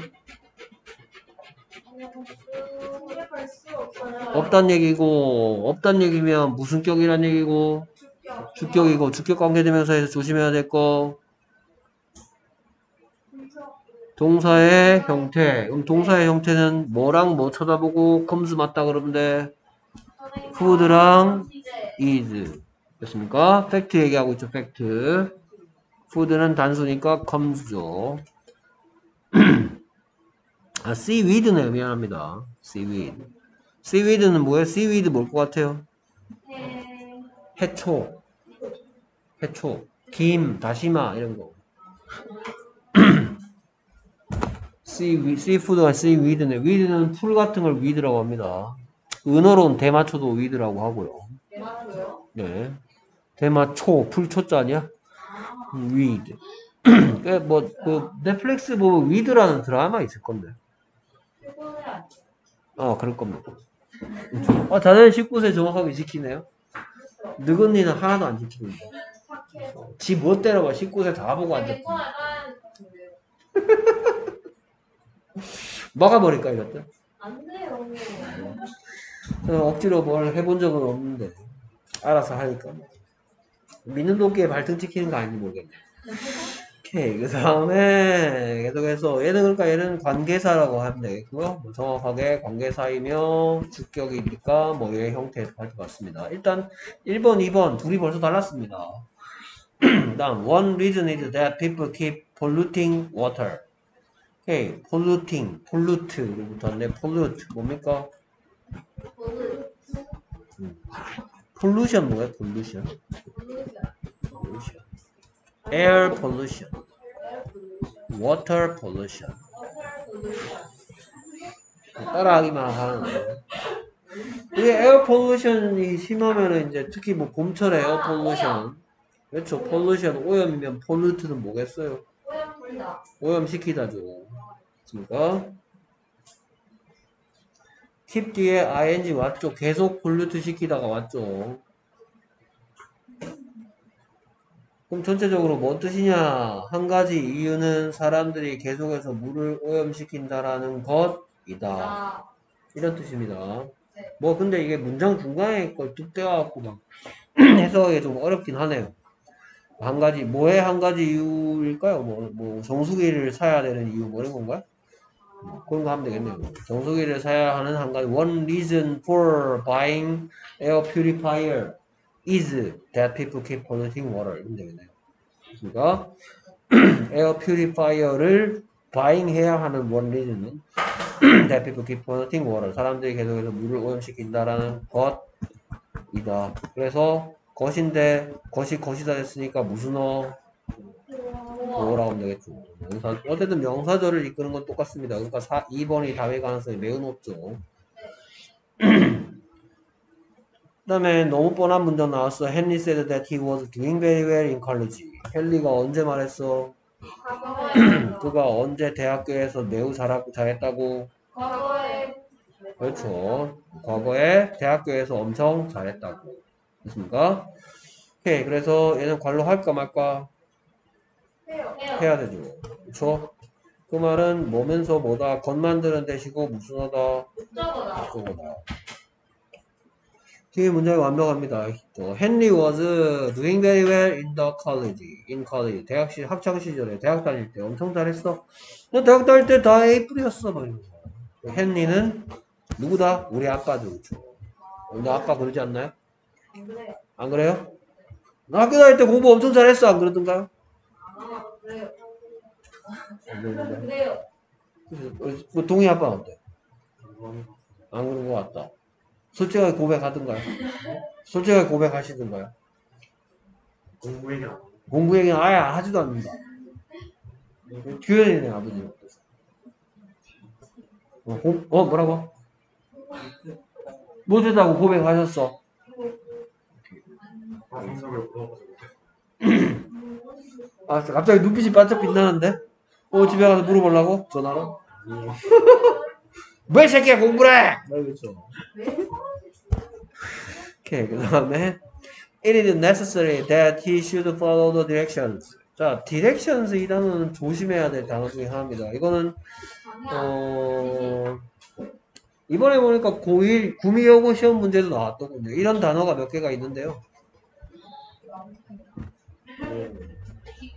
없단 얘기고 없단 얘기면 무슨 격이란 얘기고 주격. 주격이고 주격 관계대명사에서 조심해야 될 거 동사의 형태 그럼 동사의 형태는 뭐랑 뭐 쳐다보고 comes 맞다 그러면 돼 food랑 is 됐습니까? 팩트 얘기하고 있죠 팩트 food는 단수니까 comes죠 아 seaweed네요 미안합니다 seaweed seaweed는 뭐예요? seaweed 뭘 것 같아요? 네. 해초, 해초, 김, 다시마 이런 거. sea, seafood가 seaweed네. weed는 풀 같은 걸 weed라고 합니다. 은어로는 대마초도 weed라고 하고요. 대마초요? 네. 대마초, 풀초자 아니야? 그 [CLEARS THROAT] 뭐, 그, 넷플릭스 보면 weed라는 드라마 있을 건데. 어, 그럴 겁니다. 아, 다들 19세 정확하게 지키네요. 늙은이는 하나도 안 지킵니다. 착해. 지 멋대로 봐. 19세 다 보고 앉았 괜찮아요. 같은데요. 막아버릴까, 이것들? 안 돼요. 억지로 뭘 해본 적은 없는데. 알아서 하니까. 뭐. 믿는 도끼에 발등 찍히는 거 아닌지 모르겠네. 오케이. 그 다음에, 계속해서, 얘는 그러니까 얘는 관계사라고 하면 되겠고요. 뭐 정확하게 관계사이며, 주격이니까, 뭐, 얘의 형태에서 할것 같습니다. 일단, 1번, 2번, 둘이 벌써 달랐습니다. [CLEARS THROAT] 그 다음, one reason is that people keep polluting water. 오케이. polluting, pollute, 로부터 왔네. pollute, 뭡니까? Pollution 뭐야? pollution. pollution. air pollution, water pollution. 따라하기만 하는 거예요. 이게 에어 폴루션이 심하면은 이제 특히 뭐 봄철에 air pollution 그렇죠 pollution 오염이면 pollute는 뭐겠어요. 오염시키다죠 그니까 keep 뒤에 ing 왔죠 계속 폴루트 시키다가 왔죠 그럼 전체적으로 뭔 뜻이냐 한 가지 이유는 사람들이 계속해서 물을 오염시킨다라는 것이다 아, 이런 뜻입니다. 네. 뭐 근데 이게 문장 중간에 걸뚝 떼어갖고 막 [CLEARS THROAT] 해석이 좀 어렵긴 하네요. 한 가지 뭐의 한 가지 이유일까요? 뭐, 뭐 정수기를 사야 되는 이유 뭐 이런 건가요? 뭐 그런 거 하면 되겠네요. 정수기를 사야 하는 한 가지 one reason for buying air purifier is that people keep polluting water 이러면 되겠네요. 그러니까 air purifier를 buying 해야 하는 one reason은 that people keep polluting water. 사람들이 계속해서 물을 오염시킨다라는 것이다. 그래서 것인데 것이 것이다 했으니까 무슨 어 뭐라고 하면 되겠죠. 명사 어쨌든 명사절을 이끄는 건 똑같습니다. 그러니까 4, 2번이 답의 가능성이 매우 높죠. [CLEARS THROAT] 그 다음에 너무 뻔한 문장 나왔어. 헨리 said that he was doing very well in college. 헨리가 언제 말했어? [CLEARS THROAT] 그가 언제 대학교에서 매우 잘하고 잘했다고? 그렇죠. 과거에 대학교에서 엄청 잘했다고. 됐습니까? 오케이. 그래서 얘는 관로 할까 말까 해야 되죠. 그렇죠? 그 말은 뭐면서 뭐다 건 만드는 대시고 무슨 하다 목적어다. 뒤에 문장이 완벽합니다. 또 헨리 was doing very well in the college. in college. 대학 시 학창 시절에 대학 다닐 때 엄청 잘했어. 너 대학 다닐 때 다 A 뿌렸어. 막 이러면서. 헨리는 누구다? 우리 아빠죠. 그렇죠. 너 아빠 그러지 않나요? 안 그래요. 너 학교 다닐 때 공부 엄청 잘했어. 안 그러던가요? 아, 그래요. 뭐 동희 아빠는 어때? 안 그런 것 같다. 솔직하게 고백하든가요? 솔직하게 고백하시든가요? 공부 얘기 안. 공부 얘기는 아예 하지도 않는다. 규현이네, 아버지. 어, 고- 어, 뭐라고? 못했다고 고백하셨어. 아빠 물어보지 못해. 아, 갑자기 눈빛이 반짝 빛나는데? 어, 집에 가서 물어보려고? 전화로? 아니, 왜 새끼야 공부를 해! 그렇죠. 오케이, 그 다음에 It is necessary that he should follow the directions. 자, directions 이 단어는 조심해야 될 단어 중에 하나입니다. 이거는 어, 이번에 보니까 고1 구미여고 시험 문제도 나왔더군요. 이런 단어가 몇 개가 있는데요.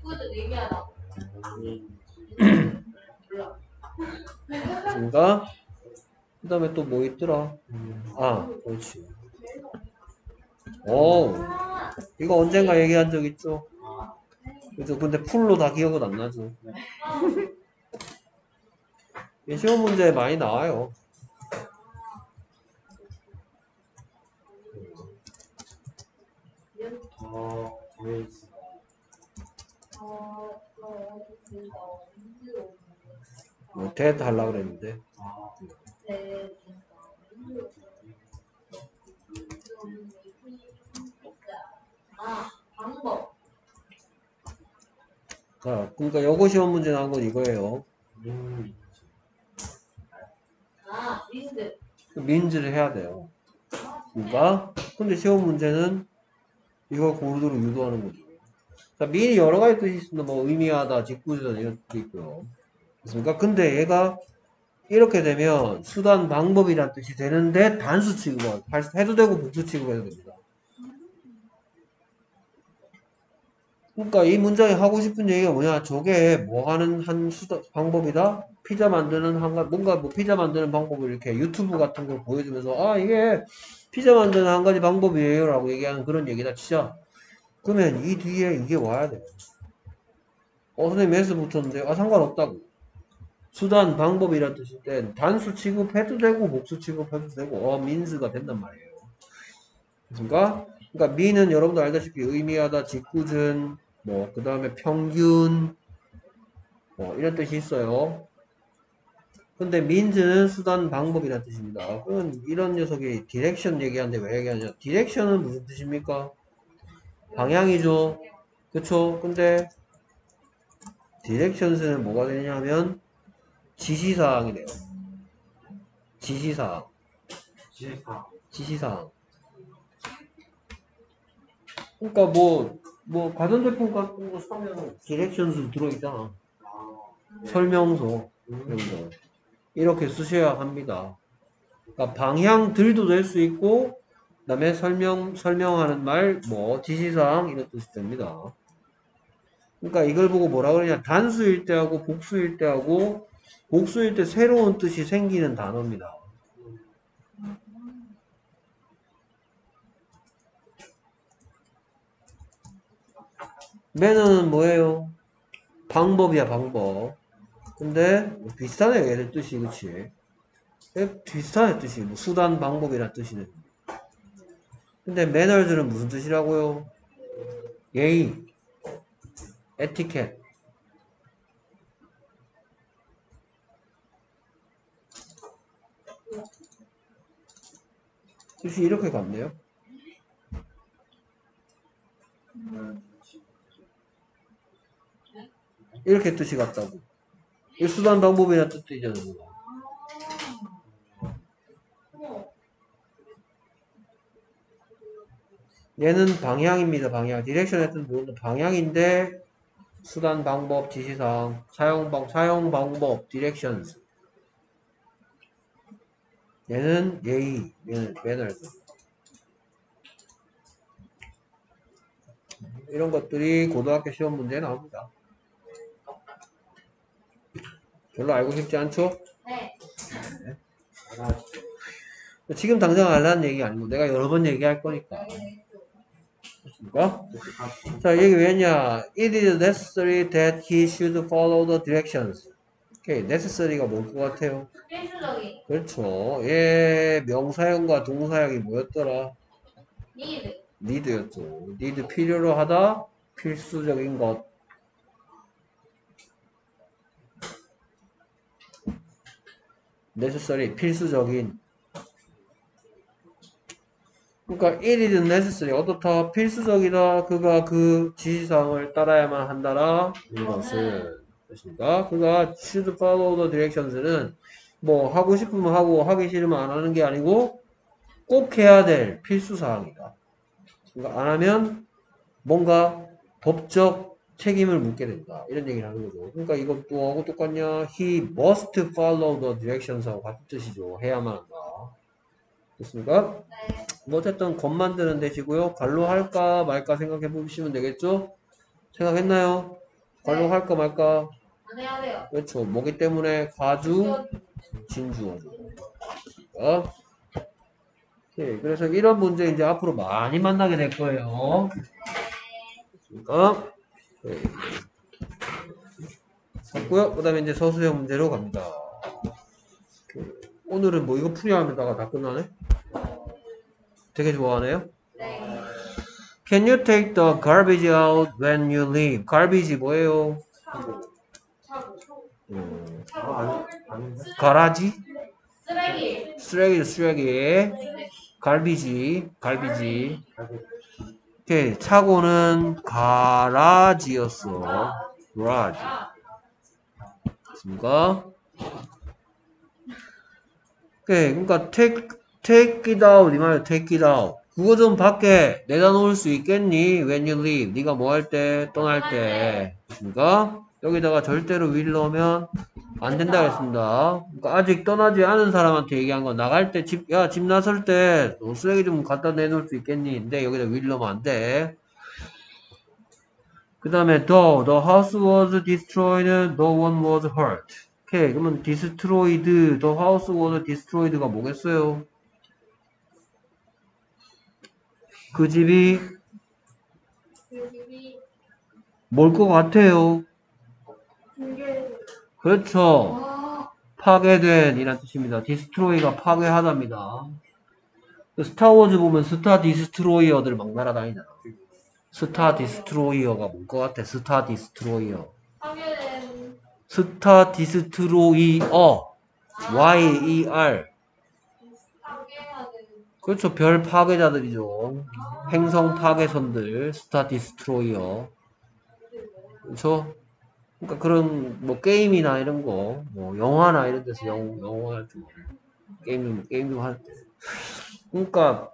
몰라. 그러니까 그 다음에 또 뭐 있더라? 아, 그렇지. 오, 이거 언젠가 얘기한 적 있죠? 그죠? 근데 풀로 다 기억은 안 나죠. 이 시험 문제 많이 나와요. 어, 어, 그, 어, 민주로. 뭐, 하려고 그랬는데. 자, 그러니까 요거 시험 문제 나온 건 이거예요. 음, 아, 린드. 민즈를 해야 돼요. 그러니까 근데 시험 문제는 이걸 고르도록 유도하는 거죠. 자, 민이 여러 가지 뜻이 있습니다. 뭐 의미하다, 직구주다 이런 뜻도 있고요. 그렇습니까? 근데 얘가 이렇게 되면 수단 방법이란 뜻이 되는데 단수 취급을 할- 해도 되고 복수 취급해도 됩니다. 그러니까 이 문장이 하고 싶은 얘기가 뭐냐? 저게 뭐 하는 한 수단 방법이다. 피자 만드는 한 가- 뭔가 뭐 피자 만드는 방법을 이렇게 유튜브 같은 걸 보여주면서 아 이게 피자 만드는 한 가지 방법이에요라고 얘기하는 그런 얘기다 치자. 그러면 이 뒤에 이게 와야 돼. 어 선생님 S 붙었는데 아 상관없다고. 수단, 방법이란 뜻일 땐 단수 취급해도 되고 복수 취급해도 되고 어, 민스가 된단 말이에요. 그러니까 그러니까 mean은 여러분도 알다시피 의미하다, 짓궂은, 뭐 그 다음에 평균 뭐 이런 뜻이 있어요. 근데 means는 수단, 방법이란 뜻입니다. 그럼 이런 녀석이 direction 얘기하는데 왜 얘기하냐? direction은 무슨 뜻입니까? 방향이죠. 그쵸? 근데 directions는 뭐가 되냐면 지시사항이 돼요. 지시사항. 지시사항. 그러니까 뭐, 뭐, 가전제품 같은 거 사면 directions 들어있잖아. 아. 설명서. 이런 음. 거. 이렇게 쓰셔야 합니다. 그러니까 방향들도 될 수 있고, 그 다음에 설명, 설명하는 말, 뭐, 지시사항, 이런 뜻이 됩니다. 그러니까 이걸 보고 뭐라 그러냐. 단수일 때하고 복수일 때하고, 복수일 때 새로운 뜻이 생기는 단어입니다. 매너는 뭐예요? 방법이야, 방법. 근데 비슷하네, 얘들 뜻이, 그치? 얘 비슷하네, 뜻이. 뭐 수단, 방법이란 뜻이네. 근데 매너들은 무슨 뜻이라고요? 예의, 에티켓. 뜻이 이렇게 같네요. 이렇게 뜻이 같다고. 이 수단 방법이란 뜻이잖아요. 어머, 얘는 방향입니다. 방향. direction의 뜻은 모르는 방향인데 수단 방법 지시사항 사용 방 사용 방법 directions. 얘는 예의 얘는 manners. 이런 것들이 고등학교 시험 문제에 나옵니다. 별로 알고 싶지 않죠? 네. 아, 지금 당장 알라는 얘기 아니고 내가 여러 번 얘기할 거니까. 그렇습니까? 자, 얘기 왜 했냐? It is necessary that he should follow the directions. 오케이, necessary가 뭘 것 같아요? 필수적인 그렇죠. 얘 명사형과 동사형이 뭐였더라? need. need였죠. need 필요로 하다, 필수적인 것. necessary 필수적인. 그러니까 it is necessary 어떻다 필수적이다. 그가 그 지시사항을 따라야만 한다라. 이것은 그렇습니까? 그가 should follow the directions는 뭐 하고 싶으면 하고 하기 싫으면 안 하는 게 아니고 꼭 해야 될 필수 사항이다. 그러니까 안 하면 뭔가 법적 책임을 묻게 된다. 이런 얘기를 하는 거죠. 그러니까 이것도 하고 똑같냐? He must follow the directions하고 같은 뜻이죠. 해야만 한다. 됐습니까? 네. 뭐 어쨌든 겉 만드는 대시고요. 관로 할까 말까 생각해 보시면 되겠죠? 생각했나요? 관로 네. 할까 말까? 안 해야 돼요. 그렇죠. 뭐기 때문에 과주 진주어죠. 어? 오케이. 그래서 이런 문제 이제 앞으로 많이 만나게 될 거예요. 됐습니까? 오케이. 샀고요. 그 다음에 이제 서수형 문제로 갑니다. 오늘은 뭐 이거 풀이하면다가 다 끝나네? 되게 좋아하네요. 네. Can you take the garbage out when you leave? garbage 뭐예요? 가라지? 쓰레기. 쓰레기, 쓰레기. 갈비지, 갈비지. 오케이, 차고는 가라지였어. 가라지. 아, 맞습니까? 오케이, 그러니까 take, take it out, 이 말이야, take it out. 그거 좀 밖에 내다 놓을 수 있겠니? When you leave. 네가 뭐 할 때? 떠날 때. 맞습니까? 여기다가 절대로 will 넣으면 안 된다 그랬습니다. 그러니까 아직 떠나지 않은 사람한테 얘기한 건 나갈 때 집, 야, 집 나설 때 너 쓰레기 좀 갖다 내놓을 수 있겠니? 근데 여기다 will 넣으면 안 돼. 그 다음에 though the house was destroyed, no one was hurt. 오케이, 그러면 destroyed, the house was destroyed가 뭐겠어요? 그 집이 그 집이 뭘 것 같아요? 그렇죠. 아, 파괴된 이란 뜻입니다. destroy가 파괴하답니다. 그 스타워즈 보면 star destroyer들 막 날아다니잖아. star destroyer가 뭔 것 같아? star destroyer. 파괴된 star destroyer. Y-E-R. 그렇죠. 별 파괴자들이죠. 행성 파괴선들. star destroyer. 그렇죠. 그러니까 그런 뭐 게임이나 이런 거, 뭐 영화나 이런 데서 영, 영화 할 때, 게임 좀, 게임 좀할 때. 그러니까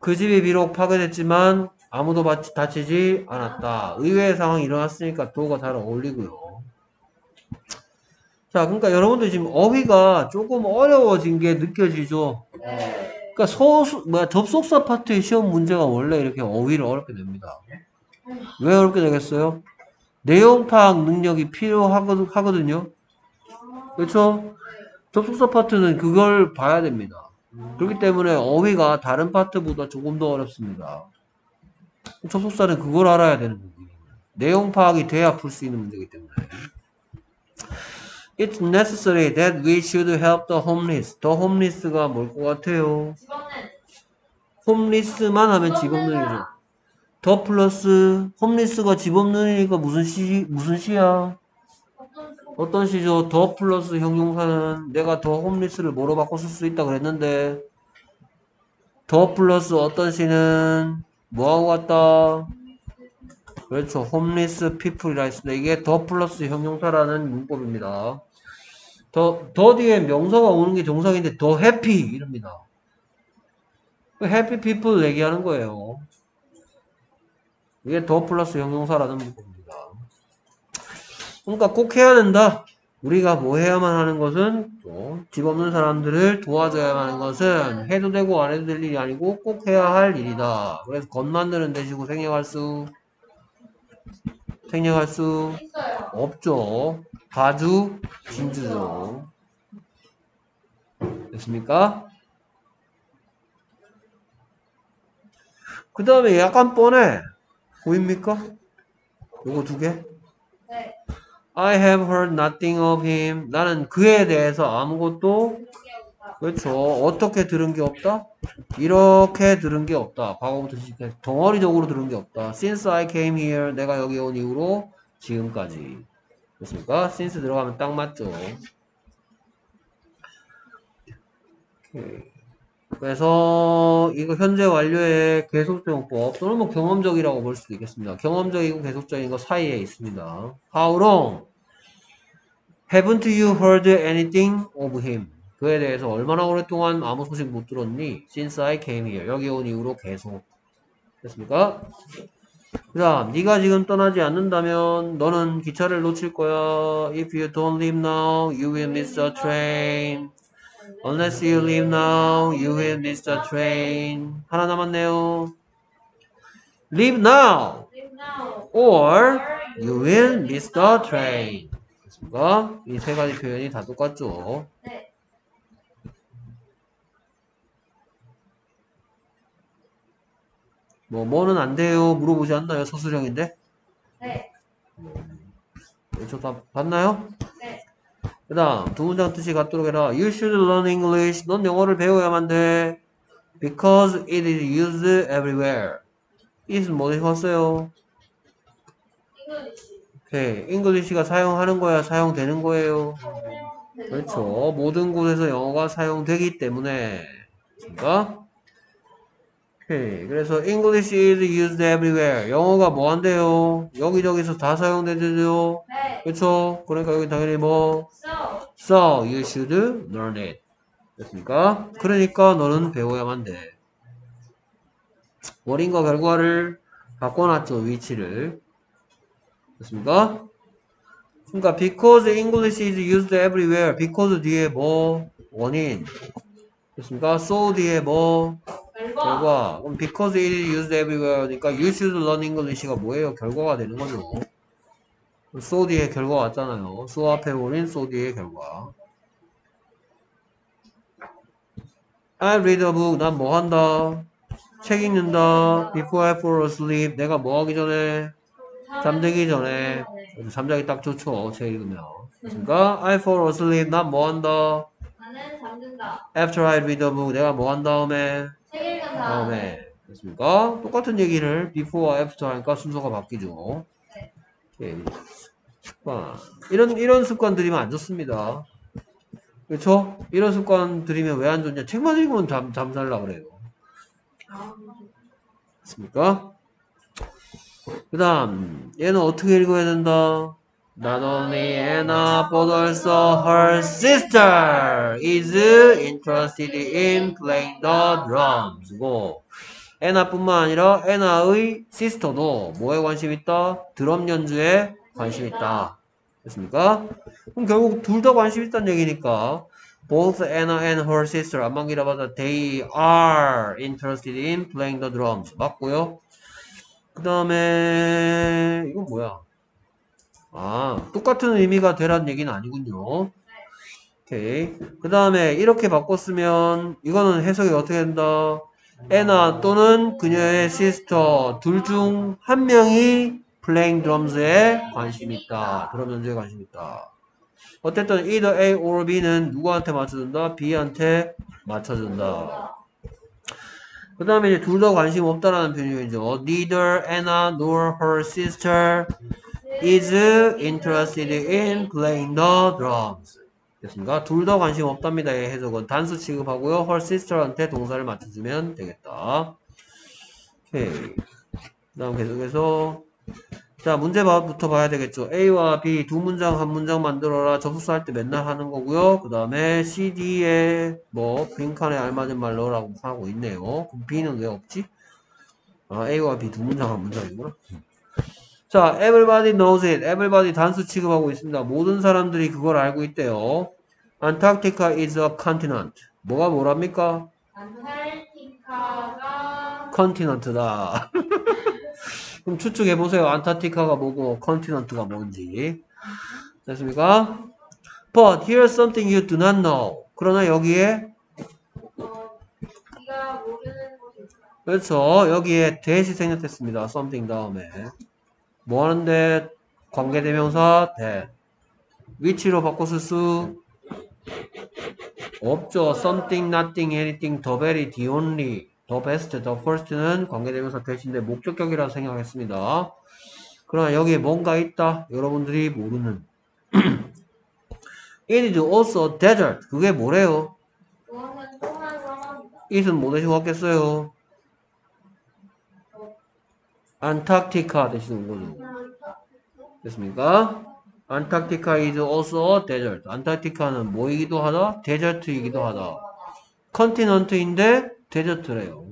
그 집이 비록 파괴됐지만 아무도 다치- 다치지 않았다. 의외의 상황이 일어났으니까 도가 잘 어울리고요. 자, 그러니까 여러분들 지금 어휘가 조금 어려워진 게 느껴지죠? 네. 그러니까 소수, 뭐야, 접속사 파트의 시험 문제가 원래 이렇게 어휘를 어렵게 냅니다. 왜 어렵게 되겠어요? 내용 파악 능력이 필요하거든요. 그렇죠? 접속사 파트는 그걸 봐야 됩니다. 그렇기 때문에 어휘가 다른 파트보다 조금 더 어렵습니다. 접속사는 그걸 알아야 되는 거예요. 내용 파악이 돼야 풀 수 있는 문제이기 때문에. It's necessary that we should help the homeless. The homeless가 뭘 것 같아요? 집어는 homeless만 하면 집 없는이죠. the 플러스 homeless가 집 없는이니까 무슨 시 무슨 시야? 어떤 시죠? the 플러스 형용사는 내가 the homeless를 뭐로 바꿔 쓸 수 있다 그랬는데 the 플러스 어떤 시는 뭐하고 같다? 그렇죠. homeless people이라 했습니다. 이게 the 플러스 형용사라는 문법입니다. the, the 뒤에 명사가 오는 게 정상인데 the happy 이럽니다. happy people 얘기하는 거예요. 이게 더 플러스 형용사라는 문법입니다. 그러니까 꼭 해야 된다. 우리가 뭐 해야만 하는 것은 또집 없는 사람들을 도와줘야만 하는 것은 해도 되고 안 해도 될 일이 아니고 꼭 해야 할 일이다. 그래서 것 만드는 대시고 생략할 수 생략할 수. 없죠. 가주 진주죠. 됐습니까? 그 다음에 약간 뻔해. 보입니까? 요거 두 개? 네. I have heard nothing of him. 나는 그에 대해서 아무것도. 그렇죠. 어떻게 들은 게 없다? 이렇게 들은 게 없다. 과거부터 지금까지 덩어리적으로 들은 게 없다. Since I came here, 내가 여기 온 이후로 지금까지. 됐습니까? Since 들어가면 딱 맞죠. 그래서 이거 현재 완료의 계속적용법 또는 뭐 경험적이라고 볼 수도 있겠습니다. 경험적이고 계속적인 거 사이에 있습니다. How long? Haven't you heard anything of him? 그에 대해서 얼마나 오랫동안 아무 소식 못 들었니? Since I came here. 여기 온 이후로 계속. 됐습니까? 그 다음, 네가 지금 떠나지 않는다면 너는 기차를 놓칠 거야. If you don't leave now, you will miss the train. Unless you leave now, you will miss the train. 하나 남았네요. Leave now, or you will miss the train. 이 세 가지 표현이 다 똑같죠? 네. 뭐, 뭐는 안 돼요? 물어보지 않나요? 서술형인데? 네. 저 다 봤나요? 네. 그 다음, 두 문장 뜻이 같도록 해라. You should learn English. 넌 영어를 배워야만 돼. Because it is used everywhere. it은 뭐 대신 썼어요? English. 오케이. English가 사용하는 거야? 사용되는 거예요? 그렇죠. 거. 모든 곳에서 영어가 사용되기 때문에. 그러니까 오케이. 그래서 English is used everywhere. 영어가 뭐 한대요? 여기저기서 다 사용되죠? 네. 그렇죠? 그러니까 여기 당연히 뭐 So. So you should learn it. 됐습니까? 그러니까 너는 배워야만 돼. 원인과 결과를 바꿔놨죠, 위치를. 됐습니까? 그러니까 because English is used everywhere. because 뒤에 뭐 원인. 됐습니까? so 뒤에 뭐 결과. 결과. 그럼 because it is used everywhere니까 you should learn English가 뭐예요? 결과가 되는 거죠. so 뒤에 결과 왔잖아요. so 앞에 원인, so 뒤에 결과. I read a book. 난 뭐 한다? 책 읽는다. Before I fall asleep. 내가 뭐 하기 전에? 잠들기 전에 네. 잠자기 딱 좋죠. 책 읽으면. 그러니까 I fall asleep. 난 뭐 한다? 나는 잠든다. After I read a book. 내가 뭐 한 다음에? 책 읽은 다음에. 다음에. 됐습니까? 똑같은 얘기를 before, after 하니까 순서가 바뀌죠. 네. 오케이. 습관. 이런, 이런 습관 들이면 안 좋습니다. 그렇죠? 이런 습관 들이면 왜 안 좋냐? 책만 읽으면 잠, 잠살라 그래요. 아, 됐습니까? 그 다음, 얘는 어떻게 읽어야 된다? Not only Anna, but also her sister is interested in playing the drums. 고, 애나뿐만 아니라 애나의 시스터도 뭐에 관심 있다? 드럼 연주에 관심 있다. 됐습니까? 그럼 결국 둘 다 관심 있다는 얘기니까 both Anna and her sister 안만기라 받아 they are interested in playing the drums 맞고요. 그 다음에 이건 뭐야? 아 똑같은 의미가 되란 얘기는 아니군요. 오케이. 그 다음에 이렇게 바꿨으면 이거는 해석이 어떻게 된다? 애나 또는 그녀의 시스터 둘 중 한 명이 playing drums에 관심 있다. 드럼 연주에 관심 있다. 어쨌든 either A or B는 누구한테 맞춰준다? B한테 맞춰준다. 그 다음에 이제 둘 다 관심 없다라는 표현이죠. Neither Anna nor her sister is interested in playing the drums. 됐습니까? 둘 다 관심 없답니다. 이 해석은 단수 취급하고요. her sister한테 동사를 맞춰주면 되겠다. 오케이. 그 다음 계속해서 자 문제부터 봐야 되겠죠. A와 B 두 문장 한 문장 만들어라. 접속사 할 때 맨날 하는 거고요. 그 다음에 C, D에 뭐 빈칸에 알맞은 말로라고 하고 있네요. 그럼 B는 왜 없지? 아 A와 B 두 문장 한 문장이구나. 자, everybody knows it. everybody 단수 취급하고 있습니다. 모든 사람들이 그걸 알고 있대요. Antarctica is a continent. 뭐가 뭐랍니까? 안타르티카가 컨티넌트다. [LAUGHS] 그럼 추측해 보세요. 안타티카가 뭐고 컨티넌트가 뭔지. 됐습니까? But here's something you do not know. 그러나 여기에. 그렇죠. 여기에 대시 생략됐습니다. something 다음에 뭐 하는데 관계대명사 대 위치로 바꿔 쓸 수 없죠. something, nothing, anything, the very, the only, the best, the first는 관계대명사 대신데 목적격이라고 생각했습니다. 그러나 여기에 뭔가 있다. 여러분들이 모르는 [CLEARS THROAT] It is also desert. 그게 뭐래요? 뭐 대신 왔겠어요? 안타르티카 거죠. 됐습니까? 안타르티카 is also desert. 안타르티카는 뭐이기도 하다? 데저트이기도 하다. 컨티넌트인데 데저트래요.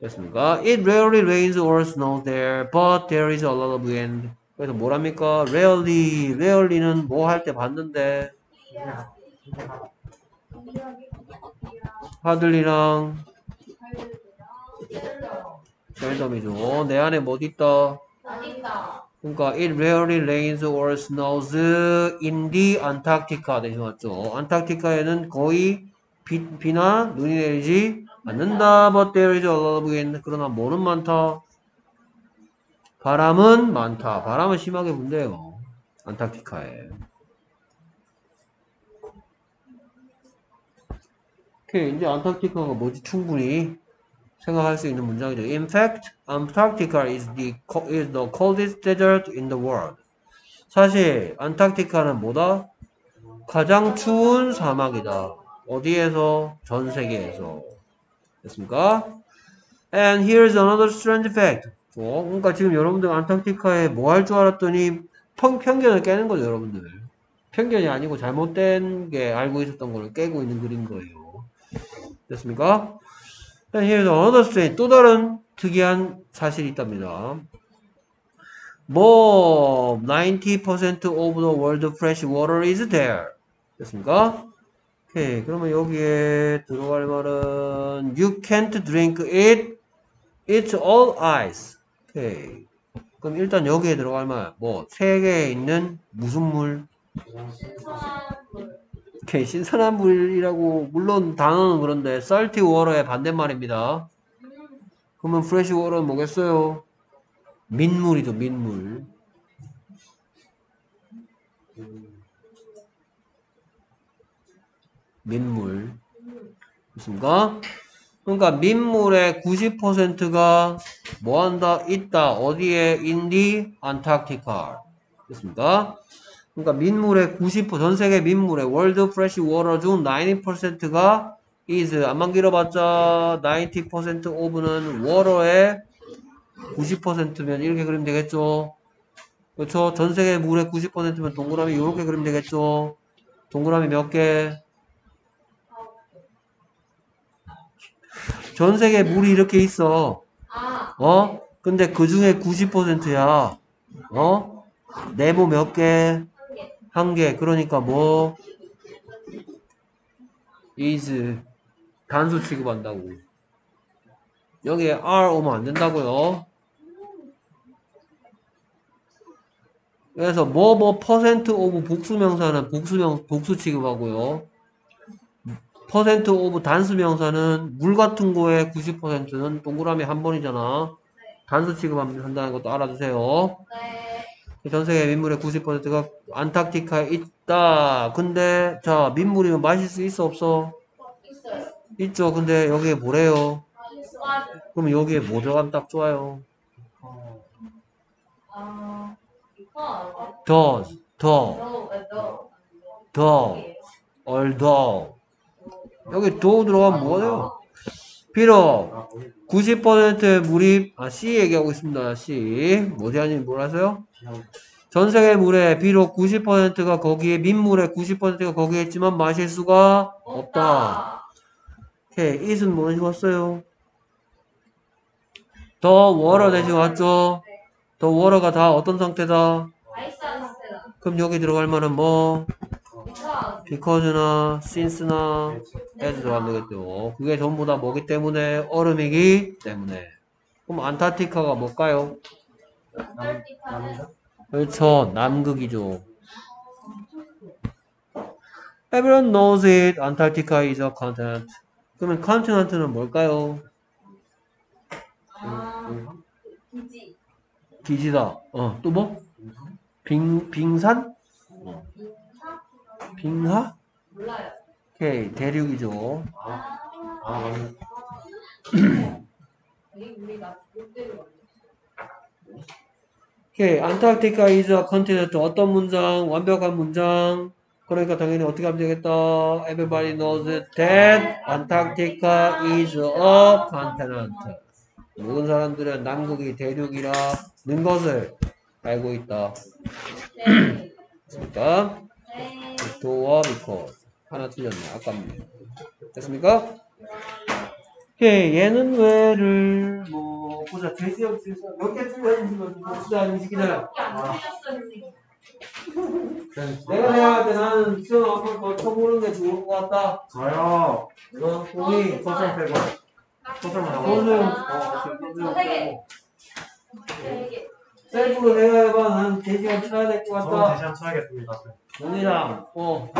됐습니까? It rarely rains or snows there, but there is a lot of wind. 그래서 뭐랍니까? rarely, rarely는 뭐 할 때 봤는데 하들리랑 셀덤이죠. 내 안에 뭐 있다? 어딨다. 그러니까 it rarely rains or snows in the Antarctica 대신 왔죠. 안타르티카에는 거의 비, 비나 눈이 내리지 않는다. But there is a lot of wind. 그러나 뭐는 많다? 바람은 많다. 바람은 심하게 분대요. 안타르티카에. 오케이, 이제 안타르티카가 뭐지? 충분히 생각할 수 있는 문장이죠. In fact, Antarctica is the, is the coldest desert in the world. 사실 안타르티카는 뭐다? 가장 추운 사막이다. 어디에서? 전 세계에서. 됐습니까? And here's another strange fact. 어, 그러니까 지금 여러분들 안타르티카에 뭐 할 줄 알았더니 편, 편견을 깨는 거죠, 여러분들. 편견이 아니고 잘못된 게 알고 있었던 걸 깨고 있는 글인 거예요. 됐습니까? Here's another strange, 또 다른 특이한 사실이 있답니다. 뭐, 90% of the world fresh water is there. 됐습니까? 오케이. 그러면 여기에 들어갈 말은, you can't drink it. It's all ice. 오케이. 그럼 일단 여기에 들어갈 말, 뭐, 세계에 있는 무슨 물? 오케이. 신선한 물이라고, 물론 단어는 그런데, salty water의 반대말입니다. 음, 그러면 fresh water는 뭐겠어요? 민물이죠, 민물. 음, 민물. 있습니까? 그러니까 민물의 90%가 뭐 한다? 있다. 어디에? in the Antarctica. 됐습니까? 그러니까 민물의 90%, 전 세계 민물의 world fresh water 중 90%가 is 암만 길어봤자 90% of는 워터의 90%면 이렇게 그리면 되겠죠. 그렇죠? 전 세계 물의 90%면 동그라미 이렇게 그리면 되겠죠. 동그라미 몇 개? 전 세계 물이 이렇게 있어. 아, 어? 근데 그 중에 90%야. 어? 네모 몇 개? 한 개. 그러니까 뭐? is 단수 취급한다고. 여기에 r 오면 안 된다고요. 그래서 뭐뭐 퍼센트 of 복수 명사는 복수명 복수 취급하고요. 퍼센트 of 단수 명사는 물 같은 거에 90%는 동그라미 한 번이잖아. 단수 취급한다는 것도 알아두세요. 네. 전 세계 민물의 90%가 Antarctica에 있다. 근데 자 민물이면 마실 수 있어 없어? 있어요. 있죠. 근데 여기에 뭐래요? 아, 그럼 여기에 뭐 들어가면 딱 좋아요? 더, 더. 더, 얼더. 여기 도 들어가면 뭐가 돼요? 비록 아, 거기 90%의 물이 아 C 얘기하고 있습니다. C 모디아님 뭐라서요? 전 세계 물의 비록 90%가 거기에 민물의 90%가 거기에 있지만 마실 수가 없다. 오케이 it은 뭐는 왔어요? 더 워러 대신 왔죠? 더 워러가 다 어떤 상태다? 그럼 여기 들어갈 만한 뭐 because나 since나 as 들어가면 되겠죠. 그게 전부 다 뭐기 때문에 얼음이기 때문에. 그럼 안타르티카가 뭘까요? 그렇죠. 남극이죠. Everyone knows it. Antarctica is a continent. 그러면 continent는 뭘까요? 아, 기지. 기지다. 어, 또 뭐? 빙, 빙산? 빙하? 몰라요. 오케이, 대륙이죠. 아, 아, [CLEARS THROAT] 맞네. 여기 우리가 롯데로 오케이, 안타르티카 is a continent. 어떤 문장? 완벽한 문장. 그러니까 당연히 어떻게 하면 되겠다. Everybody knows that Antarctica is a continent. 모든 사람들은 남극이 대륙이라는 것을 알고 있다. 네. 그러니까 네. 도와 because 하나 틀렸네. 아깝네. 됐습니까? 오케이, 얘는 왜를 뭐 보자. 제시어 주에서 몇개 틀렸는지 봅시다. 틀렸었는데. 내가 생각할 때 나는 시험 한번 더 쳐보는 게 좋을 것 같다. 저요. 어, 공이 소설 빼고. 소설만 하고. 소설, 아, 어, 저세 개. 세 개. 셀프로 내가 해봐. 난 제시어 쳐야 될것 저는 같다. 대시한 쳐야겠습니다. 논이랑, 어,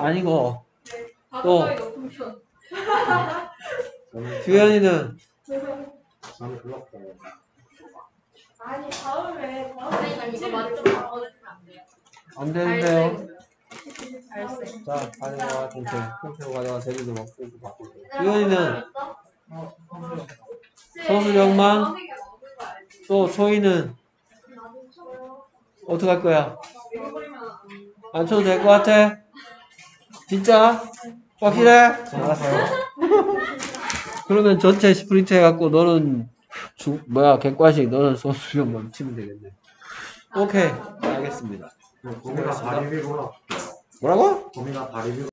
아니고, 또. [LAUGHS] 높은 저는 불렀어요. 아니 다음에 다음에 이거 맞좀 바꿔주면 안 돼요? 안 되는데요. 잘생. 자, 가져가, 동태. 통째로 가져가, 제주도 먹고 또 바꾸고. 주현이는 서술형만? 또 소희는 어떻게 할 거야? 안 쳐도 될 것 같아? 진짜? 확실해? 알았어요. [LAUGHS] 그러면 전체 스프린트 해갖고 너는 주, 뭐야 객관식 너는 소수형만 치면 되겠네. 오케이 알겠습니다. 고민가 다리 위로. 뭐라고? 고민가 다리 위로